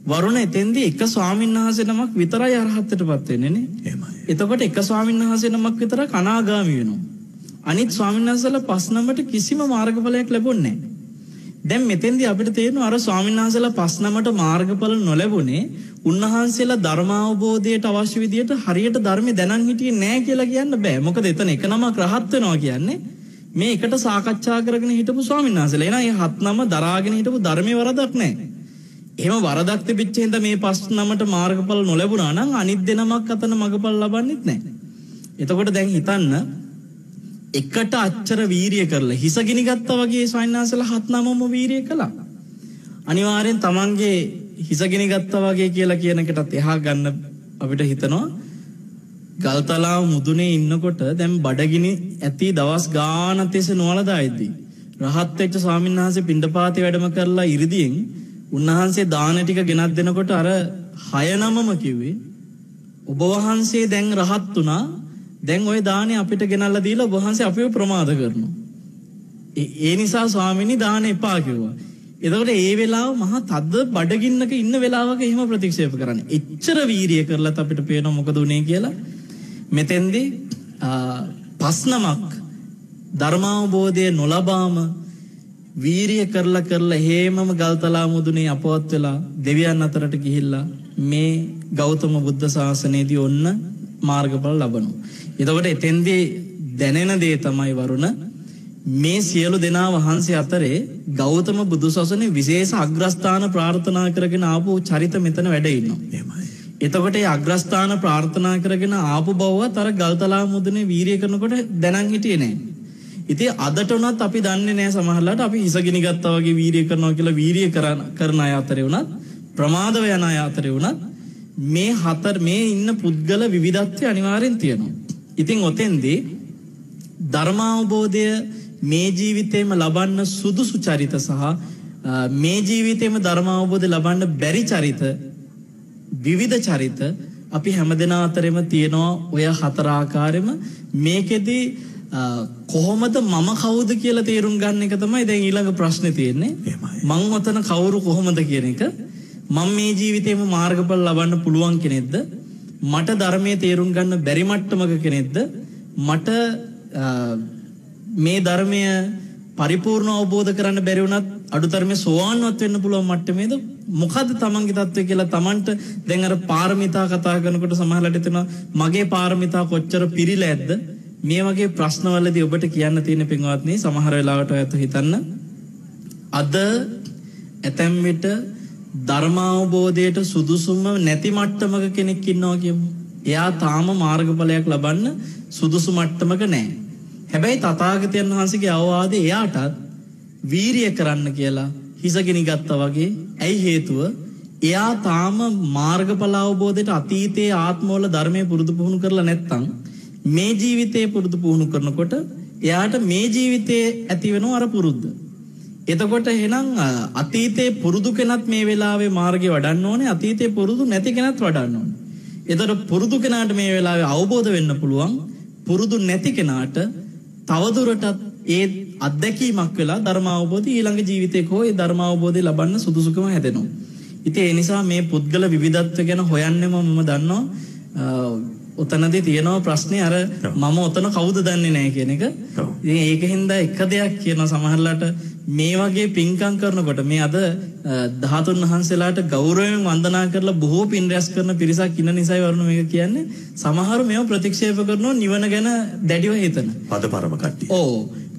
වරුණ එතෙන්දී එක ස්වාමීන් වහන්සේ නමක් විතරයි අරහත්ත්වයටපත් වෙන්නේ නේ එහෙමයි. එතකොට එක ස්වාමීන් වහන්සේ නමක් විතර කනාගාමි වෙනවා. අනිත් ස්වාමීන් වහන්සේලා පස් නමට කිසිම මාර්ගඵලයක් ලැබුණේ නැහැ. දැන් මෙතෙන්දී අපිට තේරෙනවා අර ස්වාමීන් වහන්සේලා පස් නමට මාර්ගඵල නොලැබුණේ උන්වහන්සේලා ධර්මාවබෝධයට අවශ්‍ය විදියට හරියට ධර්මය දැනන් හිටියේ නැහැ කියලා කියන්න බෑ. මොකද එතන එක නමක් රහත් වෙනවා කියන්නේ මේ එකට සාකච්ඡා කරගෙන හිටපු ස්වාමීන් වහන්සේලා. එහෙනම් මේ හත් නම දරාගෙන හිටපු ධර්මයේ වරදක් නැහැ. එහෙම වරදක් තිබිච්ච හින්දා මේ පස් නමට මාර්ගඵල නොලැබුණා නම් අනිත් දෙනමක් අතන මගඵල ලබන්නෙත් නැහැ. එතකොට දැන් හිතන්න එකට අච්චර වීරිය කරලා හිස ගිනි ගත්තා වගේ ස්වයන්නාසලා හත් නමම වීරිය කළා. අනිවාර්යෙන් තමන්ගේ හිස ගිනි ගත්තා වගේ කියලා කියන එකටත් එහා ගන්න අපිට හිතනවා ගල්තලාව මුදුනේ ඉන්නකොට දැන් බඩගිනි ඇති දවස් ගානක් තිස්සේ නොවලදායිද්දි රහත් වෙච්ච ස්වාමීන් වහන්සේ පිණ්ඩපාතේ වැඩම කරලා ඉරිදියෙන් උන්වහන්සේ දාන ටික ගෙනත් දෙනකොට අර හය නමම කිව්වේ ඔබ වහන්සේ දැන් රහත් වුණා දැන් ওই දානේ අපිට ගෙනල්ලා දීලා ඔබ වහන්සේ අපිව ප්‍රමාද කරනවා ඒ ඒ නිසා ස්වාමීනි දාන එපා කිව්වා එතකොට ඒ වෙලාව මහා තද බඩගින්නක ඉන්න වෙලාවක එහෙම ප්‍රතික්ෂේප කරන්නේ. එච්චර වීරිය කරලත් අපිට පේනවා මොකද උනේ කියලා. මෙතෙන්දී ආ, පස් නමක් ධර්මාවබෝධය නොලබාම වීරිය කරලා කරලා හේමම ගල්තලා මුදුනේ අපවත් වෙලා දෙවියන් අතරට ගිහිල්ලා මේ ගෞතම බුද්ධ ශාසනයේදී ඔන්න මාර්ගඵල ලබනවා. එතකොට එතෙන්දී දැනෙන දේ තමයි වරුණ මේ සියලු දෙනා වහන්සේ අතරේ ගෞතම බුදු සසුනේ විශේෂ අග්‍රස්ථාන ප්‍රාර්ථනා කරගෙන ආපු චරිත මෙතන වැඩ ඉන්නවා. එතකොට ඒ අග්‍රස්ථාන ප්‍රාර්ථනා කරගෙන ආපු බවවත් අර ගල්තලා මුදුනේ වීරිය කරනකොට දැනන් හිටියේ නෑ. ඉතින් අදට උනත් අපි දන්නේ නෑ සමහරලාට අපි හිසගිනි ගත්තා වගේ වීරිය කරනවා කියලා වීරිය කරන කරන අය අතරේ උනත් ප්‍රමාදව යන අය අතරේ උනත් මේ හතර මේ ඉන්න පුද්ගල විවිධත්වය අනිවාර්යෙන් තියෙනවා. ඉතින් ඔතෙන්දී ධර්මාවබෝධය මේ ජීවිතේම ලබන්න සුදුසු චරිත සහ මේ ජීවිතේම ධර්මාවබෝධය ලබන්න බැරි චරිත විවිධ චරිත අපි හැමදෙනා අතරෙම තියෙනවා ඔය හතර ආකාරෙම. මේකෙදි කොහොමද මම කවුද කියලා තේරුම් ගන්න එක තමයි දැන් ඊළඟ ප්‍රශ්නේ තියෙන්නේ. මං ඔතන කවුරු කොහොමද කියන එක. මම මේ ජීවිතේම මාර්ගඵල ලබන්න පුළුවන් කෙනෙක්ද මට ධර්මයේ තේරුම් ගන්න බැරි මට්ටමක කෙනෙක්ද? මට අ, මේ ධර්මය පරිපූර්ණ අවබෝධ කරන්න බැරි වුණත් අඩුතරමේ සෝවාන්වත් වෙන්න පුළුවන් මට්ටමේද? මොකද්ද තමන්ගේ தත්ත්වය කියලා තමන්ට දැන් අර පාරමිතා කතා කරනකොට සමහරවිට එතනවා මගේ පාරමිතා කොච්චර පිරීලා ඇද්ද? මේ වගේ ප්‍රශ්නවලදී ඔබට කියන්න තියෙන පින්වත්නි සමහර වෙලාවට ඔයත් හිතන්න. අද ඇතැම් විට ධර්මාවබෝධයට සුදුසුම නැති මට්ටමක කෙනෙක් ඉන්නවා කියමු. එයා තාම මාර්ගඵලයක් ලබන්න සුදුසු මට්ටමක නැහැ. හැබැයි තථාගතයන් වහන්සේගේ අවවාදය එයාටත් වීරිය කරන්න කියලා හිසගෙන ගත්තා වගේ. ඇයි හේතුව? එයා තාම මාර්ගඵල අවබෝධයට අතීතයේ ආත්මවල ධර්මයේ පුරුදු පුහුණු කරලා නැත්තම් මේ ජීවිතේ පුරුදු පුහුණු කරනකොට එයාට මේ ජීවිතේ ඇති වෙනවා අර පුරුද්ද. එතකොට එහෙනම් අතීතේ පුරුදු කෙනත් මේ වෙලාවේ මාර්ගේ වඩන්න ඕනේ අතීතේ පුරුදු නැති කෙනත් වඩන්න ඕනේ. එතකොට පුරුදු කෙනාට මේ වෙලාවේ අවබෝධ වෙන්න පුළුවන් පුරුදු නැති කෙනාට තවදුරටත් ඒ අත්දැකීමක් වෙලා ධර්ම අවබෝධය ඊළඟ ජීවිතේක හෝ ඒ ධර්ම අවබෝධය ලබන්න සුදුසුකම හැදෙනවා. ඉතින් ඒ නිසා මේ පුද්ගල විවිධත්ව ගැන හොයන්නෙම මම දන්නවා උතනදී තියෙනවා ප්‍රශ්නේ අර මම උතන කවුද දන්නේ නැහැ කියන එක. ඉතින් ඒකෙන්ද එක දෙයක් කියන සමහරලාට මේ වගේ පින්කම් කරනකොට මේ අද ධාතුන් වහන්සේලාට ගෞරවයෙන් වන්දනා කරලා බොහෝ පින් රැස් කරන පිරිසක් ඉන්න නිසායි වරුණ මේක කියන්නේ. සමහරු මේව ප්‍රතික්ෂේප කරනවා නිවන ගැන දැඩිව හිතන. පදපරම කට්ටිය. ඔව්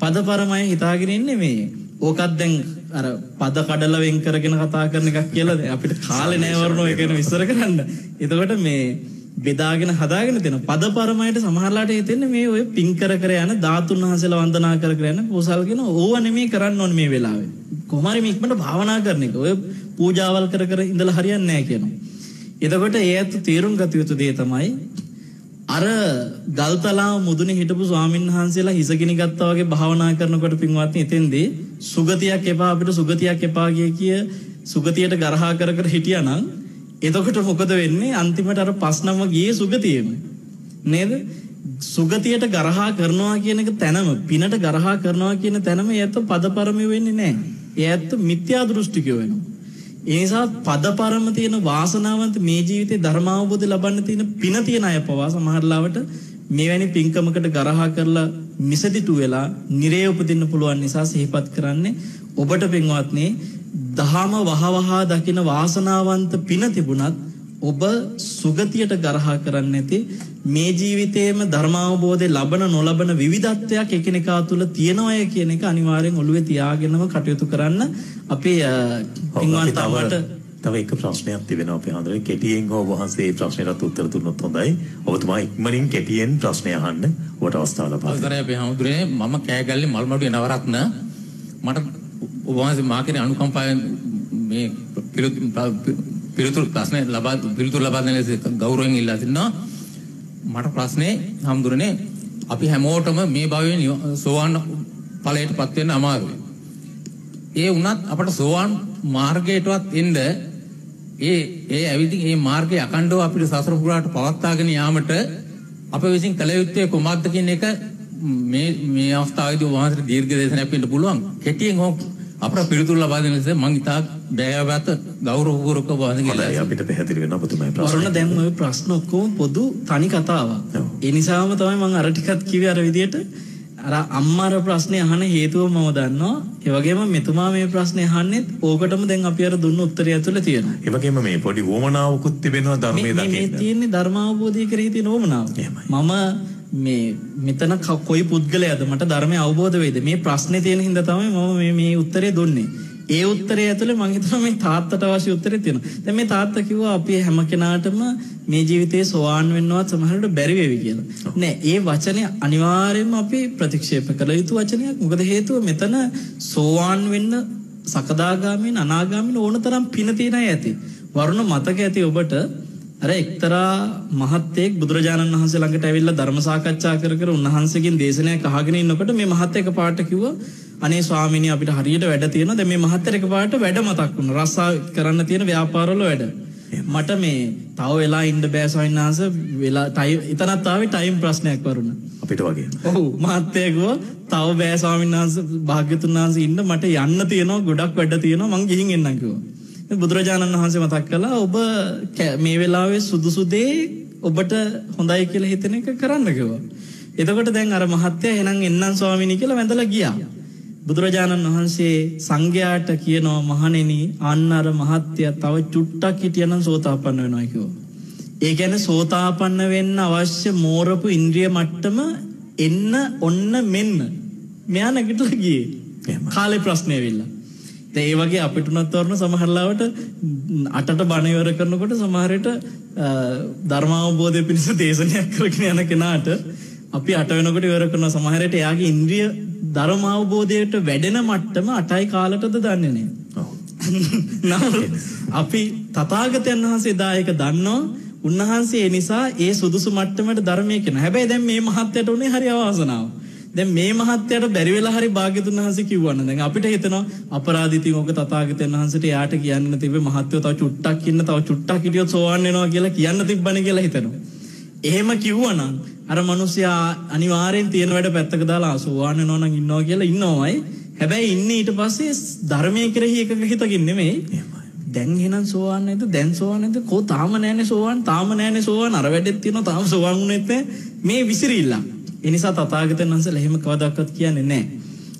පදපරමයි හිතාගෙන ඉන්නේ මේ. ඕකත් දැන් අර පද කඩල වෙන් කරගෙන කතා කරන එකක් කියලා අපිට කාලේ නෑ වරුණෝ ඒක ගැන විස්තර කරන්න. එතකොට මේ බෙදාගෙන හදාගෙන තියෙන පද පරමයට සමහරලාට හිතෙන්නේ මේ ඔය පින් කර කර යන ධාතුන් වහන්සේලා වන්දනා කර කර යන කුසල් කියන ඕව නෙමෙයි කරන්න ඕනේ මේ වෙලාවේ. කොහොම හරි මේකට භාවනා කරන එක. ඔය පූජාවල් කර කර ඉඳලා හරියන්නේ නැහැ කියනවා. එතකොට ඒ ඇත්ත තීරුම් ගත යුතු දේ තමයි අර ගල්තලාව මුදුනේ හිටපු ස්වාමීන් වහන්සේලා හිසගිනි ගත්තා වගේ භාවනා කරනකොට පින්වත්නි එතෙන්දී සුගතියක් එපා අපිට සුගතියක් එපා කිය කිය සුගතියට ගරහා කර කර හිටියානම් එතකොට මොකද වෙන්නේ? අන්තිමට අර පස්නම ගියේ සුගතියෙම නේද? සුගතියට ගරහා කරනවා කියන එක තැනම පිනට ගරහා කරනවා කියන තැනම ඒත් පදපරම වෙන්නේ නැහැ. ඒත් මිත්‍යා දෘෂ්ටිකයෝ වෙනවා. ඒ නිසා පදපරම තියෙන වාසනාවන්ත මේ ජීවිතේ ධර්මාවබෝධය ලබන්න තියෙන පින තියෙන අය පවා සමහරලාවට මෙවැනි පින්කමකට ගරහා කරලා මිසදිටු වෙලා නිරේ උපදින්න පුළුවන් නිසා සිහිපත් කරන්නේ ඔබට පින්වත්නි දහම වහවහා දකින වාසනාවන්ත පින තිබුණත් ඔබ සුගතියට ගරහා කරන්න නැති මේ ජීවිතයේම ධර්මාවබෝධය ලබන නොලබන විවිධත්වයක් එකිනෙකා තුළ තියෙනවය කියන එක අනිවාර්යෙන් ඔළුවේ තියාගෙනම කටයුතු කරන්න අපේ පින්වන්තවට තව එක ප්‍රශ්නයක් තිබෙනවා අපේ හඳුනේ කෙටියෙන් හෝ වහන්සේ ඒ ප්‍රශ්නෙට උත්තර දුන්නොත් හොඳයි. ඔබතුමා ඉක්මනින් කෙටියෙන් ප්‍රශ්නය අහන්න ඔබට අවස්ථාව ලබා දෙන්න. අවසරයි අපේ හඳුනේ මම කෑගල්ලේ මල්මඩුවේ නවරත්න මට ඔබ වහන්සේ මා කෙරේ අනුකම්පාවෙන් මේ පිළිතුරු ප්‍රශ්න ලබා පිළිතුරු ලබා දෙන ලෙස ගෞරවයෙන් ඉල්ලා සිටිනවා. මට ප්‍රශ්නේ හම්දුරනේ අපි හැමෝටම මේ භවයෙන් සෝවාන් ඵලයටපත් වෙන්න අමාරුයි. ඒ වුණත් අපට සෝවාන් මාර්ගයටවත් එන්න ඒ ඒ ඇවිදින් ඒ මාර්ගය අකණ්ඩව අපිට සසර පුරාට පවත්වාගෙන යාමට අප විසින් කළ යුත්තේ කුමක්ද කියන එක මේ මේ අවස්ථාවේදී වහන්සේට දීර්ඝ දේශනයක් වෙන්න පුළුවන්. කෙටියෙන් හෝ අපට පිළිතුරු ලබා දෙන ලෙස මම ඉතා බෑවත ගෞරවපූර්වක වහන්සේගේ අපිට පැහැදිලි වෙනවා ඔබතුමායි ප්‍රශ්න. වරුණ දැන් ওই ප්‍රශ්න ඔක්කොම පොදු තනි කතාවක්. ඒ නිසාම තමයි මම අර ටිකත් කිව්වේ අර විදියට අර අම්මාර ප්‍රශ්නේ අහන හේතුව මම දන්නවා. ඒ වගේම මෙතුමා මේ ප්‍රශ්නේ අහන්නෙත් ඕකටම දැන් අපි අර දුන්න උත්තරය ඇතුළේ තියෙනවා. ඒ වගේම මේ පොඩි වොමනාවකුත් තිබෙනවා ධර්මයේ මේ දකින්න. තියෙන්නේ ධර්මාවබෝධය කරේ තියෙන ඕමනාව. මම මේ මෙතන ක- කොයි පුද්ගලයාද මට ධර්මය අවබෝධ වෙයිද මේ ප්‍රශ්නේ තියෙන හින්දා තමයි මම මේ මේ උත්තරේ දුන්නේ. ඒ උත්තරේ ඇතුලේ මම හිතනවා මේ තාත්තට අවශ්‍ය උත්තරේ තියෙනවා. දැන් මේ තාත්තා කිව්වා අපි හැම කෙනාටම මේ ජීවිතේ සෝවාන් වෙන්නවත් සමහරවිට බැරි වෙවි කියලා. නෑ ඒ වචනේ අනිවාර්යයෙන්ම අපි ප්‍රතික්ෂේප කළ යුතු වචනයක්. මොකද හේතුව මෙතන සෝවාන් වෙන්න සකදාගාමීන් අනාගාමීන් ඕනතරම් පින තියෙන අය ඇති. වරුණ මතක ඇති ඔබට අර එක්තරා මහත්තයෙක් බුදුරජාණන් වහන්සේ ළඟට ඇවිල්ලා ධර්ම සාකච්ඡා කර කර උන්වහන්සේගෙන් දේශනයක් අහගෙන ඉන්නකොට මේ මහත්තයා එකපාරට කිව්වා අනේ ස්වාමීනි අපිට හරියට වැඩ තියෙනවා. දැන් මේ මහත්තයා එකපාරට වැඩ මතක් වුණා. රස්සා කරන්න තියෙන ව්‍යාපාරවල වැඩ. මට මේ තව වෙලා ඉන්න බෑ ස්වාමීන් වහන්සේ. වෙලා ටයිම් එතනත් ආවේ ටයිම් ප්‍රශ්නයක් වරුණ. අපිට වගේ. ඔව් මහත්තයා කිව්වා තව බෑ ස්වාමීන් වහන්සේ භාග්‍යතුන් වහන්සේ ඉන්න. මට යන්න තියෙනවා ගොඩක් වැඩ තියෙනවා. මං ගිහින් එන්නම් කිව්වා බුදුරජාණන් වහන්සේ මතක් කළා ඔබ මේ වෙලාවේ සුදුසු දේ ඔබට හොඳයි කියලා හිතන එක කරන්න කිව්වා. එතකොට දැන් අර මහත්තයා එහෙනම් එන්නම් ස්වාමීනි කියලා වැඳලා ගියා. බුදුරජාණන් වහන්සේ සංඝයාට කියනවා මහණෙනි අන්න අර මහත්ය තව චුට්ටක් හිටියනම් සෝතාපන්න වෙනවා කිව්වා. ඒ කියන්නේ සෝතාපන්න වෙන්න අවශ්‍ය මෝරපු ඉන්ද්‍රිය මට්ටම එන්න ඔන්න මෙන්න. මෙයා නැගිටලා ගියේ. කාලේ ප්‍රශ්නේ ඇවිල්ලා. ඒ වගේ අපිට උනත් වරන සමහරලාවට අටට බණ ඉවර කරනකොට සමහරට ධර්මාවබෝධය පිණිස දේශනයක් කරගෙන යන කෙනාට අපි අට වෙනකොට ඉවර කරන සමහරට එයාගේ ඉන්ද්‍රිය ධර්මාවබෝධයට වැඩෙන මට්ටම අටයි කාලටද දන්නේ. නමුත් අපි තථාගතයන් වහන්සේ දායක දන්නවා උන්වහන්සේ ඒ නිසා ඒ සුදුසු මට්ටමට ධර්මයේ කියන. හැබැයි දැන් මේ මහත්යට උනේ හරි අවාසනාව. දැන් මේ මහත්යට බැරි වෙලා හරි භාග්‍යතුන් වහන්සේ කිව්වන්න. දැන් අපිට හිතෙනවා අපරාධිතින් ඔක තථාගතයන් වහන්සේට යාට කියන්න තිබ්බේ මහත්යෝ තව චුට්ටක් ඉන්න තව චුට්ටක් හිටියොත් සෝවන් වෙනවා කියලා කියන්න තිබ්බනේ කියලා හිතෙනවා. එහෙම කිව්වනම් අර මිනිස්සයා අනිවාර්යෙන් තියෙන වැඩ පැත්තක දාලා සෝවන් වෙනවා නම් ඉන්නවා කියලා ඉන්නවමයි. හැබැයි ඉන්නේ ඊට පස්සේ ධර්මයේ කෙරෙහි එකක හිතකින් නෙමෙයි. දැන් එහෙනම් සෝවන් නේද? දැන් සෝවන් නේද? කෝ තාම නෑනේ සෝවන්, තාම නෑනේ සෝවන්. අර වැඩෙත් තියෙනවා තාම සෝවන් වුනේත් නෑ. මේ විසිරිල්ල. ඒ නිසා තථාගතයන් වහන්සේලා එහෙම කවදාකවත් කියන්නේ නෑ.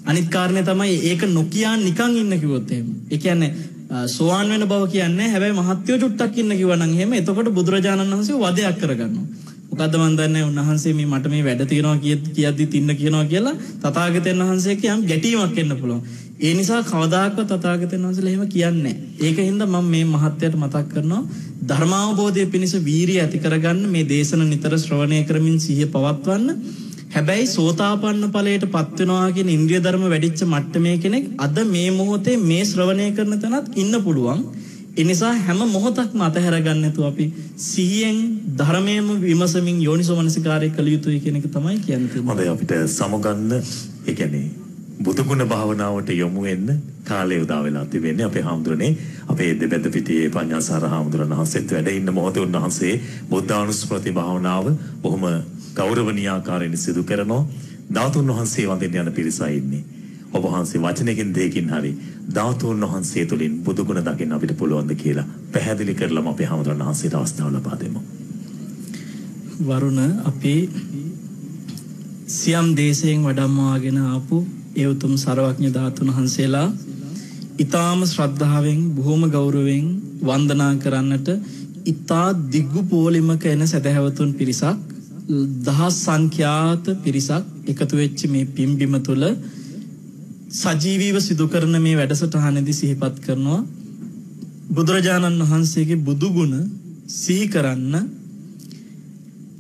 අනිත් කාරණේ තමයි ඒක නොකියා නිකන් ඉන්න කිව්වොත් එහෙම. ඒ කියන්නේ අ, සෝවාන් වෙන බව කියන්නේ හැබැයි මහත්යෝ චුට්ටක් ඉන්න කිව්වනම් එහෙම එතකොට බුදුරජාණන් වහන්සේ වදයක් කරගන්නවා. මොකද්ද මන් දන්නේ උන්වහන්සේ මේ මට මේ වැඩ තියෙනවා කිය කියද්දි තින්න කියනවා කියලා තථාගතයන් වහන්සේගේ යම් ගැටීමක් එන්න පුළුවන්. ඒ නිසා කවදාකවත් තථාගතයන් වහන්සේලා එහෙම කියන්නේ නැහැ. ඒක හින්දා මම මේ මහත්යට මතක් කරනවා ධර්මාවබෝධය පිණිස වීරිය ඇති කරගන්න මේ දේශන නිතර ශ්‍රවණය කරමින් සිහිය පවත්වන්න. හැබැයි සෝතාපන්න ඵලයට පත් වෙනවා කියන ඉන්ද්‍රිය ධර්ම වැඩිච්ච මට්ටමේ කෙනෙක් අද මේ මොහොතේ මේ ශ්‍රවණය කරන තැනත් ඉන්න පුළුවන්. ඒ නිසා හැම මොහොතක්ම අතහැර ගන්න නැතුව අපි සිහියෙන් ධර්මයේම විමසමින් යෝනිසෝ මනසිකාරය කළ යුතුයි කියන එක තමයි කියන්න තියෙන්නේ. හොඳයි අපිට සමගන්න ඒ කියන්නේ බුදුගුණ භාවනාවට යොමු වෙන්න කාලය උදා වෙලා තිබෙන්නේ අපේ හාමුදුරනේ අපේ දෙබැද්ද පිටියේ පඤ්ඤාසාර හාමුදුරන් වහන්සේත් වැඩ ඉන්න මොහොතේ උන්වහන්සේ බුද්ධානුස්මෘති භාවනාව බොහොම ගෞරවනීය ආකාරයෙන් සිදු කරනවා. ධාතුන් වහන්සේ වඳින්න යන පිරිසයි ඉන්නේ. ඔබ වහන්සේ වචනකින් දෙයකින් හරි ධාතුන් වහන්සේ තුලින් බුදුගුණ දකින්න අපිට පුළුවන්ද කියලා පැහැදිලි කරලම අපේ හාමුදුරන් වහන්සේට අවස්ථාව ලබා දෙමු. වරුණ අපි සියම් දේශයෙන් වඩම්මවාගෙන ආපු ඒ උතුම් සර්වඥ ධාතුන් වහන්සේලා ඊ타ම ශ්‍රද්ධාවෙන් බොහොම ගෞරවයෙන් වන්දනා කරන්නට ඊතා දිග්ගු පෝලිමක එන සදහැවතුන් පිරිසක් දහස් සංඛ්‍යාත පිරිසක් එකතු වෙච්ච මේ පිම්බිම තුළ සජීවීව සිදු කරන මේ වැඩසටහනේදී සිහිපත් කරනවා බුදුරජාණන් වහන්සේගේ බුදුගුණ සිහි කරන්න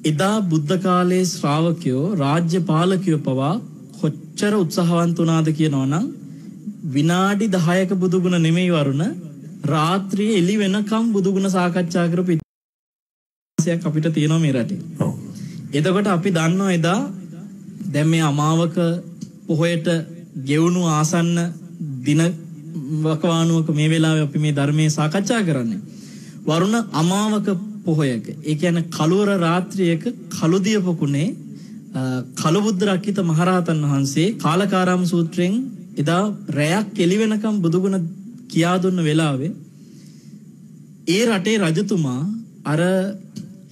එදා බුද්ධ කාලයේ ශ්‍රාවකයෝ රාජ්‍ය පාලකයෝ පවා කොච්චර උත්සාහවන්ත වුණාද කියනවනම් විනාඩි 10ක බුදුගුණ නෙමෙයි වරුණ රාත්‍රියේ එළි වෙනකම් බුදුගුණ සාකච්ඡා කරපු ඉතිහාසයක් අපිට තියෙනවා මේ රටේ. ඔව් එතකොට අපි දන්නවා එදා දැන් මේ අමාවක පොහොයට ගෙවුණු ආසන්න දින වකවානුවක මේ වෙලාවේ අපි මේ ධර්මයේ සාකච්ඡා කරන්නේ. වරුණ අමාවක පොහොයක. ඒ කියන්නේ කළුවර රාත්‍රියක කළුදිය පොකුණේ අ, කළුබුද්ධ රක්කිත මහරහතන් වහන්සේ කාලකාරාම සූත්‍රයෙන් එදා රැයක් එළි වෙනකම් බුදුගුණ කියා දුන්න වෙලාවේ ඒ රටේ රජතුමා අර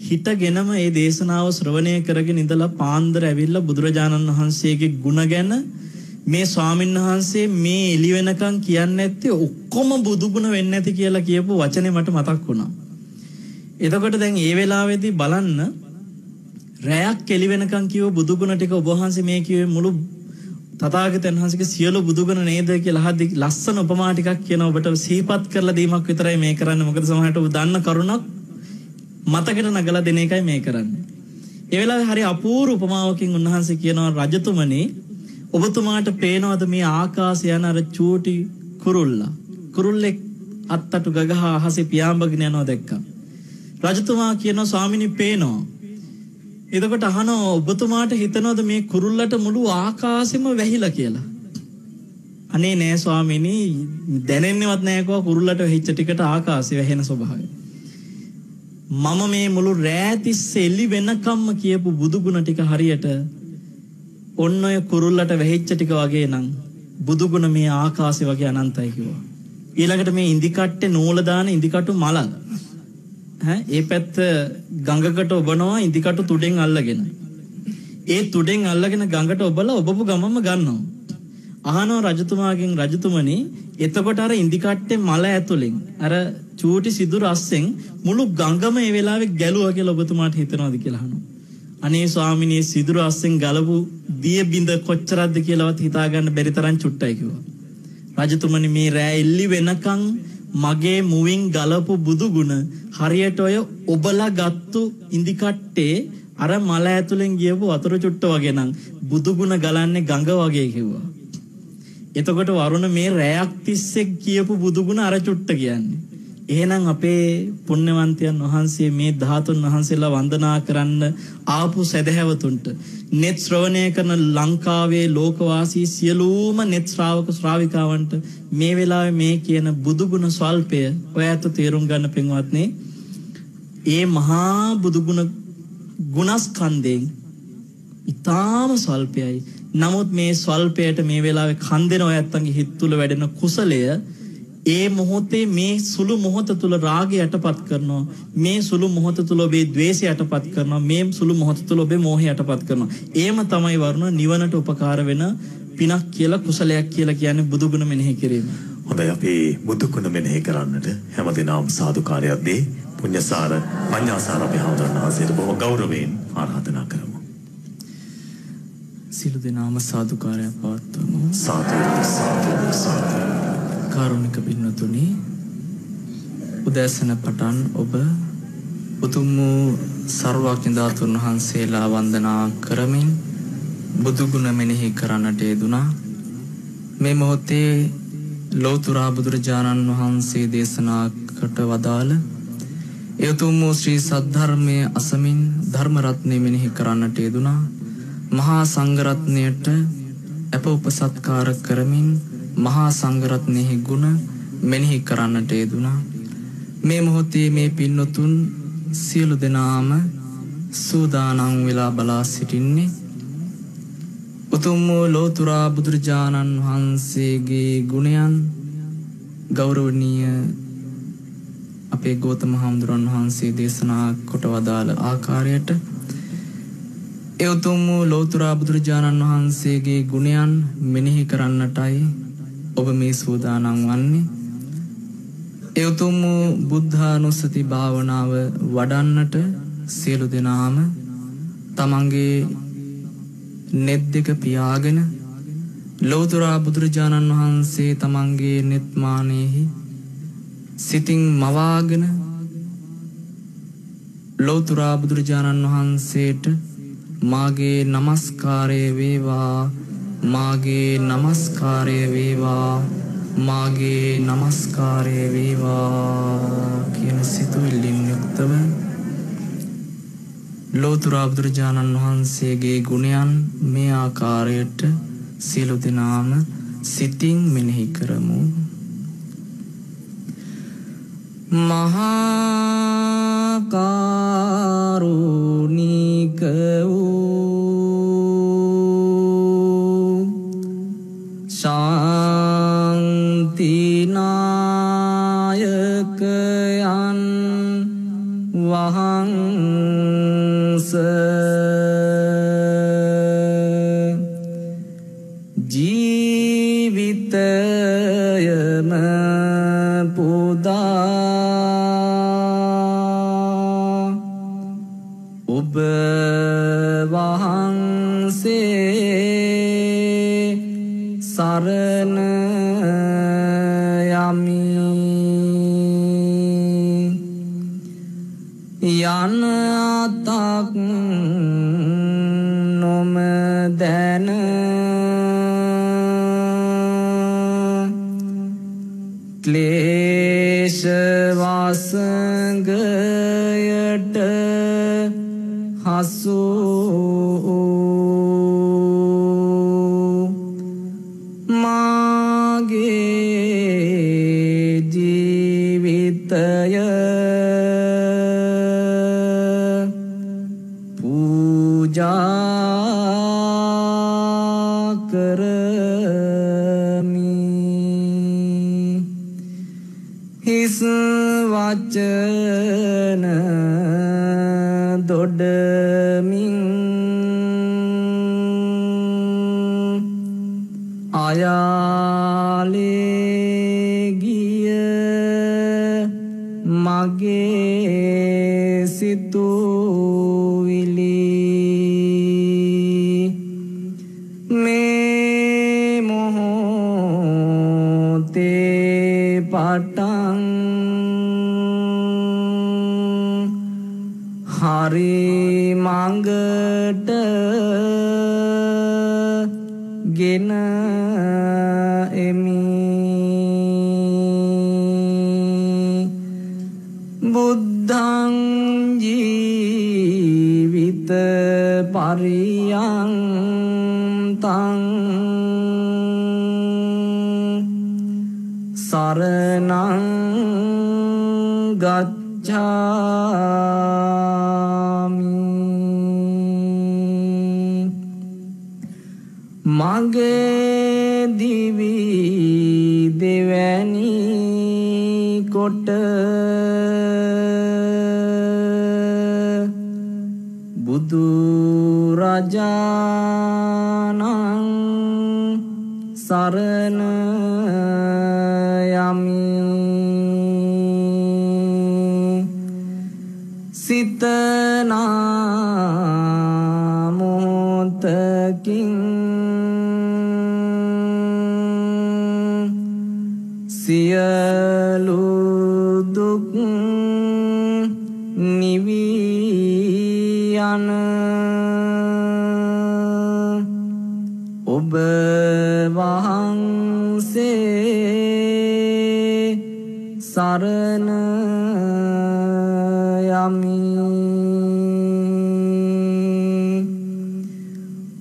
හිටගෙනම ඒ දේශනාව ශ්‍රවණය කරගෙන ඉඳලා පාන්දර ඇවිල්ලා බුදුරජාණන් වහන්සේගේ ගුණ ගැන මේ ස්වාමීන් වහන්සේ මේ එළි වෙනකන් කියන්නේ නැත්තේ ඔක්කොම බුදුගුණ වෙන්නේ නැති කියලා කියපු වචනේ මට මතක් වුණා. එතකොට දැන් ඒ වෙලාවේදී බලන්න රැයක් එළි වෙනකන් කියව බුදුගුණ ටික ඔබ වහන්සේ මේ කිව්වේ මුළු තථාගතයන් වහන්සේගේ සියලු බුදුගුණ නේද කියලා අහද්දි ලස්සන උපමා ටිකක් කියන ඔබට සිහිපත් කරලා දීමක් විතරයි මේ කරන්නේ. මොකද සමහරට ඔබ දන්න කරුණක් මතකට නගලා දෙන එකයි මේ කරන්නේ. ඒ වෙලාවේ හරි අපූර්ව උපමාවකින් උන්වහන්සේ කියනවා රජතුමනි ඔබතුමාට පේනවද මේ ආකාශය යන අර චූටි කුරුල්ලා කුරුල්ලෙක් අත්තටු ගගහ අහසේ පියාඹගෙන යනවා දැක්කා. රජතුමා කියනවා ස්වාමිනී පේනවා. එතකොට අහනවා ඔබතුමාට හිතනවද මේ කුරුල්ලට මුළු ආකාශෙම වැහිලා කියලා? අනේ නෑ ස්වාමිනී දැනෙන්නේවත් නෑ කෝ කුරුල්ලට වෙහිච්ච ටිකට ආකාශය වැහෙන ස්වභාවය. මම මේ මුළු රෑතිස්සේ එළි වෙනකම්ම කියපු බුදුගුණ ටික හරියට ඔන්න ඔය කුරුල්ලට වැහිච්ච ටික වගේ නම් බුදුගුණ මේ ආකාශය වගේ අනන්තයි කිව්වා. ඊළඟට මේ ඉන්දිකට්ටේ නූල දාන ඉන්දිකටු මල. ඈ ඒ පැත්ත ගඟකට ඔබනවා ඉන්දිකටු තුඩෙන් අල්ලගෙන. ඒ තුඩෙන් අල්ලගෙන ගඟට ඔබලා ඔබපු ගමම ගන්නවා. අහනවා රජතුමාගෙන් රජතුමනි එතකොට අර ඉන්දිකට්ටේ මල ඇතුලෙන් අර චූටි සිදුරු අස්සෙන් මුළු ගංගම ඒ වෙලාවේ ගැලුවා කියලා ඔබතුමාට හිතනවද කියලා අහනවා. අනේ ස්වාමිනේ සිදුරු අස්සෙන් ගලපු දිය බිඳ කොච්චරක්ද කියලාවත් හිතාගන්න බැරි තරම් චුට්ටයි කිව්වා. රජතුමනි මේ රෑ එල්ලි වෙනකන් මගේ මුවින් ගලපු බුදුගුණ හරියට ඔය ඔබලා ගත්තු ඉදිකට්ටේ අර මල ඇතුලෙන් ගියපු වතුර චුට්ට වගේ නම් බුදුගුණ ගලන්නේ ගඟ වගේ කිව්වා. එතකොට වරුණ මේ රැයක් තිස්සේ කියපු බුදුගුණ අර චුට්ට කියන්නේ. එහෙනම් අපේ පුණ්‍යවන්තයන් වහන්සේ මේ ධාතුන් වහන්සේලා වන්දනා කරන්න ආපු සදහැවතුන්ට net ශ්‍රවණය කරන ලංකාවේ ලෝකවාසී සියලුම net ශ්‍රාවක ශ්‍රාවිකාවන්ට මේ වෙලාවේ මේ කියන බුදුගුණ ස්වල්පය ඔයත් තේරුම් ගන්න පින්වත්නි ඒ මහා බුදුගුණ ගුණස්කන්ධයෙන් ඊටාම ස්වල්පයයි නමුත් මේ ස්වල්පයට මේ වෙලාවේ කන්දෙන ඔයත්තන්ගේ හිත තුල වැඩෙන කුසලය ඒ මොහොතේ මේ සුළු මොහොත තුල රාගය යටපත් කරනවා මේ සුළු මොහොත තුල ඔබේ ද්වේෂය යටපත් කරනවා මේ සුළු මොහොත තුල ඔබේ මෝහය යටපත් කරනවා. ඒම තමයි වරුණ නිවනට උපකාර වෙන පිනක් කියලා කුසලයක් කියලා කියන්නේ බුදුගුණ මෙනෙහි කිරීම. හොඳයි අපි බුදුකුණ මෙනෙහි කරන්නට හැමදිනම සාදුකාරයක් දී පුණ්‍යසාර පඤ්ඤාසාර අපි හඳුන්වන වහන්සේට බොහොම ගෞරවයෙන් ආරාධනා කරමු. සිළු දෙනාම සාදුකාරයක් පවත්වමු. කාරුණික පින්නතුනි උදෑසන පටන් ඔබ උතුම් වූ සර්වඥ ධාතුන් වහන්සේලා වන්දනා කරමින් බුදුගුණ මෙනෙහි කරන්නට යෙදුනා මේ මොහොතේ ලෝතුරා බුදුරජාණන් වහන්සේ දේශනා කොට වදාළ ඒ උතුම් වූ ශ්‍රී සද්ධර්මයේ අසමින් ධර්ම රත්නය මෙනෙහි කරන්නට යෙදුනා මහා සංඝරත්නයට අප උපසත්කාර කරමින් මහා සංඝරත්නයෙහි ගුණ මෙනෙහි කරන්නට යෙදුනා මේ මොහොතේ මේ පින්නතුන් සියලු දෙනාම සූදානම් වෙලා බලා සිටින්නේ උතුම් වූ ලෝතුරා බුදුරජාණන් වහන්සේගේ ගුණයන් ගෞරවනීය අපේ ගෞතම හාමුදුරන් වහන්සේ දේශනා කොට වදාළ ආකාරයට ඒ උතුම් වූ ලෝතුරා බුදුරජාණන් වහන්සේගේ ගුණයන් මෙනෙහි කරන්නටයි ඔබ මේ සූදානම් වන්නේ. ඒ උතුම් වූ බුද්ධානුස්සති භාවනාව වඩන්නට සියලු දෙනාම තමන්ගේ නෙත් දෙක පියාගෙන ලෝතුරා බුදුරජාණන් වහන්සේ තමන්ගේ නෙත්මානයෙහි සිතින් මවාගෙන ලෝතුරා බුදුරජාණන් වහන්සේට මාගේ নমස්කාරය වේවා. මාගේ নমස්කාරය වේවා. මාගේ নমස්කාරය වේවා කියන සිතුවිල්ලින් යුක්තව ලෝතර බුදුරජාණන් වහන්සේගේ ගුණයන් මේ ආකාරයට සියලු දෙනාම සිතින් මෙනෙහි කරමු. මහා කරුණික වූ ශාන්තිනායකයන් වහන්ස යන අතක් නොම දැන ක්ලේශ වාසඟයට හසු ගෙන එමි. බුද්ධං ජීවිත පරියන්තං සරණං මගේ දිවි දෙවැනි කොට බුදු රජාණන් සරණ නිවී යන ඔබ වහන්සේ සරණ යමි.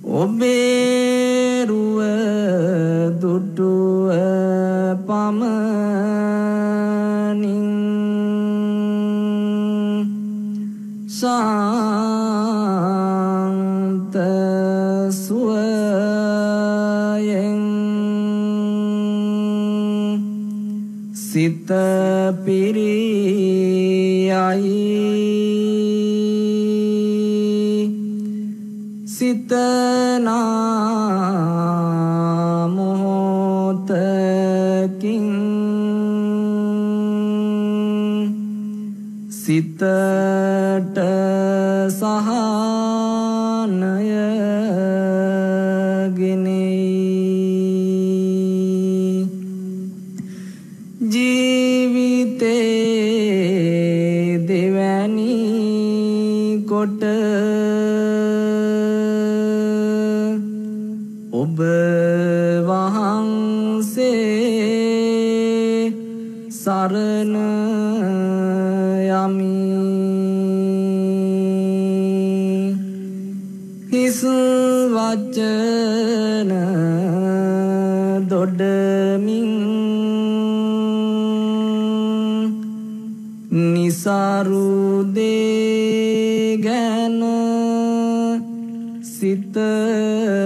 ඔබේ රුව දුටුව පමණින් සිත පිරියයි. සිතනා මොහොතකින් සිතට සහනය වචන දොඩමින් නිසරුදේ ගැන සිතමින්